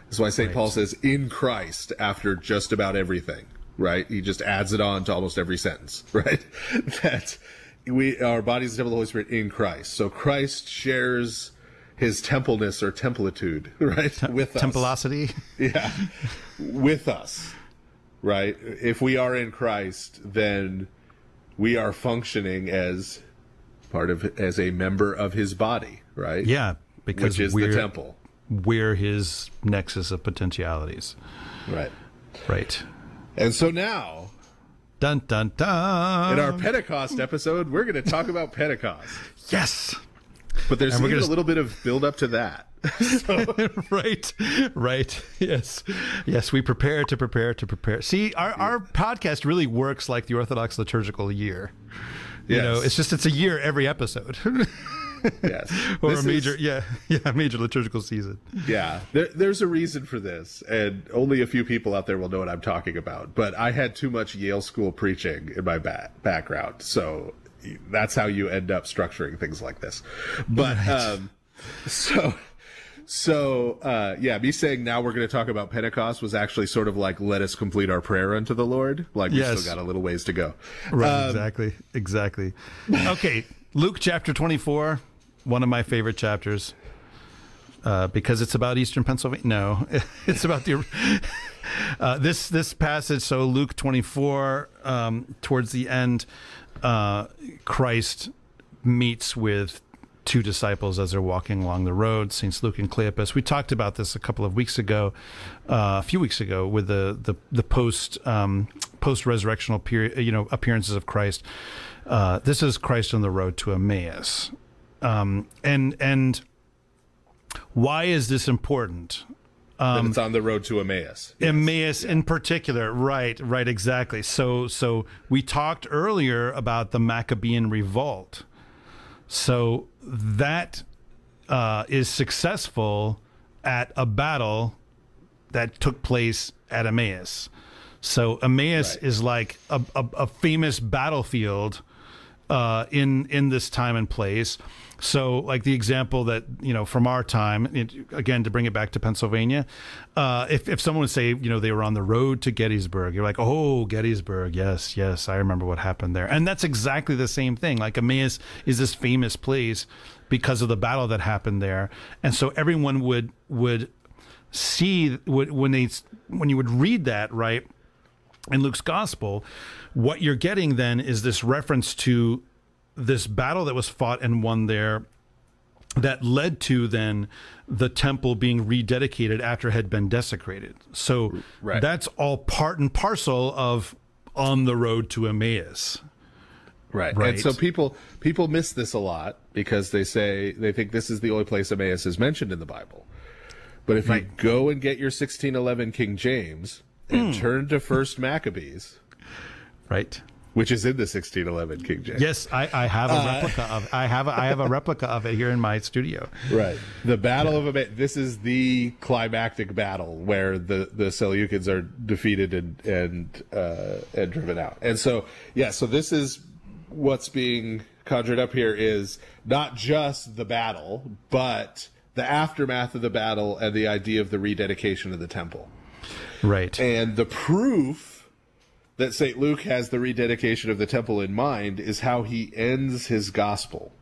That's why St. Paul says in Christ after just about everything, right? He just adds it on to almost every sentence, right? that we, our bodies the temple of the Holy Spirit in Christ. So Christ shares his templeness or templeitude, right? with us. Tempelosity. Yeah. with us. Right? If we are in Christ, then we are functioning as part of as a member of his body, right? Yeah, because Which is we're, the temple. We're his nexus of potentialities. Right. Right. And so now, Dun dun dun. in our Pentecost episode, we're going to talk about Pentecost. yes. But there's even gonna- a little bit of build up to that. right right yes yes we prepare to prepare to prepare see our, our podcast really works like the orthodox liturgical year you Yes. know it's just it's a year every episode Yes. or This a major is- yeah yeah major liturgical season Yeah, there, there's a reason for this, and only a few people out there will know what I'm talking about. But I had too much Yale School preaching in my ba- background, so that's how you end up structuring things like this. But um, so. So, uh, yeah, me saying now we're going to talk about Pentecost was actually sort of like, let us complete our prayer unto the Lord. Like, we still got a little ways to go. right Um, exactly exactly okay luke chapter 24 one of my favorite chapters uh, because it's about eastern pennsylvania no it's about the uh, this this passage so luke 24 um, towards the end uh, christ meets with two disciples as they're walking along the road saints luke and cleopas. We talked about this a couple of weeks ago uh, a few weeks ago with the the, the post um, post resurrectional period you know appearances of christ. Uh, this is christ on the road to emmaus. Um, and and Why is this important? Um, it's on the road to Emmaus. Emmaus yeah. in particular, right? Right, exactly. So, so we talked earlier about the Maccabean revolt. So that uh, is successful at a battle that took place at Emmaus. So Emmaus right. is like a, a, a famous battlefield uh, in in this time and place. So, like the example that you know from our time, it, again to bring it back to Pennsylvania, uh, if if someone would say you know they were on the road to Gettysburg, you're like, oh Gettysburg, yes, yes, I remember what happened there, and that's exactly the same thing. Like Emmaus is this famous place because of the battle that happened there, and so everyone would would see would, when they when you would read that right in Luke's gospel, what you're getting then is this reference to this battle that was fought and won there that led to then the temple being rededicated after it had been desecrated. So right. that's all part and parcel of on the road to Emmaus. Right. right. And so people people miss this a lot because they say they think this is the only place Emmaus is mentioned in the Bible. But if right. you go and get your 1611 King James and mm. turn to First Maccabees, right, which is in the 1611 King James. Yes, I, I have a uh, replica of I have a, I have a replica of it here in my studio. Right, the Battle yeah. of Emmaus. This is the climactic battle where the the Seleucids are defeated and and uh, and driven out. And so yeah, so this is what's being conjured up here is not just the battle, but the aftermath of the battle and the idea of the rededication of the temple. Right. And the proof that St. Luke has the rededication of the temple in mind is how he ends his gospel.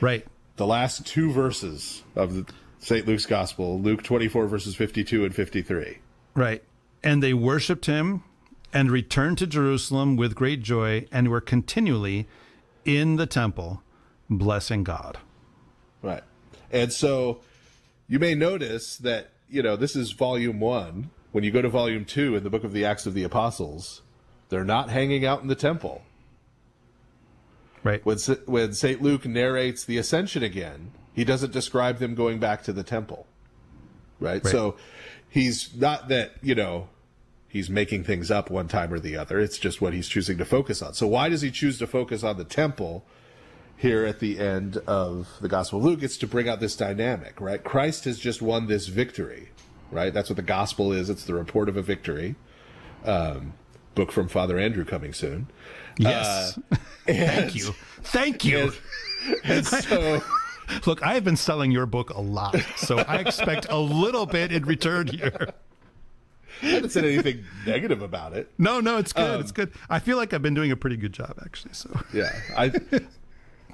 Right. The last two verses of St. Luke's gospel, Luke 24, verses 52 and 53. Right. And they worshiped him and returned to Jerusalem with great joy and were continually in the temple blessing God. Right. And so you may notice that, you know, this is volume one. When you go to volume two in the book of the Acts of the Apostles, they're not hanging out in the temple. Right. When, when St. Luke narrates the ascension again, he doesn't describe them going back to the temple. Right? right? So he's not that, you know, he's making things up one time or the other. It's just what he's choosing to focus on. So why does he choose to focus on the temple here at the end of the Gospel of Luke, it's to bring out this dynamic, right? Christ has just won this victory, right? That's what the gospel is. It's the report of a victory. Um, book from Father Andrew coming soon. Yes. Uh, Thank you. Thank you. And, and so. Look, I have been selling your book a lot, so I expect a little bit in return here. I haven't said anything negative about it. No, no, it's good. Um, it's good. I feel like I've been doing a pretty good job, actually. So yeah, I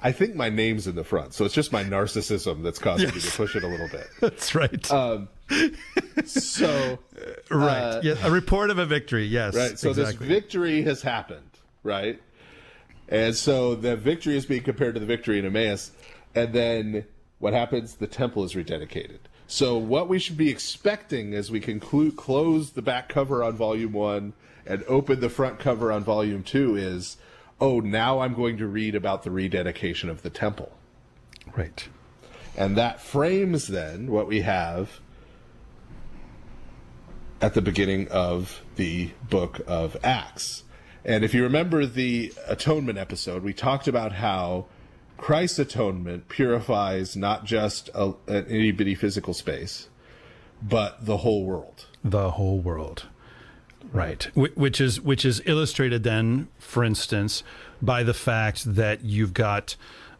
I think my name's in the front, so it's just my narcissism that's causing yes. me to push it a little bit. That's right. Um, so, right, uh, yeah, a report of a victory. Yes, right. So exactly. this victory has happened, right? And so the victory is being compared to the victory in Emmaus, and then what happens? The temple is rededicated. So what we should be expecting as we conclude, close the back cover on Volume One and open the front cover on Volume Two is oh, now I'm going to read about the rededication of the temple. Right. And that frames then what we have at the beginning of the book of Acts. And if you remember the atonement episode, we talked about how Christ's atonement purifies not just a, an itty bitty physical space, but the whole world. The whole world. Right. Which is which is illustrated then, for instance, by the fact that you've got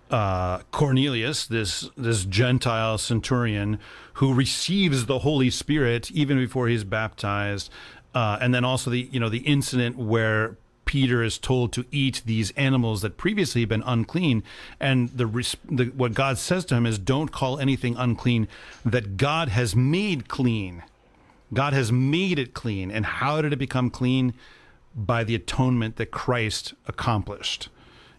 uh, Cornelius, this this Gentile centurion, who receives the Holy Spirit even before he's baptized, uh, and then also the you know the incident where Peter is told to eat these animals that previously had been unclean, and the, the what God says to him is, "Don't call anything unclean that God has made clean." God has made it clean. And how did it become clean? By the atonement that Christ accomplished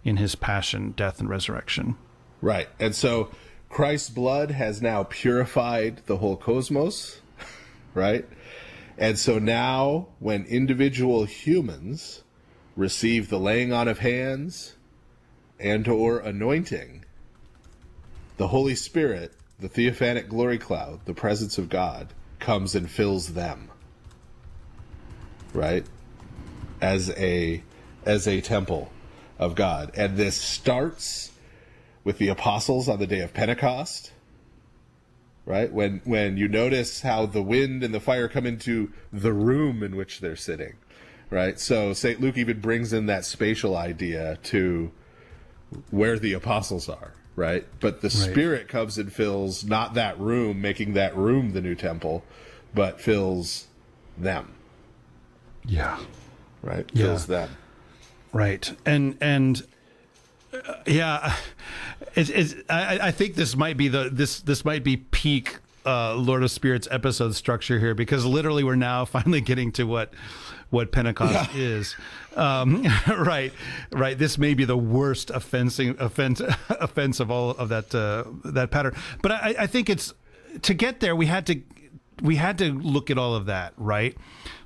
in his passion, death, and resurrection. Right. And so Christ's blood has now purified the whole cosmos, right? And so now, when individual humans receive the laying on of hands and or anointing, the Holy Spirit the theophanic glory cloud, the presence of God, comes and fills them. Right? As a as a temple of God. And this starts with the apostles on the day of Pentecost. Right? When when you notice how the wind and the fire come into the room in which they're sitting. Right? So St. Luke even brings in that spatial idea to where the apostles are right? But the right. Spirit comes and fills not that room, making that room the new temple, but fills them. Yeah. Right. Yeah. Fills them. Right. And and uh, yeah, it's it's. I, I think this might be the this this might be peak uh, Lord of Spirits episode structure here because literally we're now finally getting to what what Pentecost yeah. is. Um, right, right. This may be the worst offensing offense offense of all of that uh, that pattern. But I, I think it's to get there. We had to we had to look at all of that, right?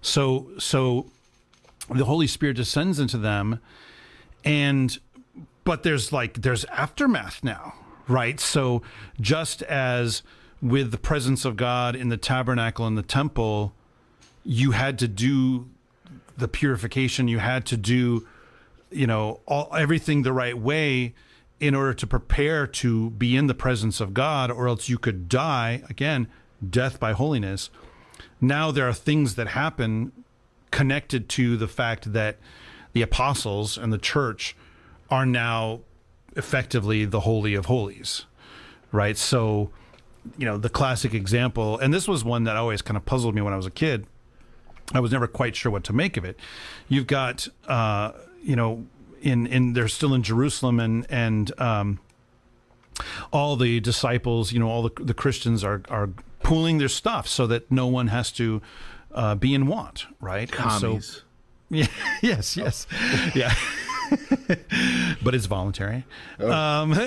So so the Holy Spirit descends into them, and but there's like there's aftermath now, right? So just as with the presence of God in the tabernacle and the temple, you had to do the purification you had to do you know all everything the right way in order to prepare to be in the presence of God or else you could die again death by holiness now there are things that happen connected to the fact that the apostles and the church are now effectively the holy of holies right so you know the classic example and this was one that always kind of puzzled me when I was a kid I was never quite sure what to make of it. You've got, uh, you know, in in they're still in Jerusalem, and and um, all the disciples, you know, all the the Christians are are pooling their stuff so that no one has to uh, be in want, right? Commies. So, yeah. Yes. Yes. Oh. Yeah. but it's voluntary. Oh. Um,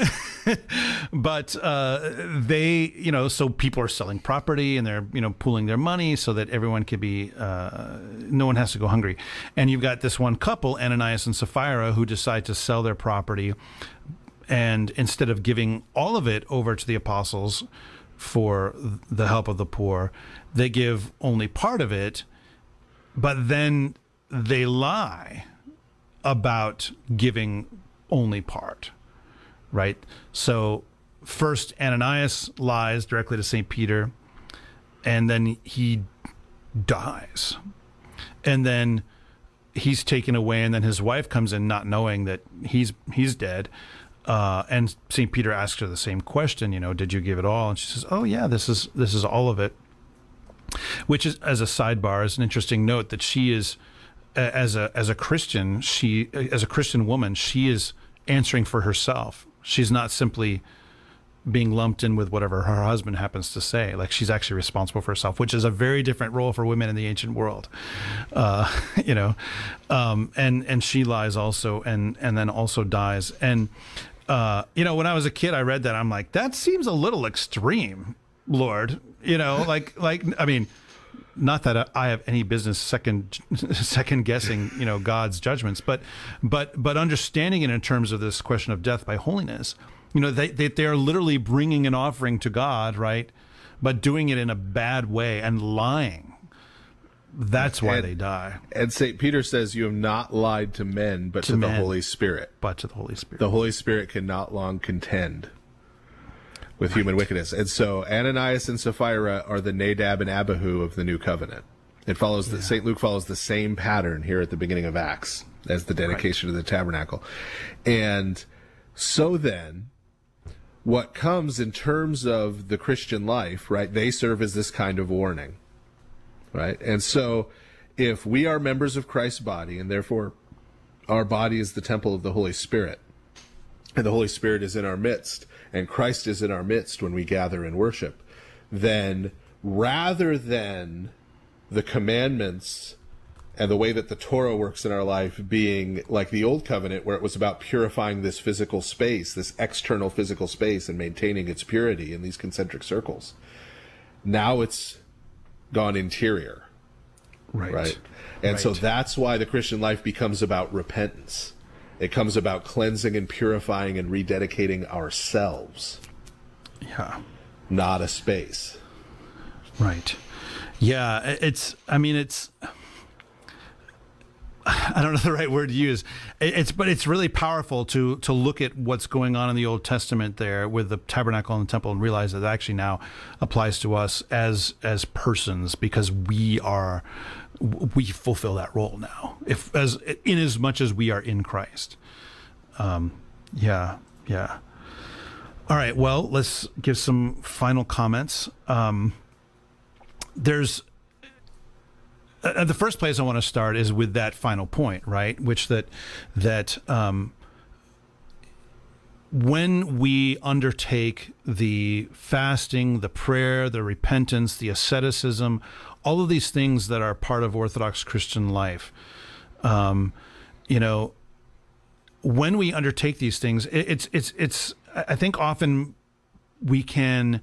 but uh, they, you know, so people are selling property and they're, you know, pooling their money so that everyone can be, uh, no one has to go hungry. And you've got this one couple, Ananias and Sapphira, who decide to sell their property. And instead of giving all of it over to the apostles for the help of the poor, they give only part of it. But then they lie about giving only part, right? So first Ananias lies directly to St. Peter, and then he dies. And then he's taken away, and then his wife comes in not knowing that he's he's dead. Uh, and St. Peter asks her the same question, you know, did you give it all? And she says, oh yeah, this is this is all of it. Which is, as a sidebar, is an interesting note that she is as a as a Christian, she as a Christian woman, she is answering for herself. She's not simply being lumped in with whatever her husband happens to say. Like she's actually responsible for herself, which is a very different role for women in the ancient world. Uh, you know, um, and and she lies also, and and then also dies. And uh, you know, when I was a kid, I read that. I'm like, that seems a little extreme, Lord. You know, like like I mean not that I have any business second second guessing, you know, God's judgments, but but but understanding it in terms of this question of death by holiness. You know, they they, they are literally bringing an offering to God, right? But doing it in a bad way and lying. That's why and, they die. And St. Peter says, You have not lied to men, but to, to men, the Holy Spirit. But to the Holy Spirit. The Holy Spirit cannot long contend with human wickedness. And so Ananias and Sapphira are the Nadab and Abihu of the new covenant. It follows yeah. the St. Luke follows the same pattern here at the beginning of Acts as the dedication right. of the tabernacle. And so then what comes in terms of the Christian life, right? They serve as this kind of warning. Right? And so if we are members of Christ's body and therefore our body is the temple of the Holy Spirit and the Holy Spirit is in our midst, and Christ is in our midst when we gather in worship, then rather than the commandments and the way that the Torah works in our life being like the old covenant, where it was about purifying this physical space, this external physical space, and maintaining its purity in these concentric circles. Now it's gone interior. Right. Right. And right. so that's why the Christian life becomes about repentance. It comes about cleansing and purifying and rededicating ourselves. Yeah. not a space. Right. Yeah, it's. I mean, it's. I don't know the right word to use. It's but it's really powerful to to look at what's going on in the Old Testament there with the tabernacle and the temple and realize that, that actually now applies to us as as persons because we are we fulfill that role now. If as in as much as we are in Christ. Um, yeah, yeah. All right. Well, let's give some final comments. Um, there's uh, the first place I want to start is with that final point, right? Which that that um, when we undertake the fasting, the prayer, the repentance, the asceticism, all of these things that are part of Orthodox Christian life, um, you know, when we undertake these things, it, it's it's it's. I think often we can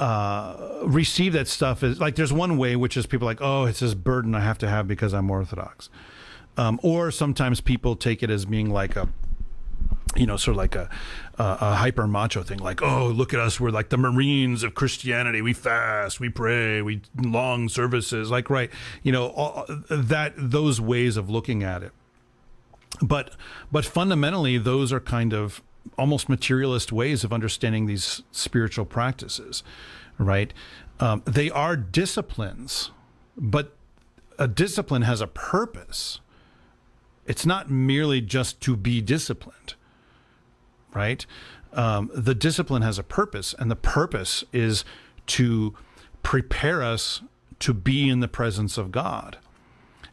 uh, receive that stuff as like there's one way which is people like oh it's this burden I have to have because I'm Orthodox, um, or sometimes people take it as being like a you know, sort of like a, a, a, hyper macho thing, like, oh, look at us, we're like the Marines of Christianity. We fast, we pray, we long services, like, right, you know, all, that those ways of looking at it. But but fundamentally, those are kind of almost materialist ways of understanding these spiritual practices, right? Um, they are disciplines, but a discipline has a purpose. It's not merely just to be disciplined, right? Um, the discipline has a purpose, and the purpose is to prepare us to be in the presence of God.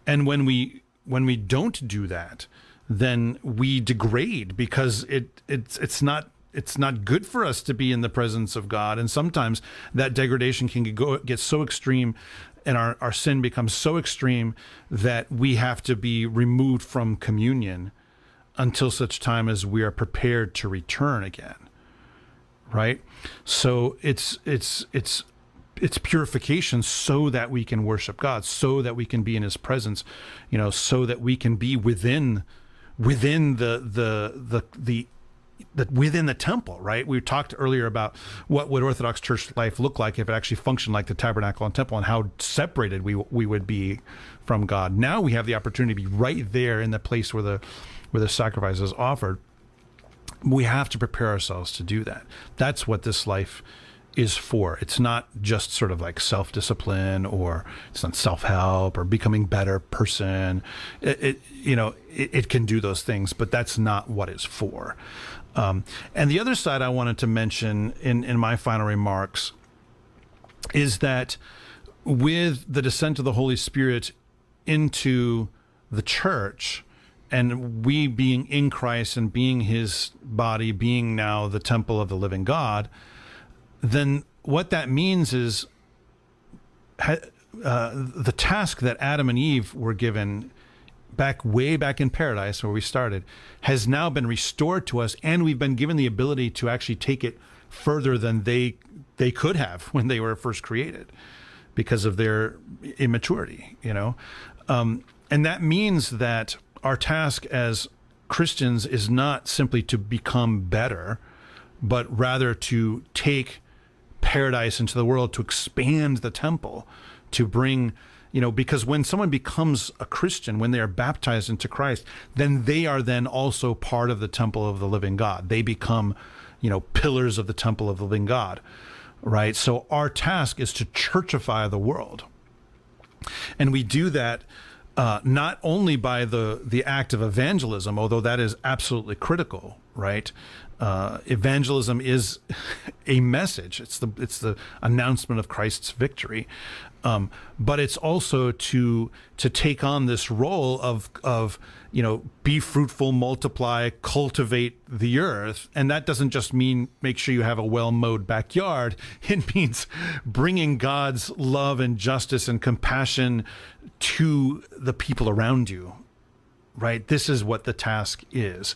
And when we when we don't do that, then we degrade because it it's it's not it's not good for us to be in the presence of God. And sometimes that degradation can go get so extreme and our, our sin becomes so extreme that we have to be removed from communion until such time as we are prepared to return again. Right? So it's it's it's it's purification so that we can worship God, so that we can be in his presence, you know, so that we can be within within the the the the that within the temple, right? We talked earlier about what would Orthodox Church life look like if it actually functioned like the tabernacle and temple, and how separated we we would be from God. Now we have the opportunity to be right there in the place where the where the sacrifice is offered. We have to prepare ourselves to do that. That's what this life is for. It's not just sort of like self discipline or it's not self help or becoming better person. It, it you know it, it, can do those things, but that's not what it's for. Um, and the other side I wanted to mention in in my final remarks is that with the descent of the Holy Spirit into the church and we being in Christ and being his body, being now the temple of the living God, then what that means is uh, the task that Adam and Eve were given back way back in paradise where we started has now been restored to us and we've been given the ability to actually take it further than they they could have when they were first created because of their immaturity you know? Um, and that means that our task as christians is not simply to become better but rather to take paradise into the world to expand the temple to bring you know because when someone becomes a christian when they are baptized into christ then they are then also part of the temple of the living god. They become you know pillars of the temple of the living god right? So our task is to churchify the world. And we do that uh, not only by the the act of evangelism although that is absolutely critical right uh, evangelism is a message. It's the it's the announcement of Christ's victory, um, but it's also to to take on this role of of you know be fruitful, multiply, cultivate the earth, and that doesn't just mean make sure you have a well mowed backyard. It means bringing God's love and justice and compassion to the people around you. Right. This is what the task is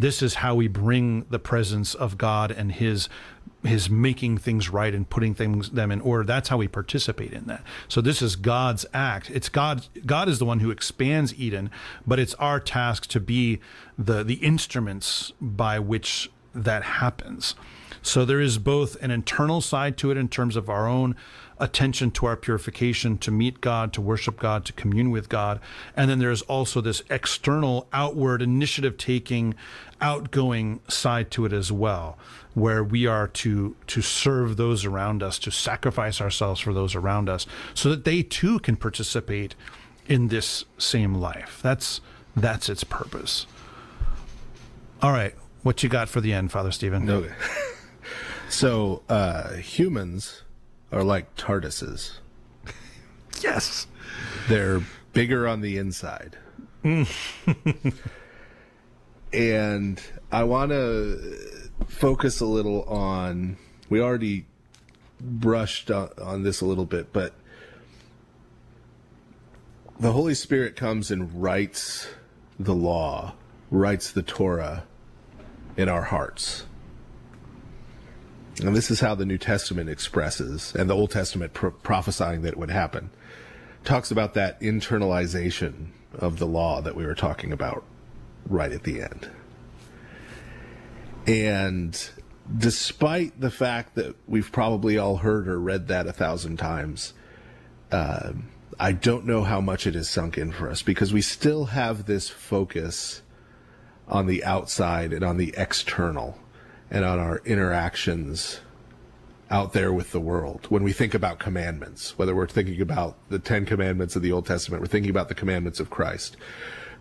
this is how we bring the presence of God and his his making things right and putting things them in order. That's how we participate in that. So this is god's act. It's god god is the one who expands eden but it's our task to be the the instruments by which that happens. So there is both an internal side to it in terms of our own attention to our purification, to meet God, to worship God, to commune with God. And then there's also this external, outward, initiative taking, outgoing side to it as well, where we are to, to serve those around us, to sacrifice ourselves for those around us, so that they too can participate in this same life. That's, that's its purpose. All right. What you got for the end, Father Stephen? Okay. so, uh, humans are like TARDISes. Yes. They're bigger on the inside. and I want to focus a little on, we already brushed on, on this a little bit, but the Holy Spirit comes and writes the law, writes the Torah in our hearts. And this is how the New Testament expresses, and the Old Testament pro- prophesying that it would happen, talks about that internalization of the law that we were talking about right at the end. And despite the fact that we've probably all heard or read that a thousand times, uh, I don't know how much it has sunk in for us because we still have this focus on the outside and on the external and on our interactions out there with the world. When we think about commandments, whether we're thinking about the Ten Commandments of the Old Testament, we're thinking about the commandments of Christ,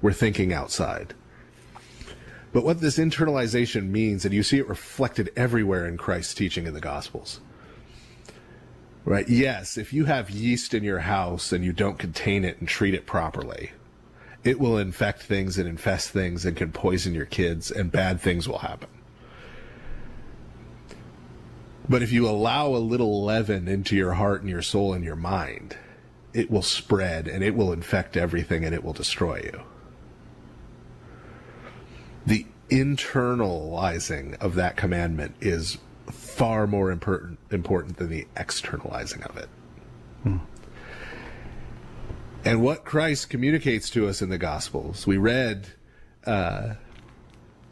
we're thinking outside. But what this internalization means, and you see it reflected everywhere in Christ's teaching in the Gospels. Right? Yes, if you have yeast in your house and you don't contain it and treat it properly, it will infect things and infest things and can poison your kids, and bad things will happen. But if you allow a little leaven into your heart and your soul and your mind, it will spread and it will infect everything and it will destroy you. The internalizing of that commandment is far more important, important than the externalizing of it. Hmm. And what Christ communicates to us in the Gospels, we read uh,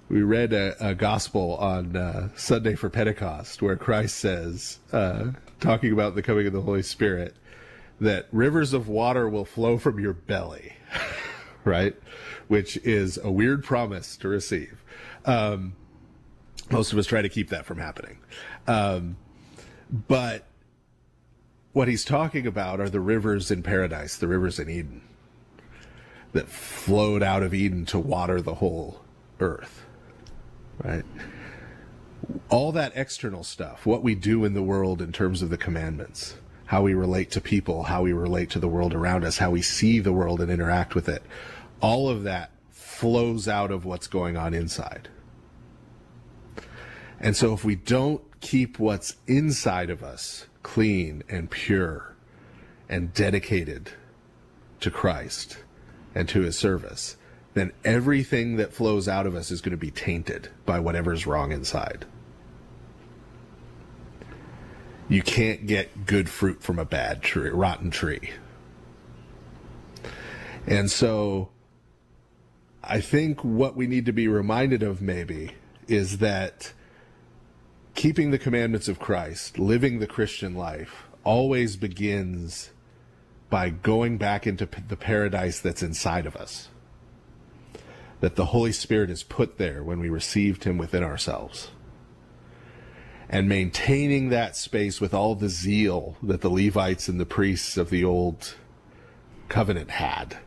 we read a, a gospel on uh, Sunday for Pentecost where Christ says, uh, talking about the coming of the Holy Spirit, that rivers of water will flow from your belly, right? Which is a weird promise to receive. Um, most of us try to keep that from happening. Um, but what he's talking about are the rivers in paradise, the rivers in Eden that flowed out of Eden to water the whole earth right? All that external stuff, what we do in the world in terms of the commandments, how we relate to people, how we relate to the world around us, how we see the world and interact with it, all of that flows out of what's going on inside. And so if we don't keep what's inside of us clean and pure and dedicated to Christ and to his service, then everything that flows out of us is going to be tainted by whatever's wrong inside. You can't get good fruit from a bad tree, rotten tree. And so I think what we need to be reminded of maybe is that keeping the commandments of Christ, living the Christian life, always begins by going back into the paradise that's inside of us that the Holy Spirit is put there when we received Him within ourselves. And maintaining that space with all the zeal that the Levites and the priests of the old covenant had.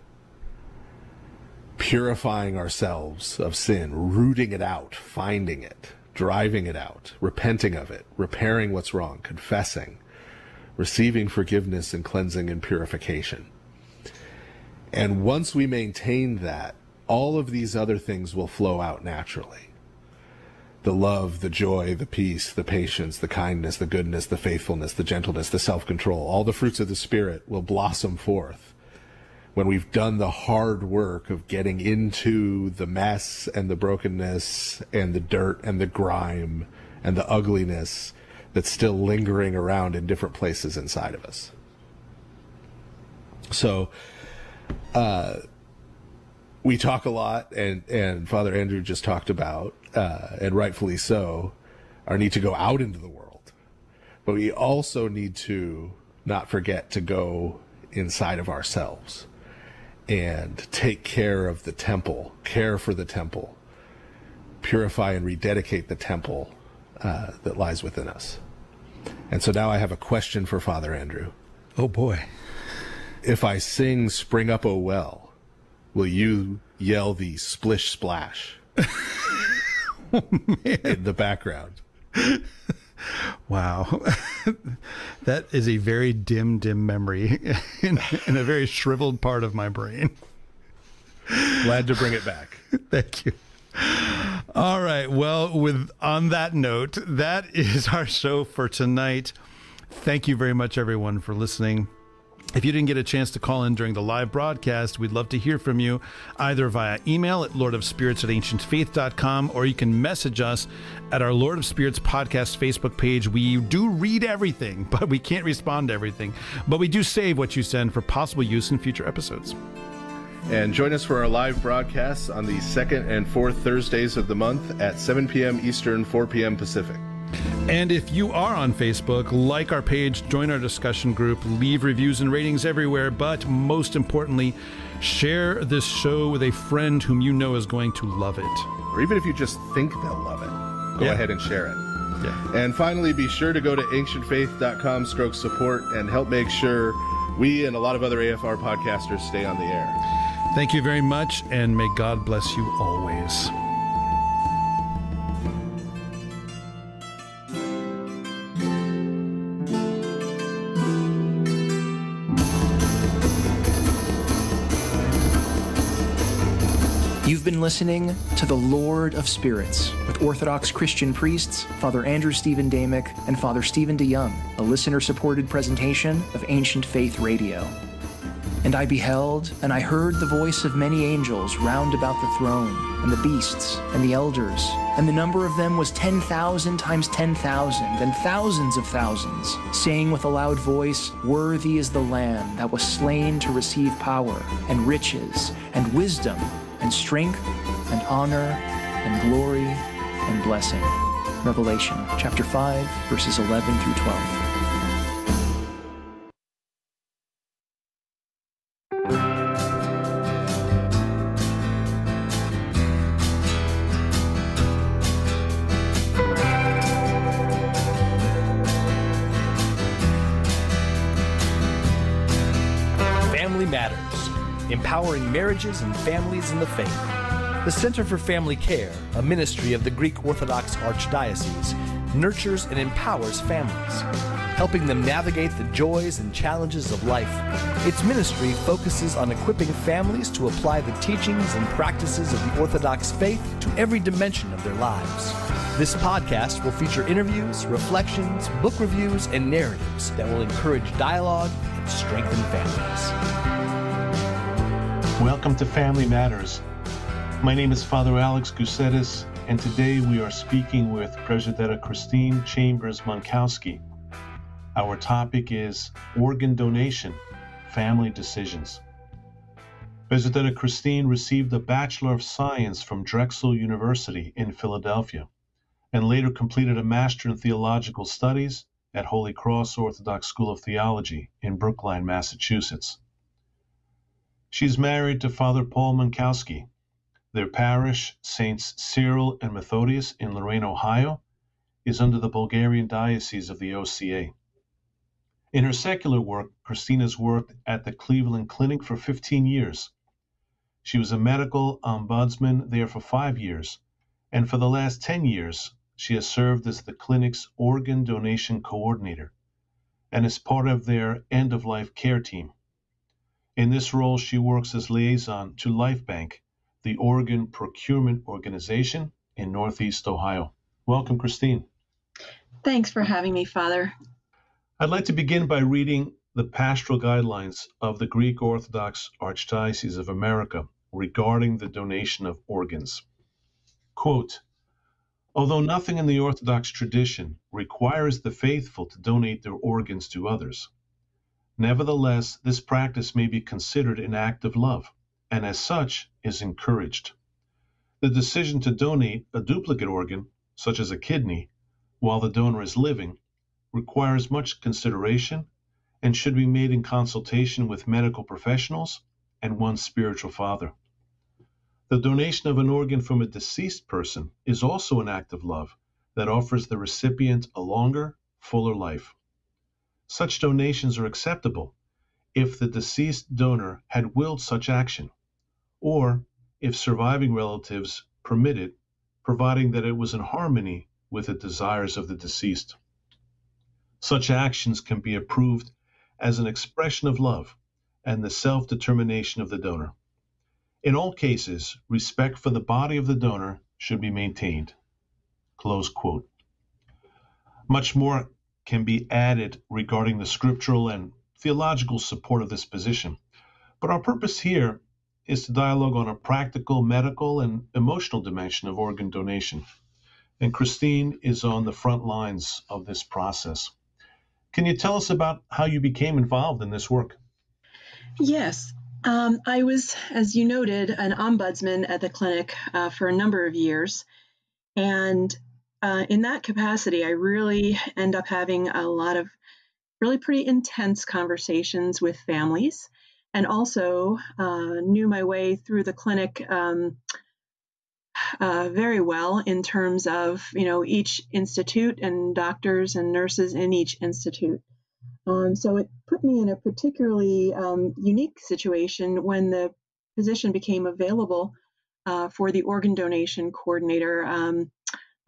Purifying ourselves of sin, rooting it out, finding it, driving it out, repenting of it, repairing what's wrong, confessing, receiving forgiveness and cleansing and purification. And once we maintain that, all of these other things will flow out naturally. The love, the joy, the peace, the patience, the kindness, the goodness, the faithfulness, the gentleness, the self control, all the fruits of the Spirit will blossom forth when we've done the hard work of getting into the mess and the brokenness and the dirt and the grime and the ugliness that's still lingering around in different places inside of us. So, uh, we talk a lot, and and Father Andrew just talked about, uh, and rightfully so, our need to go out into the world, but we also need to not forget to go inside of ourselves and take care of the temple, care for the temple, purify and rededicate the temple uh, that lies within us. And so now I have a question for Father Andrew. Oh boy. If I sing Spring Up, O Well, will you yell the splish splash oh, in the background? Wow. that is a very dim, dim memory in, in, a very shriveled part of my brain. Glad to bring it back. Thank you. All right. Well, with on that note, that is our show for tonight. Thank you very much, everyone, for listening. If you didn't get a chance to call in during the live broadcast, we'd love to hear from you either via email at lordofspirits at ancientfaith.com or you can message us at our Lord of Spirits podcast Facebook page. We do read everything, but we can't respond to everything. But we do save what you send for possible use in future episodes. And join us for our live broadcasts on the second and fourth Thursdays of the month at 7 p.m. Eastern, 4 p.m. Pacific. And if you are on Facebook, like our page, join our discussion group, leave reviews and ratings everywhere, but most importantly, share this show with a friend whom you know is going to love it. Or even if you just think they'll love it, go yeah. ahead and share it. Yeah. And finally, be sure to go to ancientfaith.com stroke support and help make sure we and a lot of other AFR podcasters stay on the air. Thank you very much, and may God bless you always. You've been listening to The Lord of Spirits with Orthodox Christian priests Father Andrew Stephen Damick and Father Stephen De Young, a listener supported presentation of Ancient Faith Radio. And I beheld, and I heard the voice of many angels round about the throne, and the beasts, and the elders, and the number of them was ten thousand times ten thousand, and thousands of thousands, saying with a loud voice, Worthy is the Lamb that was slain to receive power, and riches, and wisdom, and strength and honor and glory and blessing. Revelation chapter 5, verses 11 through 12. Empowering marriages and families in the faith. The Center for Family Care, a ministry of the Greek Orthodox Archdiocese, nurtures and empowers families, helping them navigate the joys and challenges of life. Its ministry focuses on equipping families to apply the teachings and practices of the Orthodox faith to every dimension of their lives. This podcast will feature interviews, reflections, book reviews, and narratives that will encourage dialogue and strengthen families. Welcome to Family Matters. My name is Father Alex Goussetis, and today we are speaking with Presvytera Christine Chambers Monkowski. Our topic is organ donation, family decisions. Presvytera Christine received a Bachelor of Science from Drexel University in Philadelphia and later completed a Master in Theological Studies at Holy Cross Orthodox School of Theology in Brookline, Massachusetts. She's married to Father Paul Monkowski. Their parish, Saints Cyril and Methodius in Lorain, Ohio, is under the Bulgarian Diocese of the OCA. In her secular work, Christina's worked at the Cleveland Clinic for 15 years. She was a medical ombudsman there for five years, and for the last 10 years, she has served as the clinic's organ donation coordinator and is part of their end of life care team. In this role, she works as liaison to Lifebanc, the organ procurement organization in Northeast Ohio. Welcome, Christine. Thanks for having me, Father. I'd like to begin by reading the pastoral guidelines of the Greek Orthodox Archdiocese of America regarding the donation of organs. Quote, Although nothing in the Orthodox tradition requires the faithful to donate their organs to others, Nevertheless, this practice may be considered an act of love, and as such is encouraged. The decision to donate a duplicate organ, such as a kidney, while the donor is living requires much consideration and should be made in consultation with medical professionals and one's spiritual father. The donation of an organ from a deceased person is also an act of love that offers the recipient a longer, fuller life. Such donations are acceptable if the deceased donor had willed such action, or if surviving relatives permit it, providing that it was in harmony with the desires of the deceased. Such actions can be approved as an expression of love and the self determination of the donor. In all cases, respect for the body of the donor should be maintained. Much more can be added regarding the scriptural and theological support of this position, but our purpose here is to dialogue on a practical, medical, and emotional dimension of organ donation. And Christine is on the front lines of this process. Can you tell us about how you became involved in this work? Yes. Um, I was, as you noted, an ombudsman at the clinic uh, for a number of years. And uh, in that capacity, I really end up having a lot of really pretty intense conversations with families and also uh, knew my way through the clinic um, uh, very well in terms of you know each institute and doctors and nurses in each institute. Um, so it put me in a particularly um, unique situation when the position became available uh, for the organ donation coordinator.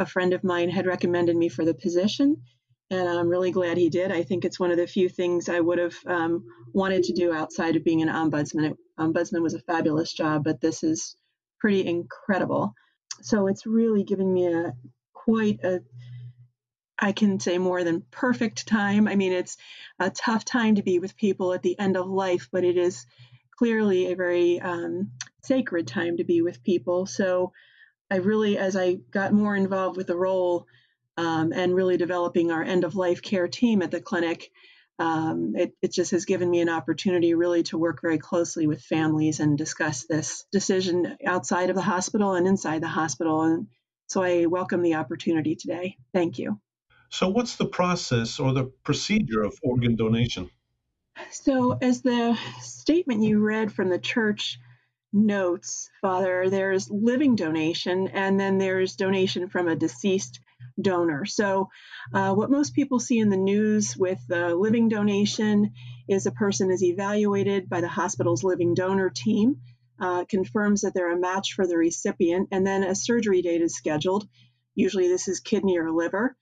A friend of mine had recommended me for the position, and I'm really glad he did. I think it's one of the few things I would have um, wanted to do outside of being an ombudsman. Ombudsman was a fabulous job, but this is pretty incredible. So it's really given me a quite a I can say more than perfect time. I mean, it's a tough time to be with people at the end of life, but it is clearly a very um, sacred time to be with people. So I really, as I got more involved with the role um, and really developing our end of life care team at the clinic, um, it, it just has given me an opportunity really to work very closely with families and discuss this decision outside of the hospital and inside the hospital. And so I welcome the opportunity today. Thank you. So, what's the process or the procedure of organ donation? So, as the statement you read from the church notes, Father, there's living donation and then there's donation from a deceased donor. So, uh, what most people see in the news with the living donation is a person is evaluated by the hospital's living donor team, uh, confirms that they're a match for the recipient, and then a surgery date is scheduled. Usually, this is kidney or liver.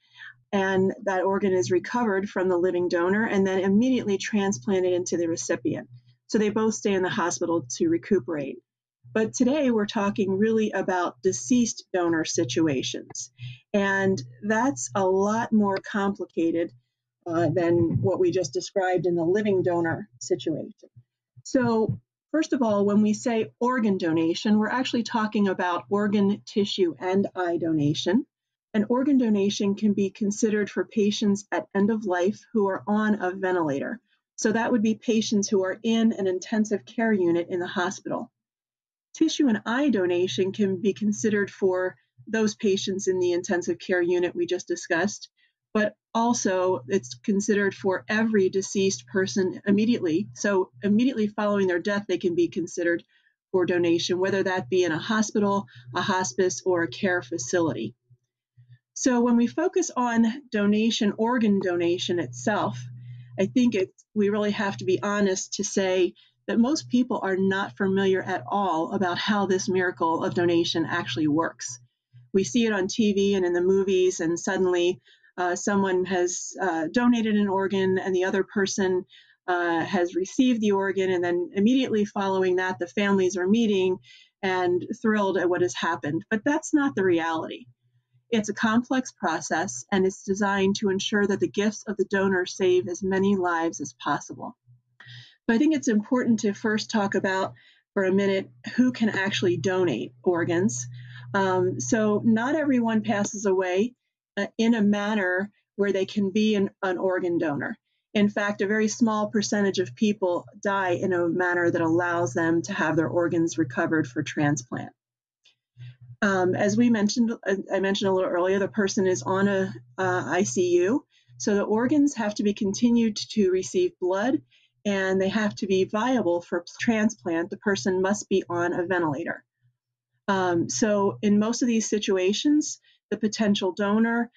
And that organ is recovered from the living donor and then immediately transplanted into the recipient. So they both stay in the hospital to recuperate. But today we're talking really about deceased donor situations. And that's a lot more complicated uh, than what we just described in the living donor situation. So, first of all, when we say organ donation, we're actually talking about organ, tissue, and eye donation. An organ donation can be considered for patients at end of life who are on a ventilator. So, that would be patients who are in an intensive care unit in the hospital. Tissue and eye donation can be considered for those patients in the intensive care unit we just discussed, but also it's considered for every deceased person immediately. So, immediately following their death, they can be considered for donation, whether that be in a hospital, a hospice, or a care facility. So, when we focus on donation, organ donation itself, I think we really have to be honest to say that most people are not familiar at all about how this miracle of donation actually works. We see it on TV and in the movies, and suddenly uh, someone has uh, donated an organ and the other person uh, has received the organ, and then immediately following that, the families are meeting and thrilled at what has happened. But that's not the reality. It's a complex process and it's designed to ensure that the gifts of the donor save as many lives as possible. But I think it's important to first talk about for a minute who can actually donate organs. Um, so, not everyone passes away uh, in a manner where they can be an, an organ donor. In fact, a very small percentage of people die in a manner that allows them to have their organs recovered for transplant. Um, as we mentioned, uh, I mentioned a little earlier, the person is on a uh, ICU, so the organs have to be continued to receive blood, and they have to be viable for transplant. The person must be on a ventilator. Um, so in most of these situations, the potential donor